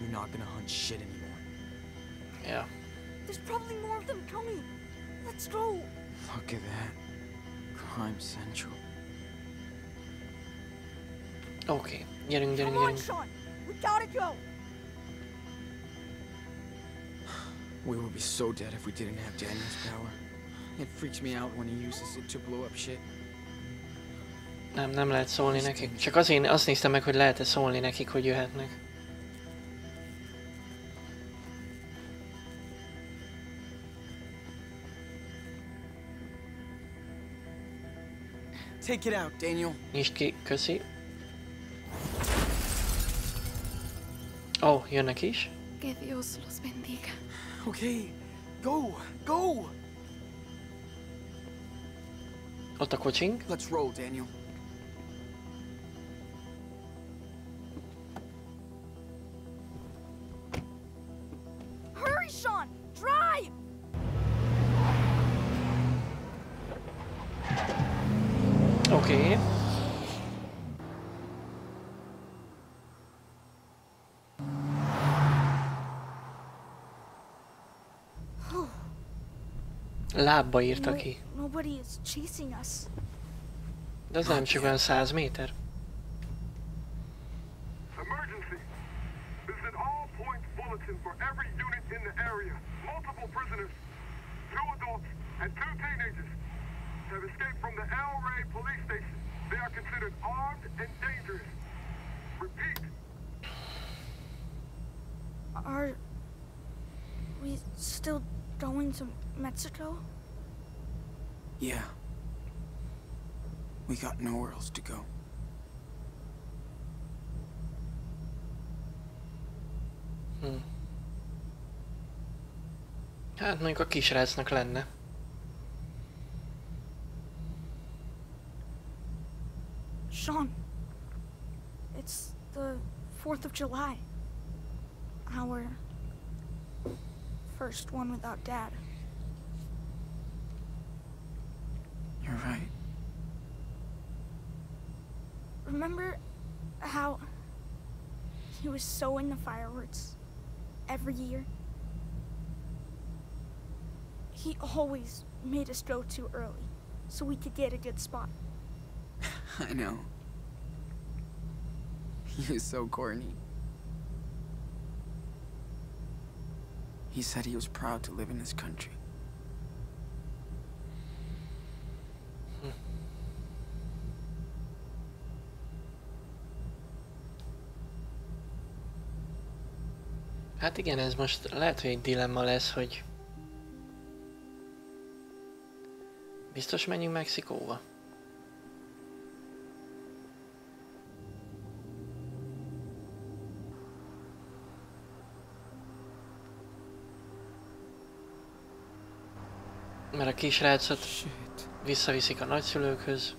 you're not gonna hunt shit anymore. Ja. There's probably more of them coming. Let's go. Look at that. Crime Central. Oké, okay. gyerünk, gyerünk, Come on, gyerünk. Sean. We gotta go. We would be so dead if we didn't have Daniel's power. It freaks me out when he uses it to blow up shit. Nem, nem lehet szólni nekik. Csak azért azt néztem meg, hogy lehet-e szólni nekik, hogy jöhetnek. Take it out, Daniel. Nyisd ki, köszi. Ó, oh, jönnek is. Que Dios los bendiga. Okay, go, go! Ott a kocsink. Let's roll, Daniel. Hurry, Sean. Drive. Okay. Lábba írta ki. nobody is chasing us. De az nem csak olyan 100 méter. Emergency! Visit all points bulletin for every unit in the area. Multiple prisoners, two adults and two teenagers, have escaped from the El Rey police station. They are considered armed and dangerous. Repeat, Are we still going to Mexico? Yeah. We got nowhere else to go. Hm. Hát mondjuk a kisrácnak lenne. Sean, it's the 4th of July. Our first one without Dad. You're right. Remember how he was so into fireworks every year? He always made us go too early so we could get a good spot. I know. He was so corny. He said he was proud to live in his country. Hát igen, ez most lehet, hogy egy dilemma lesz, hogy biztos menjünk Mexikóba. Mert a kisrácot visszaviszik a nagyszülőkhöz.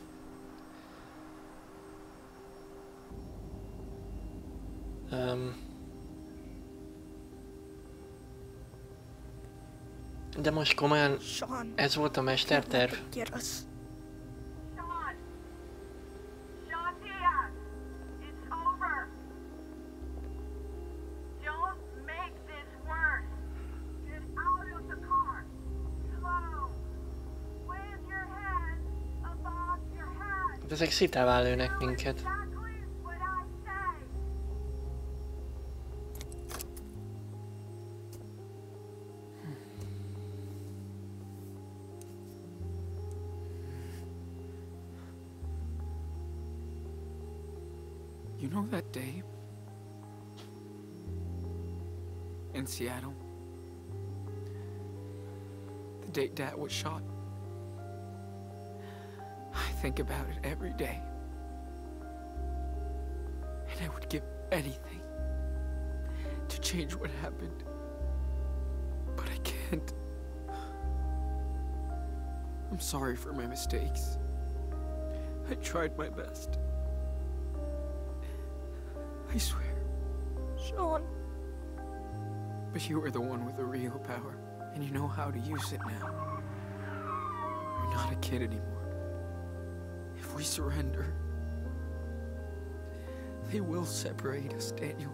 Um, de most komolyan ez volt a mesterterv. Ezek szitává lőnek minket. You know that day? In Seattle? The day Dad was shot? Think about it every day. And I would give anything to change what happened. But I can't. I'm sorry for my mistakes. I tried my best. I swear. Sean. But you are the one with the real power, and you know how to use it now. You're not a kid anymore. If we surrender, they will separate us, Daniel.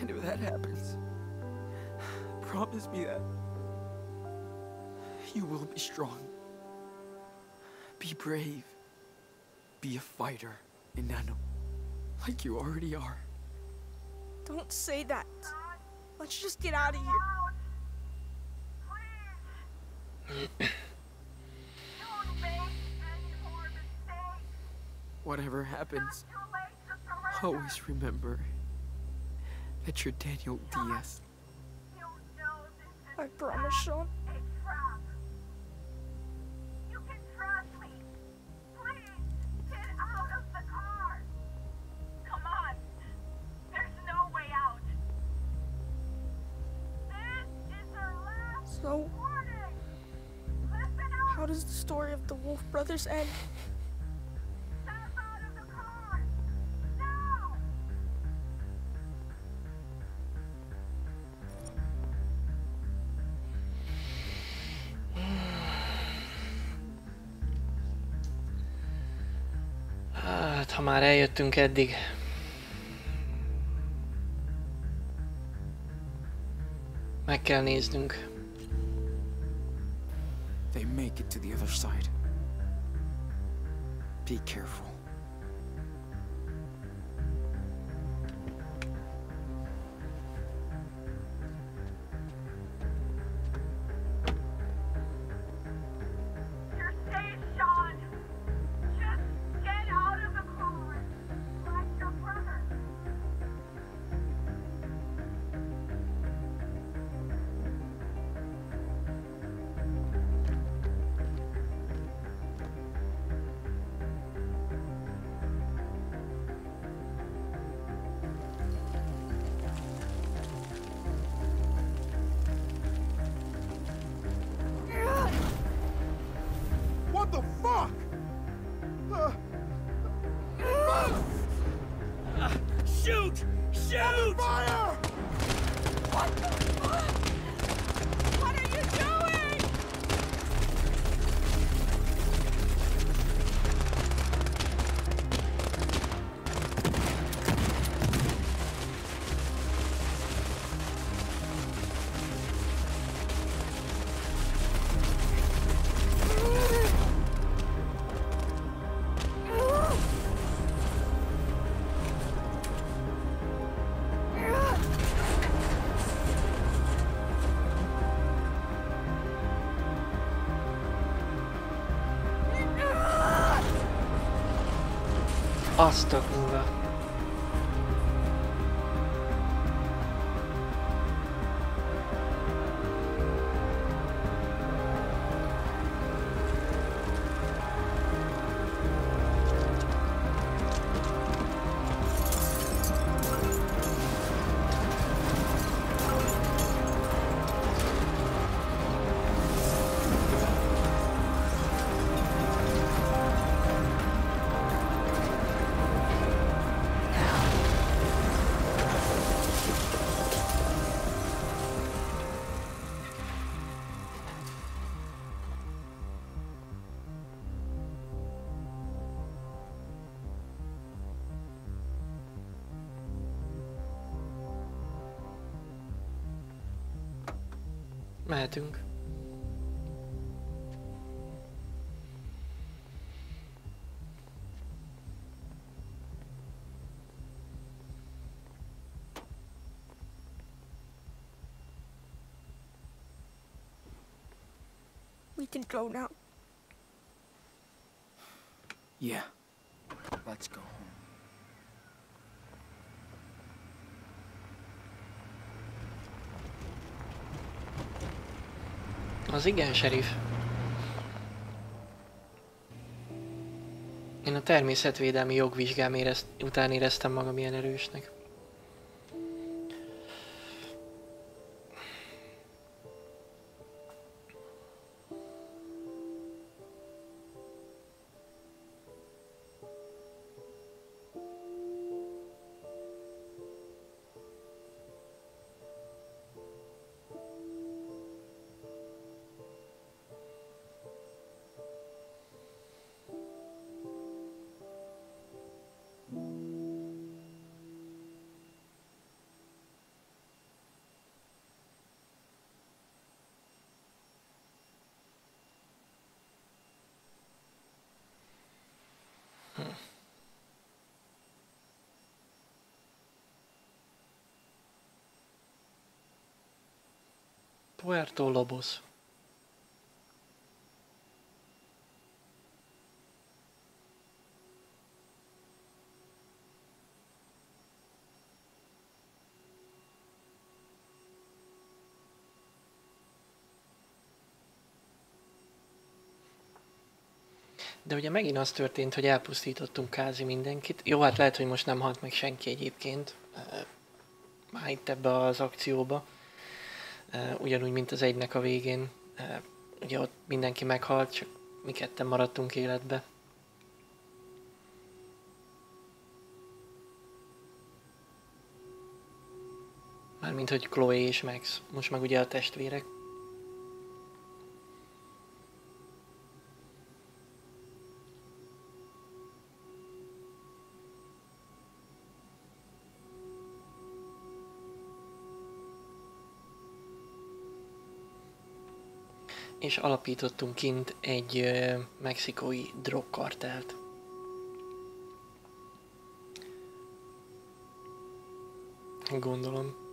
And if that happens, promise me that you will be strong. Be brave. Be a fighter, enano, like you already are. Don't say that. Let's just get out of here. Whatever happens, always remember that you're Daniel Diaz. I promise, Sean. So, how does the story of the Wolf Brothers end? Már eljöttünk eddig. Meg kell néznünk. They make it to the other side. Be careful. Azt Mehetünk. We can go now. Yeah. Let's go home. Az igen, serif. Én a természetvédelmi jogvizsgám érezt, után éreztem magam ilyen erősnek. Puerto Lobos. De ugye megint az történt, hogy elpusztítottunk kázi mindenkit. Jó, hát lehet, hogy most nem halt meg senki egyébként. eh, Már itt ebbe az akcióba. Ugyanúgy, mint az egynek a végén. Ugye ott mindenki meghalt, csak mi ketten maradtunk életbe. Mármint, hogy Chloe és Max. Most meg ugye a testvérek. És alapítottunk kint egy mexikói drogkartelt. Gondolom.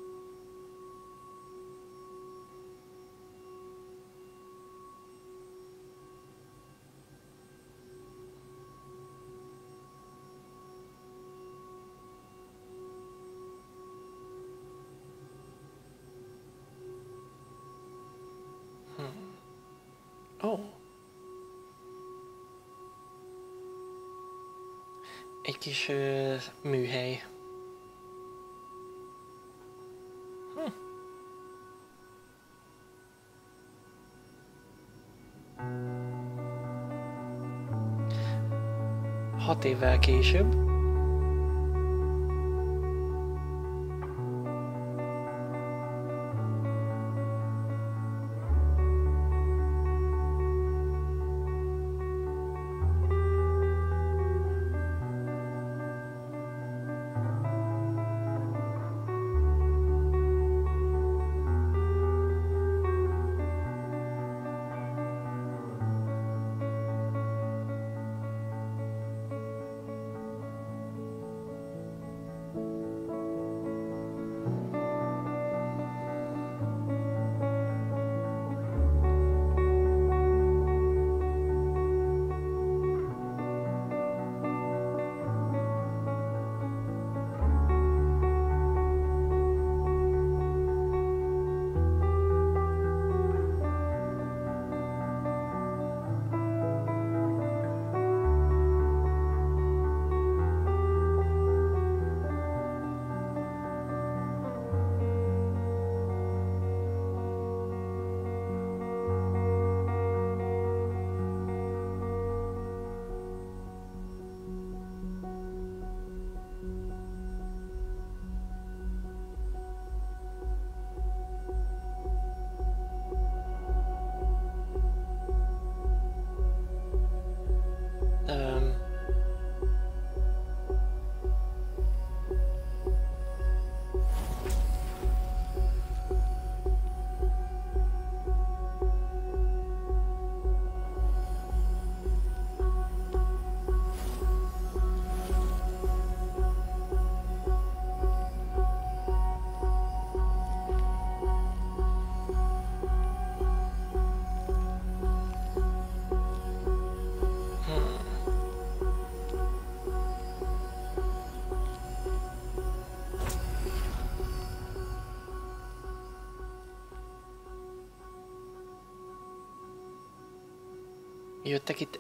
Ó. Egy kis ö, műhely. Hm. Hat évvel később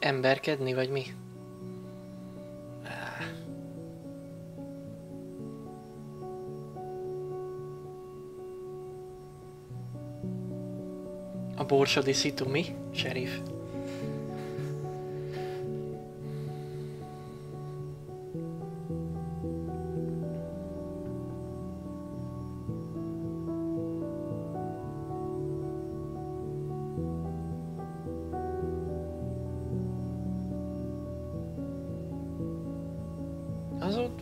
emberkedni, vagy mi? A borsodi szitu mi, sheriff?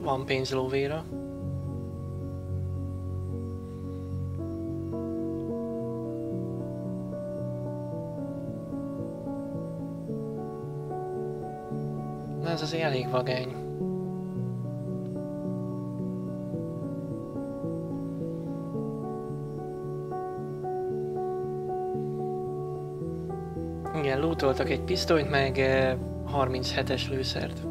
Van pénzlóvéra. Na ez azért elég vagány. Igen, lootoltak egy pisztolyt, meg eh, 37-es lőszert.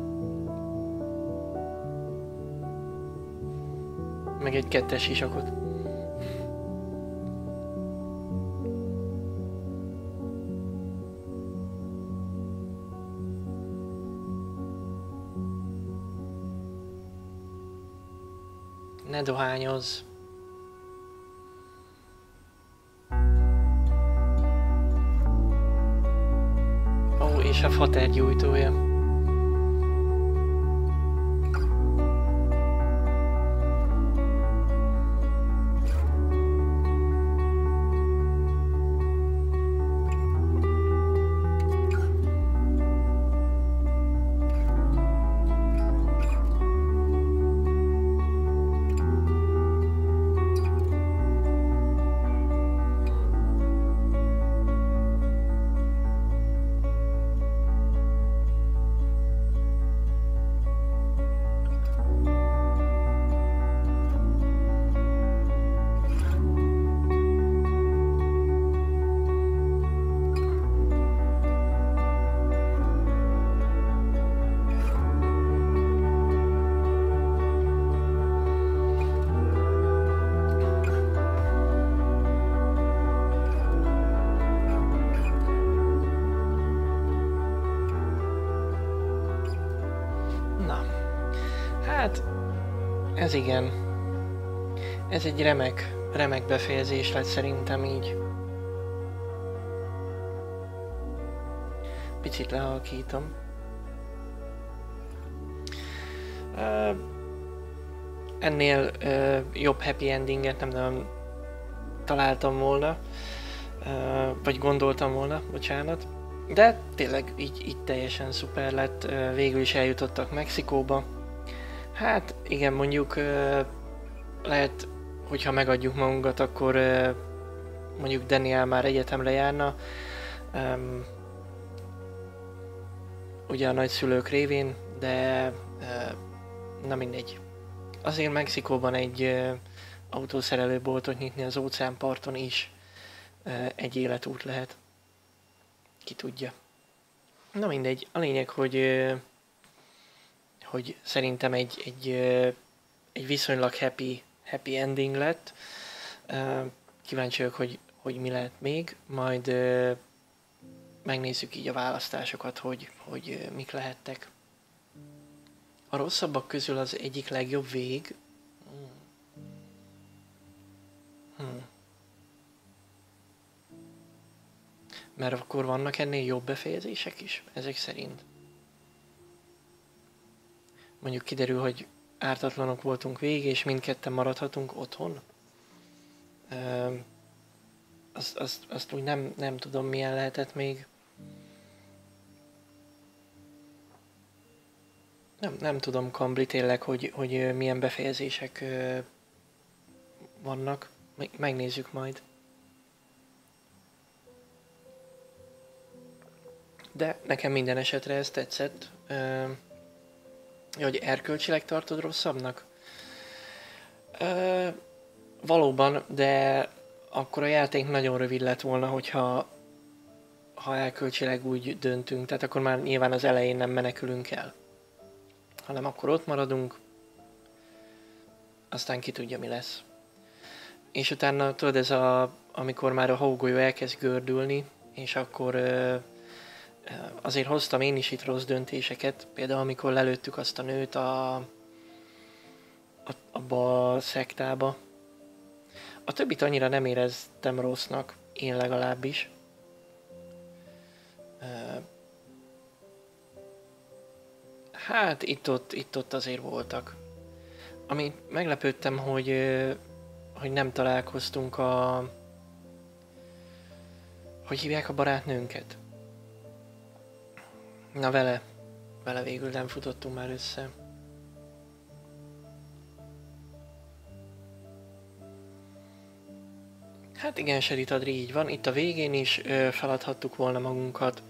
Meg egy kettes sisakot. Ne dohányozz. Ó, és a fater gyújtója. Ez igen. Ez egy remek, remek befejezés lett szerintem így. Picit lehalkítom. Uh, ennél uh, jobb happy endinget nem nagyon találtam volna, uh, vagy gondoltam volna, bocsánat. De tényleg így, így teljesen szuper lett, végül is eljutottak Mexikóba. Hát igen, mondjuk lehet, hogyha megadjuk magunkat, akkor mondjuk Daniel már egyetemre járna. Ugye a nagyszülők révén, de na mindegy. Azért Mexikóban egy autószerelőboltot nyitni az óceánparton is egy életút lehet. Ki tudja. Na mindegy, a lényeg, hogy hogy szerintem egy, egy, egy viszonylag happy, happy ending lett. Kíváncsi vagyok, hogy, hogy mi lehet még, majd megnézzük így a választásokat, hogy, hogy mik lehettek. A rosszabbak közül az egyik legjobb vég. Hmm. Hmm. Mert akkor vannak ennél jobb befejezések is, ezek szerint. Mondjuk kiderül, hogy ártatlanok voltunk végig, és mindketten maradhatunk otthon. Üm, azt, azt, azt úgy nem, nem tudom, milyen lehetett még. Nem, nem tudom, Kambli, tényleg, hogy, hogy milyen befejezések ö, vannak. Megnézzük majd. De nekem minden esetre ez tetszett. Hogy erkölcsileg tartod rosszabbnak? Ö, valóban, de akkor a játék nagyon rövid lett volna, hogyha ha elkölcsileg úgy döntünk, tehát akkor már nyilván az elején nem menekülünk el. Hanem akkor ott maradunk, aztán ki tudja mi lesz. És utána tudod ez a, amikor már a hógolyó elkezd gördülni, és akkor ö, azért hoztam én is itt rossz döntéseket, például amikor lelőttük azt a nőt a, a abba a szektába. A többit annyira nem éreztem rossznak, én legalábbis. Hát itt-ott, itt-ott azért voltak. Ami meglepődtem, hogy, hogy nem találkoztunk a... Hogy hívják a barátnőnket? Na vele. Vele végül nem futottunk már össze. Hát igen, Sherit Adri, így van. Itt a végén is ö, feladhattuk volna magunkat.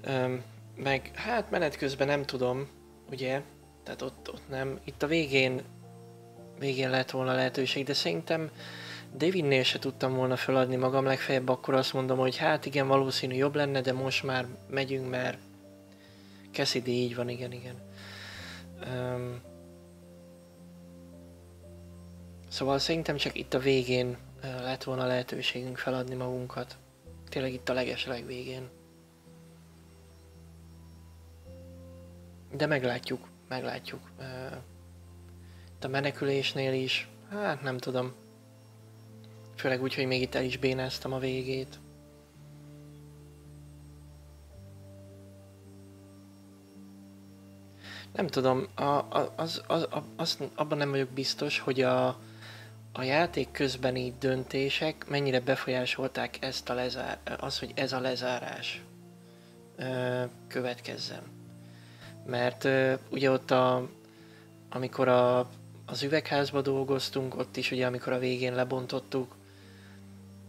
Ö, meg hát menet közben nem tudom, ugye? Tehát ott, ott nem. Itt a végén végén lett volna lehetőség, de szerintem Davidnél se tudtam volna feladni magam, legfeljebb akkor azt mondom, hogy hát igen, valószínű jobb lenne, de most már megyünk, mert Cassidy így van, igen, igen. Um, szóval szerintem csak itt a végén lett volna lehetőségünk feladni magunkat. Tényleg itt a leges legvégén. De meglátjuk, meglátjuk. Itt a menekülésnél is, hát nem tudom. Főleg úgy, hogy még itt el is bénáztam a végét. Nem tudom, a, a, az, az, az, abban nem vagyok biztos, hogy a, a játék közbeni döntések mennyire befolyásolták ezt a lezár, az, hogy ez a lezárás ö, következzen. Mert ö, ugye ott a, amikor a, az üvegházba dolgoztunk, ott is ugye amikor a végén lebontottuk,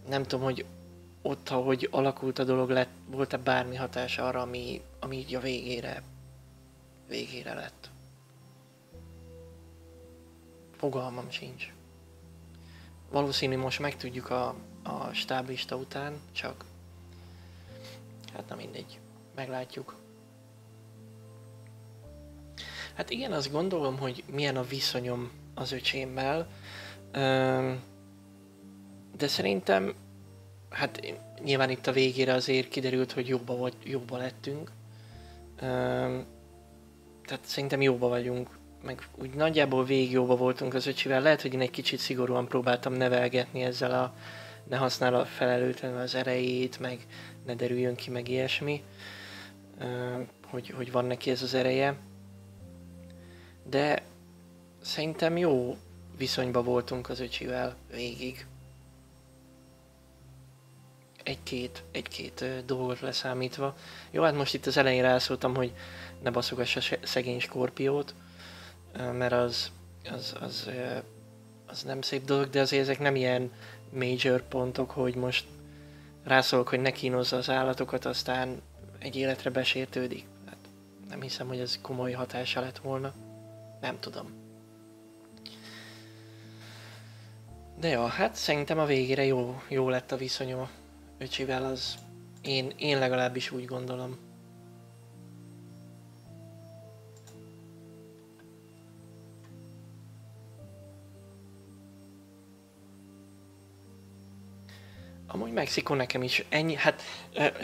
nem tudom, hogy ott, ahogy alakult a dolog, lett, volt-e bármi hatás arra, ami, ami így a végére végére lett. Fogalmam sincs. Valószínű most megtudjuk a, a stáblista után, csak hát nem mindegy, meglátjuk. Hát igen, azt gondolom, hogy milyen a viszonyom az öcsémmel, de szerintem, hát nyilván itt a végére azért kiderült, hogy jobba, vagy, jobba lettünk tehát szerintem jóba vagyunk, meg úgy nagyjából végig jóba voltunk az öcsivel. Lehet, hogy én egy kicsit szigorúan próbáltam nevelgetni ezzel a ne használ a felelőtlenül az erejét, meg ne derüljön ki, meg ilyesmi, hogy, hogy van neki ez az ereje. De szerintem jó viszonyba voltunk az öcsivel végig. Egy-két, egy-két dolgot leszámítva. Jó, hát most itt az elején rászóltam, hogy ne baszogassa szegény skorpiót, mert az, az, az, az nem szép dolog, de azért ezek nem ilyen major pontok, hogy most rászólok, hogy ne kínozza az állatokat, aztán egy életre besértődik. Hát nem hiszem, hogy ez komoly hatása lett volna. Nem tudom. De jó, hát szerintem a végére jó, jó lett a viszonyom öcsivel, az én, én legalábbis úgy gondolom. Amúgy Mexikó nekem is ennyi, hát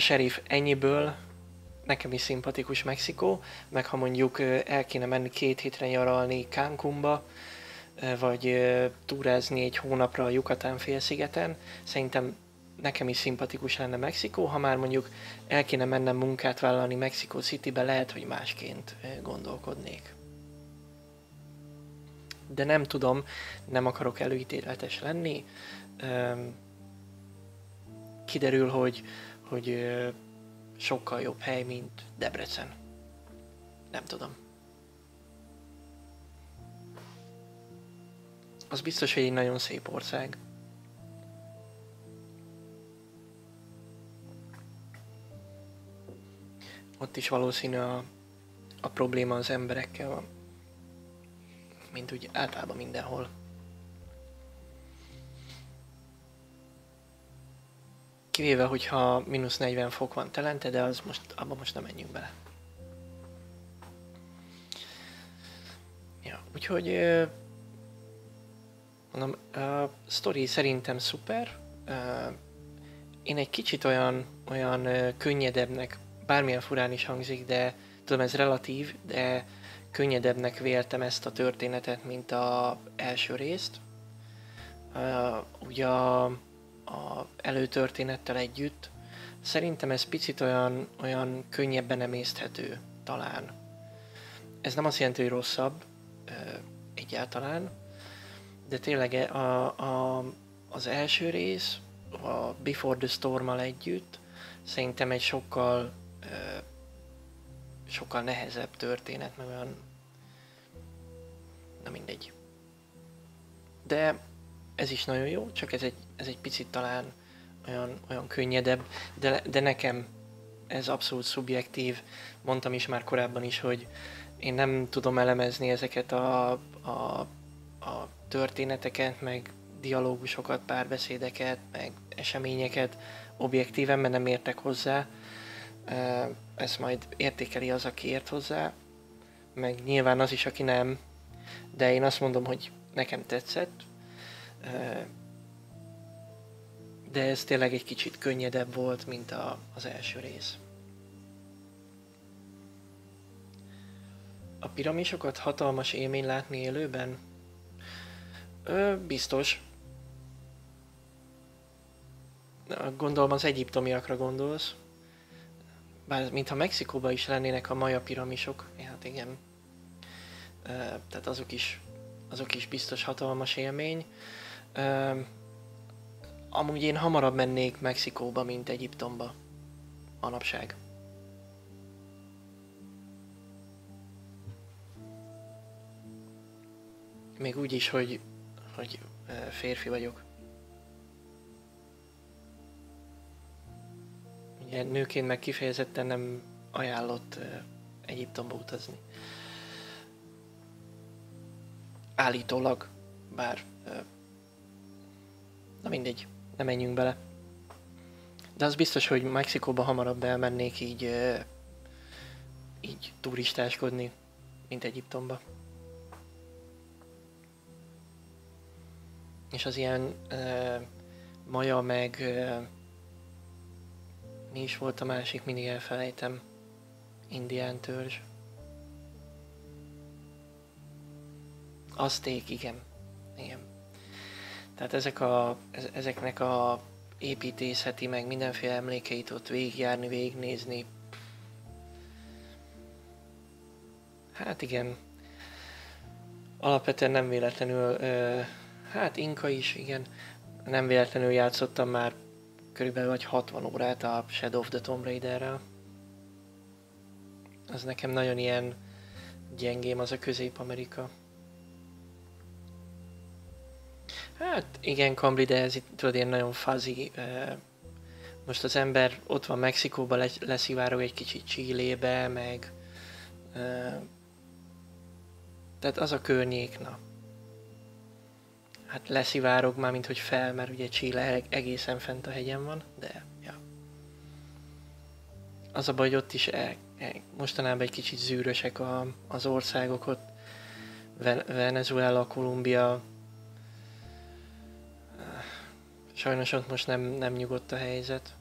uh, ennyiből nekem is szimpatikus Mexikó, meg ha mondjuk el kéne menni két hétre nyaralni Cancunba, vagy túrázni egy hónapra a Yucatán félszigeten, szerintem nekem is szimpatikus lenne Mexikó, ha már mondjuk el kéne mennem munkát vállalni Mexico Citybe, lehet, hogy másként gondolkodnék. De nem tudom, nem akarok előítéletes lenni. Kiderül, hogy, hogy sokkal jobb hely, mint Debrecen. Nem tudom. Az biztos, hogy egy nagyon szép ország. Ott is valószínű a, a probléma az emberekkel van. Mint úgy általában mindenhol. Kivéve, hogyha mínusz 40 fok van telente, de az most, abban most nem menjünk bele. Ja, úgyhogy mondom, a story szerintem szuper. Én egy kicsit olyan, olyan könnyedebbnek bármilyen furán is hangzik, de tudom, ez relatív, de könnyedebbnek véltem ezt a történetet, mint a első részt. Uh, ugye a előtörténettel együtt. Szerintem ez picit olyan, olyan könnyebben emészthető, talán. Ez nem azt jelenti, hogy rosszabb, uh, egyáltalán, de tényleg a, a, az első rész, a Before the storm együtt, szerintem egy sokkal uh, sokkal nehezebb történet, meg olyan... Na mindegy. De ez is nagyon jó, csak ez egy, ez egy picit talán olyan, olyan könnyedebb, de, de nekem ez abszolút szubjektív. Mondtam is már korábban is, hogy én nem tudom elemezni ezeket a, a, a történeteket, meg dialógusokat, párbeszédeket, meg eseményeket objektíven, mert nem értek hozzá. Ezt majd értékeli az, aki ért hozzá, meg nyilván az is, aki nem, de én azt mondom, hogy nekem tetszett, de ez tényleg egy kicsit könnyedebb volt, mint a, az első rész. A piramisokat hatalmas élmény látni élőben? Ö, biztos. Gondolom az egyiptomiakra gondolsz. Bár mintha Mexikóban is lennének a maja piramisok, hát igen. Tehát azok is, azok is biztos hatalmas élmény. Amúgy én hamarabb mennék Mexikóba, mint Egyiptomba. Manapság. Még úgy is, hogy, hogy férfi vagyok. Ugye nőként meg kifejezetten nem ajánlott Egyiptomba utazni. Állítólag, bár... Na mindegy, nem menjünk bele. De az biztos, hogy Mexikóba hamarabb elmennék így, így turistáskodni, mint Egyiptomba. És az ilyen uh, maja meg uh, mi is volt a másik, mindig elfelejtem. Indián törzs. Azték, igen. Igen. Tehát ezek a, ezeknek a építészeti, meg mindenféle emlékeit ott végigjárni, végignézni. Hát igen. Alapvetően nem véletlenül, ö, hát Inka is, igen. Nem véletlenül játszottam már körülbelül vagy 60 órát a Shadow of the Tomb Raider-rel. Az nekem nagyon ilyen gyengém az a Közép-Amerika. Hát igen, Kambli, de ez itt tudod ilyen nagyon fuzzy. Most az ember ott van Mexikóba, leszivárog egy kicsit Csillébe, meg... Tehát az a környék, na hát leszivárog már, mint hogy fel, mert ugye Chile egészen fent a hegyen van, de ja. Az a baj, hogy ott is e, e, mostanában egy kicsit zűrösek a, az országok, ott Venezuela, Kolumbia, sajnos ott most nem, nem nyugodt a helyzet.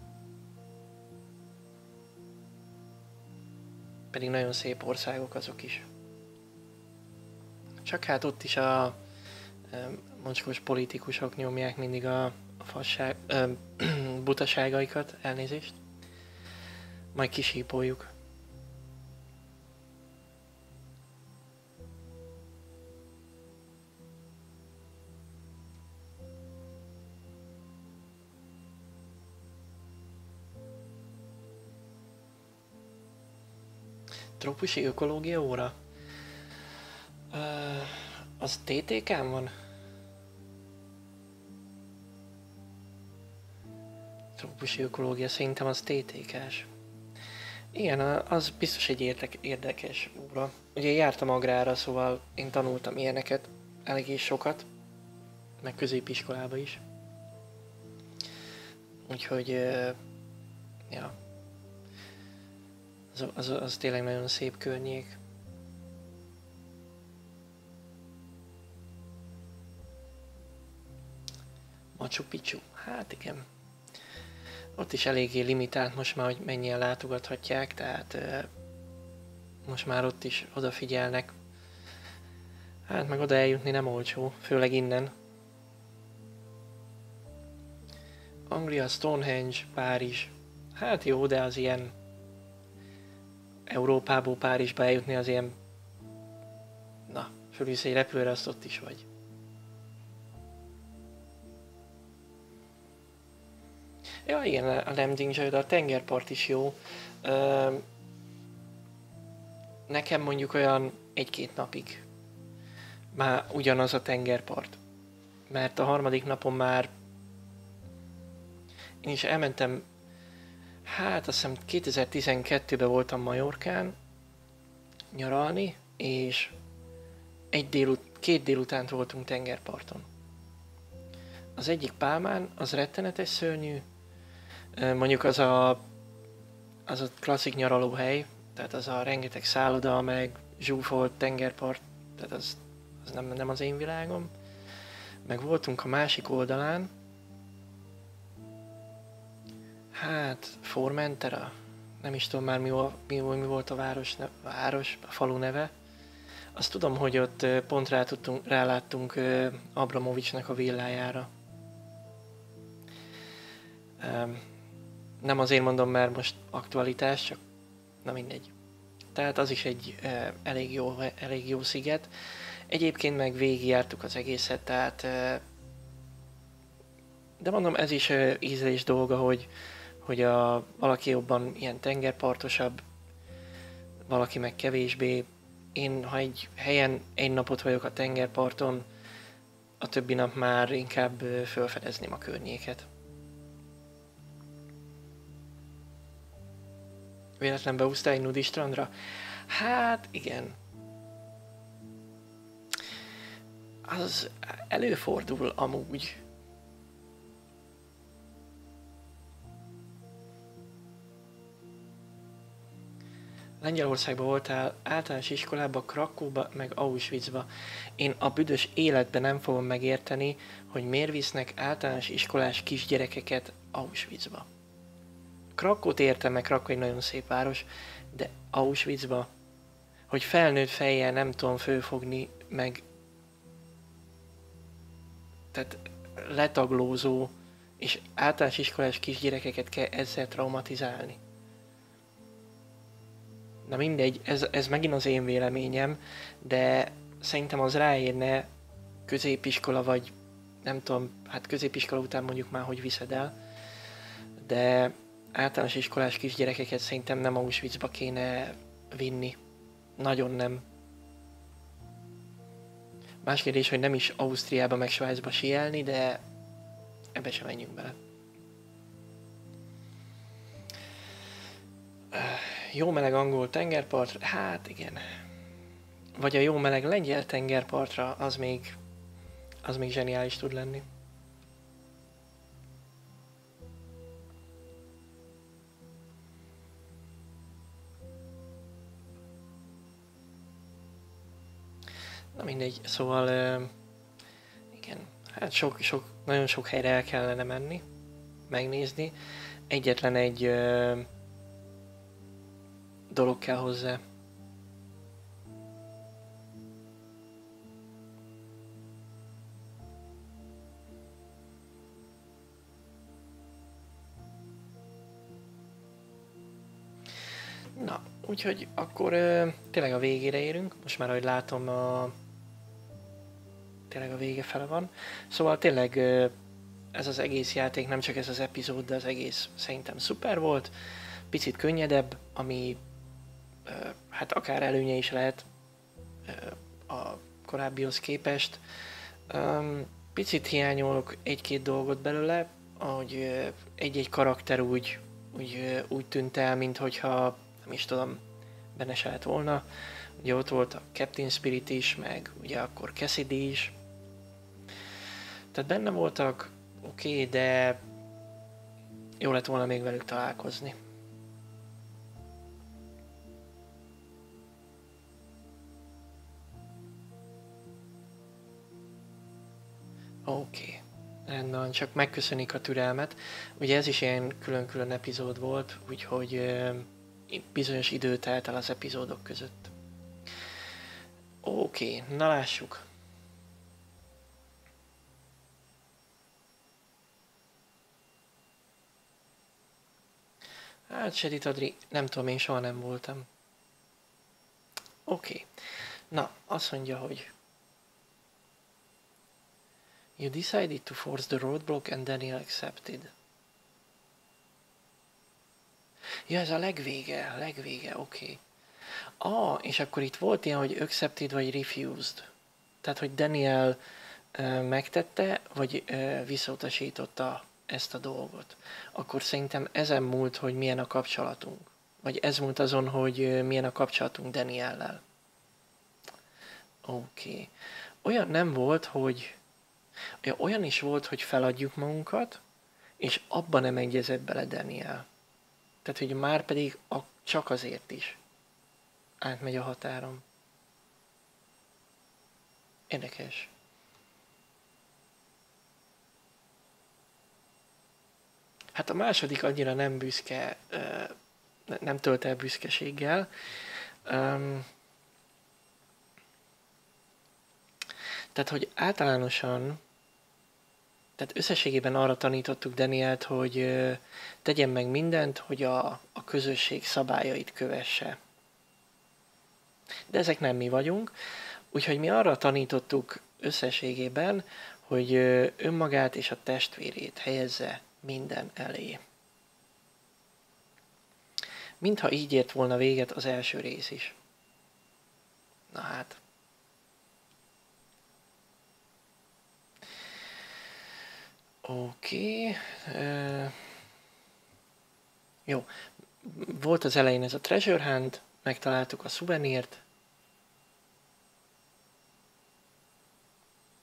Pedig nagyon szép országok azok is. Csak hát ott is a mocskos politikusok nyomják mindig a, a fasság, ö, butaságaikat, elnézést. Majd kisípoljuk. Trópusi ökológia óra? Uh, az TTK-n van? trópusi ökológia szerintem az TTK-s. Igen, az biztos egy érdek, érdekes óra. Ugye jártam agrára, szóval én tanultam ilyeneket, eléggé sokat, meg középiskolába is. Úgyhogy, ja, az, az, az tényleg nagyon szép környék. Machu Picchu, hát igen. ott is eléggé limitált most már, hogy mennyien látogathatják, tehát most már ott is odafigyelnek. Hát meg oda eljutni nem olcsó, főleg innen. Anglia, Stonehenge, Párizs. Hát jó, de az ilyen Európából Párizsba eljutni az ilyen... Na, fölülsz egy repülőre, azt ott is vagy. Ja, igen, a Lemding de a tengerpart is jó. Ö, nekem mondjuk olyan egy-két napig már ugyanaz a tengerpart. Mert a harmadik napon már én is elmentem, hát azt hiszem 2012-ben voltam Majorkán nyaralni, és egy délut, két délutánt voltunk tengerparton. Az egyik Pálmán, az rettenetes szörnyű, mondjuk az a, az a klasszik nyaralóhely, tehát az a rengeteg szálloda, meg zsúfolt tengerpart, tehát az, az nem, nem az én világom. Meg voltunk a másik oldalán, hát Formentera, nem is tudom már mi, mi, mi volt a város, ne, város, a falu neve. Azt tudom, hogy ott pont rá tudtunk, ráláttunk Abramovicsnak a villájára. Nem azért mondom, mert most aktualitás, csak na mindegy. Tehát az is egy elég, jó, elég jó sziget. Egyébként meg végigjártuk az egészet, tehát de mondom, ez is ízlés dolga, hogy, hogy a, valaki jobban ilyen tengerpartosabb, valaki meg kevésbé. Én, ha egy helyen egy napot vagyok a tengerparton, a többi nap már inkább felfedezném a környéket. Véletlen beúsztál egy nudistrandra? Hát igen. Az előfordul amúgy. Lengyelországban voltál általános iskolába, Krakóba, meg Auschwitzba. Én a büdös életben nem fogom megérteni, hogy miért visznek általános iskolás kisgyerekeket Auschwitzba. Krakót értem, meg Krakó egy nagyon szép város, de Auschwitzba, hogy felnőtt fejjel nem tudom fölfogni, meg tehát letaglózó és általános iskolás kisgyerekeket kell ezzel traumatizálni. Na mindegy, ez, ez megint az én véleményem, de szerintem az ráérne középiskola, vagy nem tudom, hát középiskola után mondjuk már, hogy viszed el, de általános iskolás kisgyerekeket szerintem nem Auschwitzba kéne vinni. Nagyon nem. Más kérdés, hogy nem is Ausztriába meg Svájcba sielni, de ebbe sem menjünk bele. Jó meleg angol tengerpart, hát igen. Vagy a jó meleg lengyel tengerpartra, az még, az még zseniális tud lenni. Na mindegy, szóval igen, hát sok, sok, nagyon sok helyre el kellene menni, megnézni. Egyetlen egy dolog kell hozzá. Na, úgyhogy akkor ö, tényleg a végére érünk. Most már, ahogy látom, a tényleg a vége fele van. Szóval tényleg ez az egész játék, nem csak ez az epizód, de az egész szerintem szuper volt. Picit könnyedebb, ami hát akár előnye is lehet a korábbihoz képest. Picit hiányolok egy-két dolgot belőle, hogy egy-egy karakter úgy, úgy, úgy tűnt el, mint hogyha nem is tudom, benne se lett volna. Ugye ott volt a Captain Spirit is, meg ugye akkor Cassidy is, tehát benne voltak, oké, okay, de jó lett volna még velük találkozni. Oké. Okay. Rendben, csak megköszönik a türelmet. Ugye ez is ilyen külön-külön epizód volt, úgyhogy bizonyos idő telt el az epizódok között. Oké, okay, na lássuk. Hát Sedit Adri, nem tudom, én soha nem voltam. Oké. Okay. Na, azt mondja, hogy You decided to force the roadblock and Daniel accepted. Ja, ez a legvége, legvége, oké. Okay. Ah, és akkor itt volt ilyen, hogy accepted vagy refused. Tehát, hogy Daniel uh, megtette, vagy uh, visszautasította ezt a dolgot. Akkor szerintem ezen múlt, hogy milyen a kapcsolatunk. Vagy ez múlt azon, hogy milyen a kapcsolatunk Daniellel. Oké. Okay. Olyan nem volt, hogy... Olyan is volt, hogy feladjuk magunkat, és abban nem egyezett bele Daniel. Tehát, hogy már pedig a, csak azért is átmegy a határom. Érdekes. Hát a második annyira nem büszke, nem tölt el büszkeséggel. Tehát, hogy általánosan, tehát összességében arra tanítottuk Danielt, hogy tegyen meg mindent, hogy a, a közösség szabályait kövesse. De ezek nem mi vagyunk, úgyhogy mi arra tanítottuk összességében, hogy önmagát és a testvérét helyezze minden elé. Mintha így ért volna véget az első rész is. Na hát. Oké. Okay. Jó. Volt az elején ez a Treasure Hunt, megtaláltuk a szuvenírt.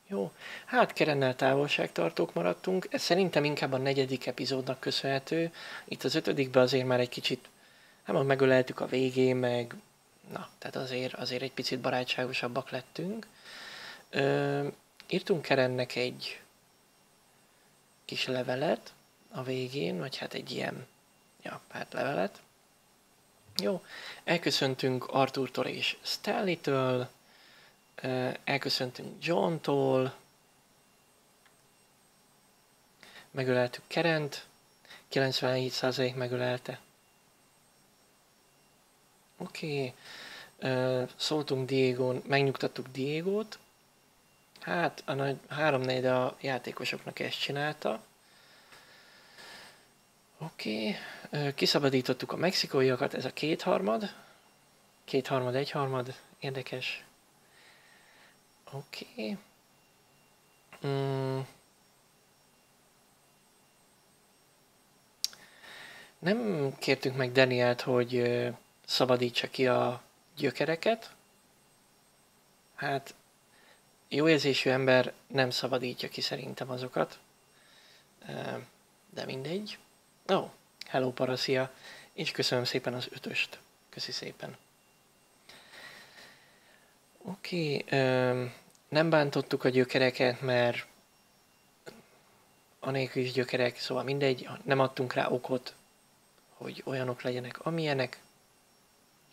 Jó, hát Kerennel távolságtartók maradtunk, ez szerintem inkább a negyedik epizódnak köszönhető. Itt az ötödikben azért már egy kicsit, hát megöleltük a végén, meg na, tehát azért, azért egy picit barátságosabbak lettünk. Ö, írtunk Kerennek egy kis levelet a végén, vagy hát egy ilyen, ja, hát levelet. Jó, elköszöntünk Arthurtól és Stanley-től, elköszöntünk John-tól, megöleltük Kerent, 97% megölelte. Oké, okay. szóltunk Diego, megnyugtattuk Diego-t, hát a nagy három a játékosoknak ezt csinálta. Oké, okay. kiszabadítottuk a mexikóiakat, ez a kétharmad. Kétharmad, egyharmad, érdekes. Oké. Okay. Mm. Nem kértük meg Danielt, hogy szabadítsa ki a gyökereket. Hát jó érzésű ember nem szabadítja ki szerintem azokat. De mindegy. Ó, oh, hello Paraszia, és köszönöm szépen az ötöst. Köszi szépen. Oké, okay, nem bántottuk a gyökereket, mert anélkül is gyökerek, szóval mindegy, nem adtunk rá okot, hogy olyanok legyenek, amilyenek.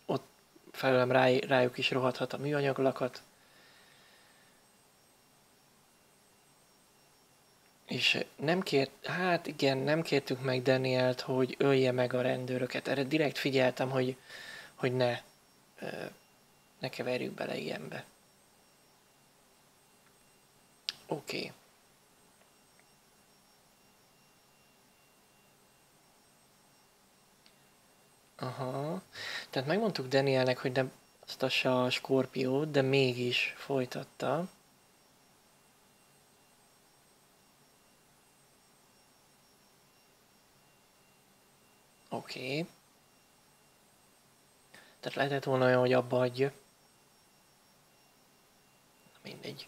Ott felőlem rá, rájuk is rohadhat a műanyaglakat. És nem kért, hát igen, nem kértük meg Danielt, hogy ölje meg a rendőröket. Erre direkt figyeltem, hogy, hogy ne, ne keverjük bele ilyenbe. Oké. Okay. Aha. Tehát megmondtuk Danielnek, hogy nem aztassa a Skorpiót, de mégis folytatta. Oké. Okay. Tehát lehetett volna olyan, hogy abba adja. Mindegy.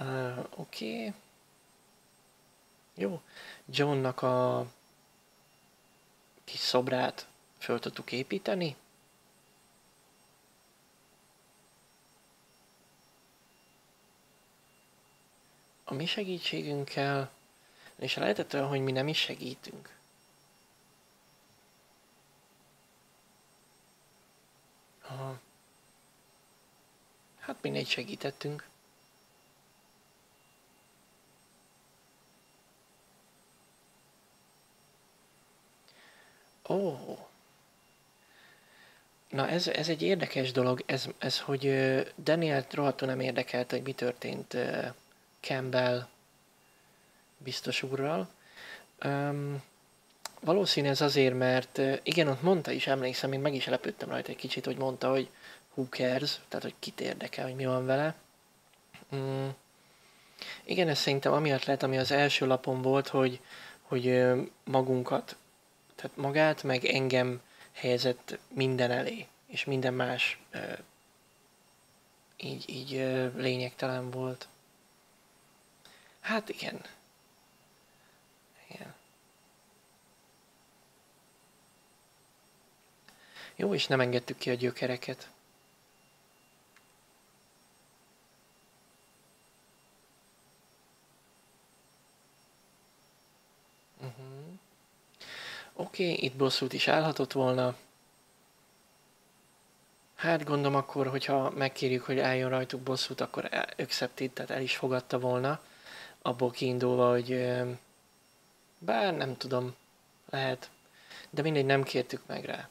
Uh, Oké. Okay. Jó. Johnnak a kis szobrát föl tudtuk építeni. a mi segítségünkkel, és lehetett olyan, hogy mi nem is segítünk. Aha. Hát mindegy segítettünk. Ó. Oh. Na ez, ez egy érdekes dolog, ez, ez hogy Daniel rohadtul nem érdekelt, hogy mi történt Campbell biztos úrral. Um, valószínű ez azért, mert igen, ott mondta is, emlékszem, én meg is lepődtem rajta egy kicsit, hogy mondta, hogy who cares, tehát hogy kit érdekel, hogy mi van vele. Um, igen, ez szerintem amiatt lett, ami az első lapon volt, hogy, hogy magunkat, tehát magát, meg engem helyezett minden elé, és minden más így, így lényegtelen volt. Hát. Igen. Jó, és nem engedtük ki a gyökereket. Uh-huh. Oké, okay, itt bosszút is állhatott volna. Hát gondolom akkor, hogyha megkérjük, hogy álljon rajtuk bosszút, akkor accepted, tehát el is fogadta volna. Abból kiindulva, hogy bár nem tudom, lehet. De mindegy, nem kértük meg rá.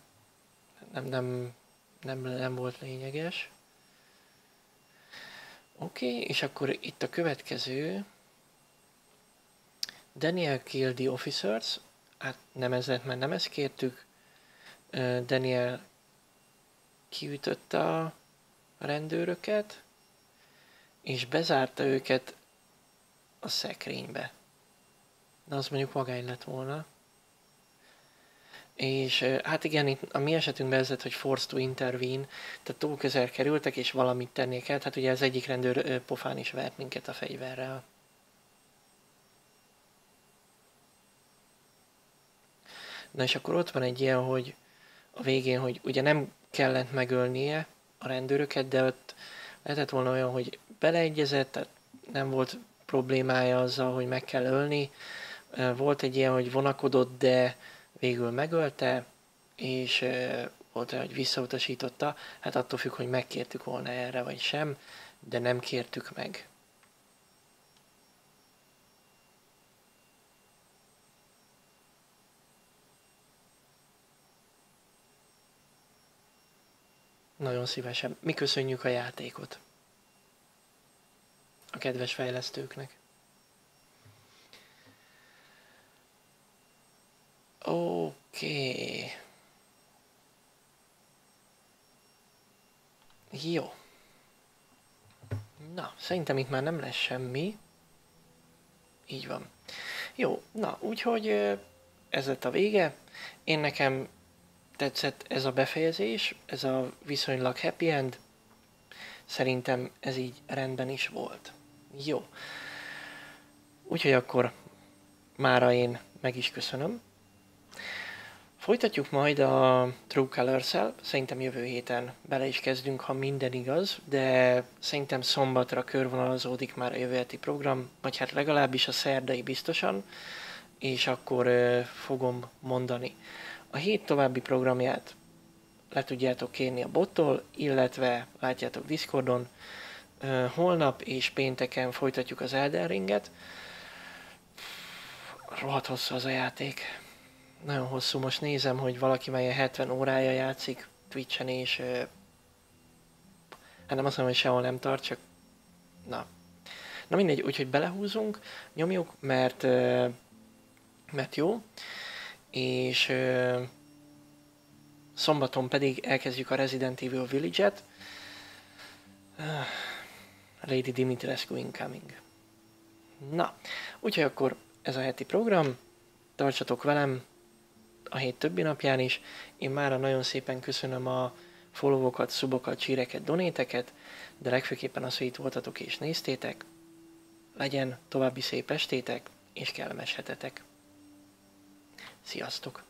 Nem, nem, nem, nem volt lényeges. Oké, okay, és akkor itt a következő. Daniel kill the officers. Hát nem ez lett, mert nem ezt kértük. Daniel kiütötte a rendőröket, és bezárta őket a szekrénybe. De az mondjuk magány lett volna. És hát igen, itt a mi esetünkben ez lett, hogy forced to intervene, tehát túl közel kerültek, és valamit tenni kell. Hát ugye az egyik rendőr pofán is vert minket a fegyverrel. Na és akkor ott van egy ilyen, hogy a végén, hogy ugye nem kellett megölnie a rendőröket, de ott lehetett volna olyan, hogy beleegyezett, tehát nem volt problémája azzal, hogy meg kell ölni. Volt egy ilyen, hogy vonakodott, de végül megölte, és volt hogy visszautasította. Hát attól függ, hogy megkértük volna erre, vagy sem, de nem kértük meg. Nagyon szívesen. Mi köszönjük a játékot. A kedves fejlesztőknek. Oké. Okay. Jó. Na, szerintem itt már nem lesz semmi. Így van. Jó, na, úgyhogy ez lett a vége. Én nekem tetszett ez a befejezés, ez a viszonylag happy end. Szerintem ez így rendben is volt. Jó. Úgyhogy akkor mára én meg is köszönöm. Folytatjuk majd a True colors -el. Szerintem jövő héten bele is kezdünk, ha minden igaz, de szerintem szombatra körvonalazódik már a jövő heti program, vagy hát legalábbis a szerdai biztosan, és akkor uh, fogom mondani. A hét további programját le tudjátok kérni a bottól, illetve látjátok Discordon. Holnap és pénteken folytatjuk az Elden Ringet. Rohadt hosszú az a játék. Nagyon hosszú. Most nézem, hogy valaki melyen 70 órája játszik Twitch-en, és hát nem azt mondom, hogy sehol nem tart, csak na. Na mindegy, úgyhogy belehúzunk, nyomjuk, mert mert jó és szombaton pedig elkezdjük a Resident Evil Village-et. Uh, Lady Dimitrescu incoming. Na, úgyhogy akkor ez a heti program. Tartsatok velem a hét többi napján is. Én már nagyon szépen köszönöm a followokat, subokat, csíreket, donéteket, de legfőképpen az, hogy itt voltatok és néztétek. Legyen további szép estétek és kellemes hetetek. Sziasztok!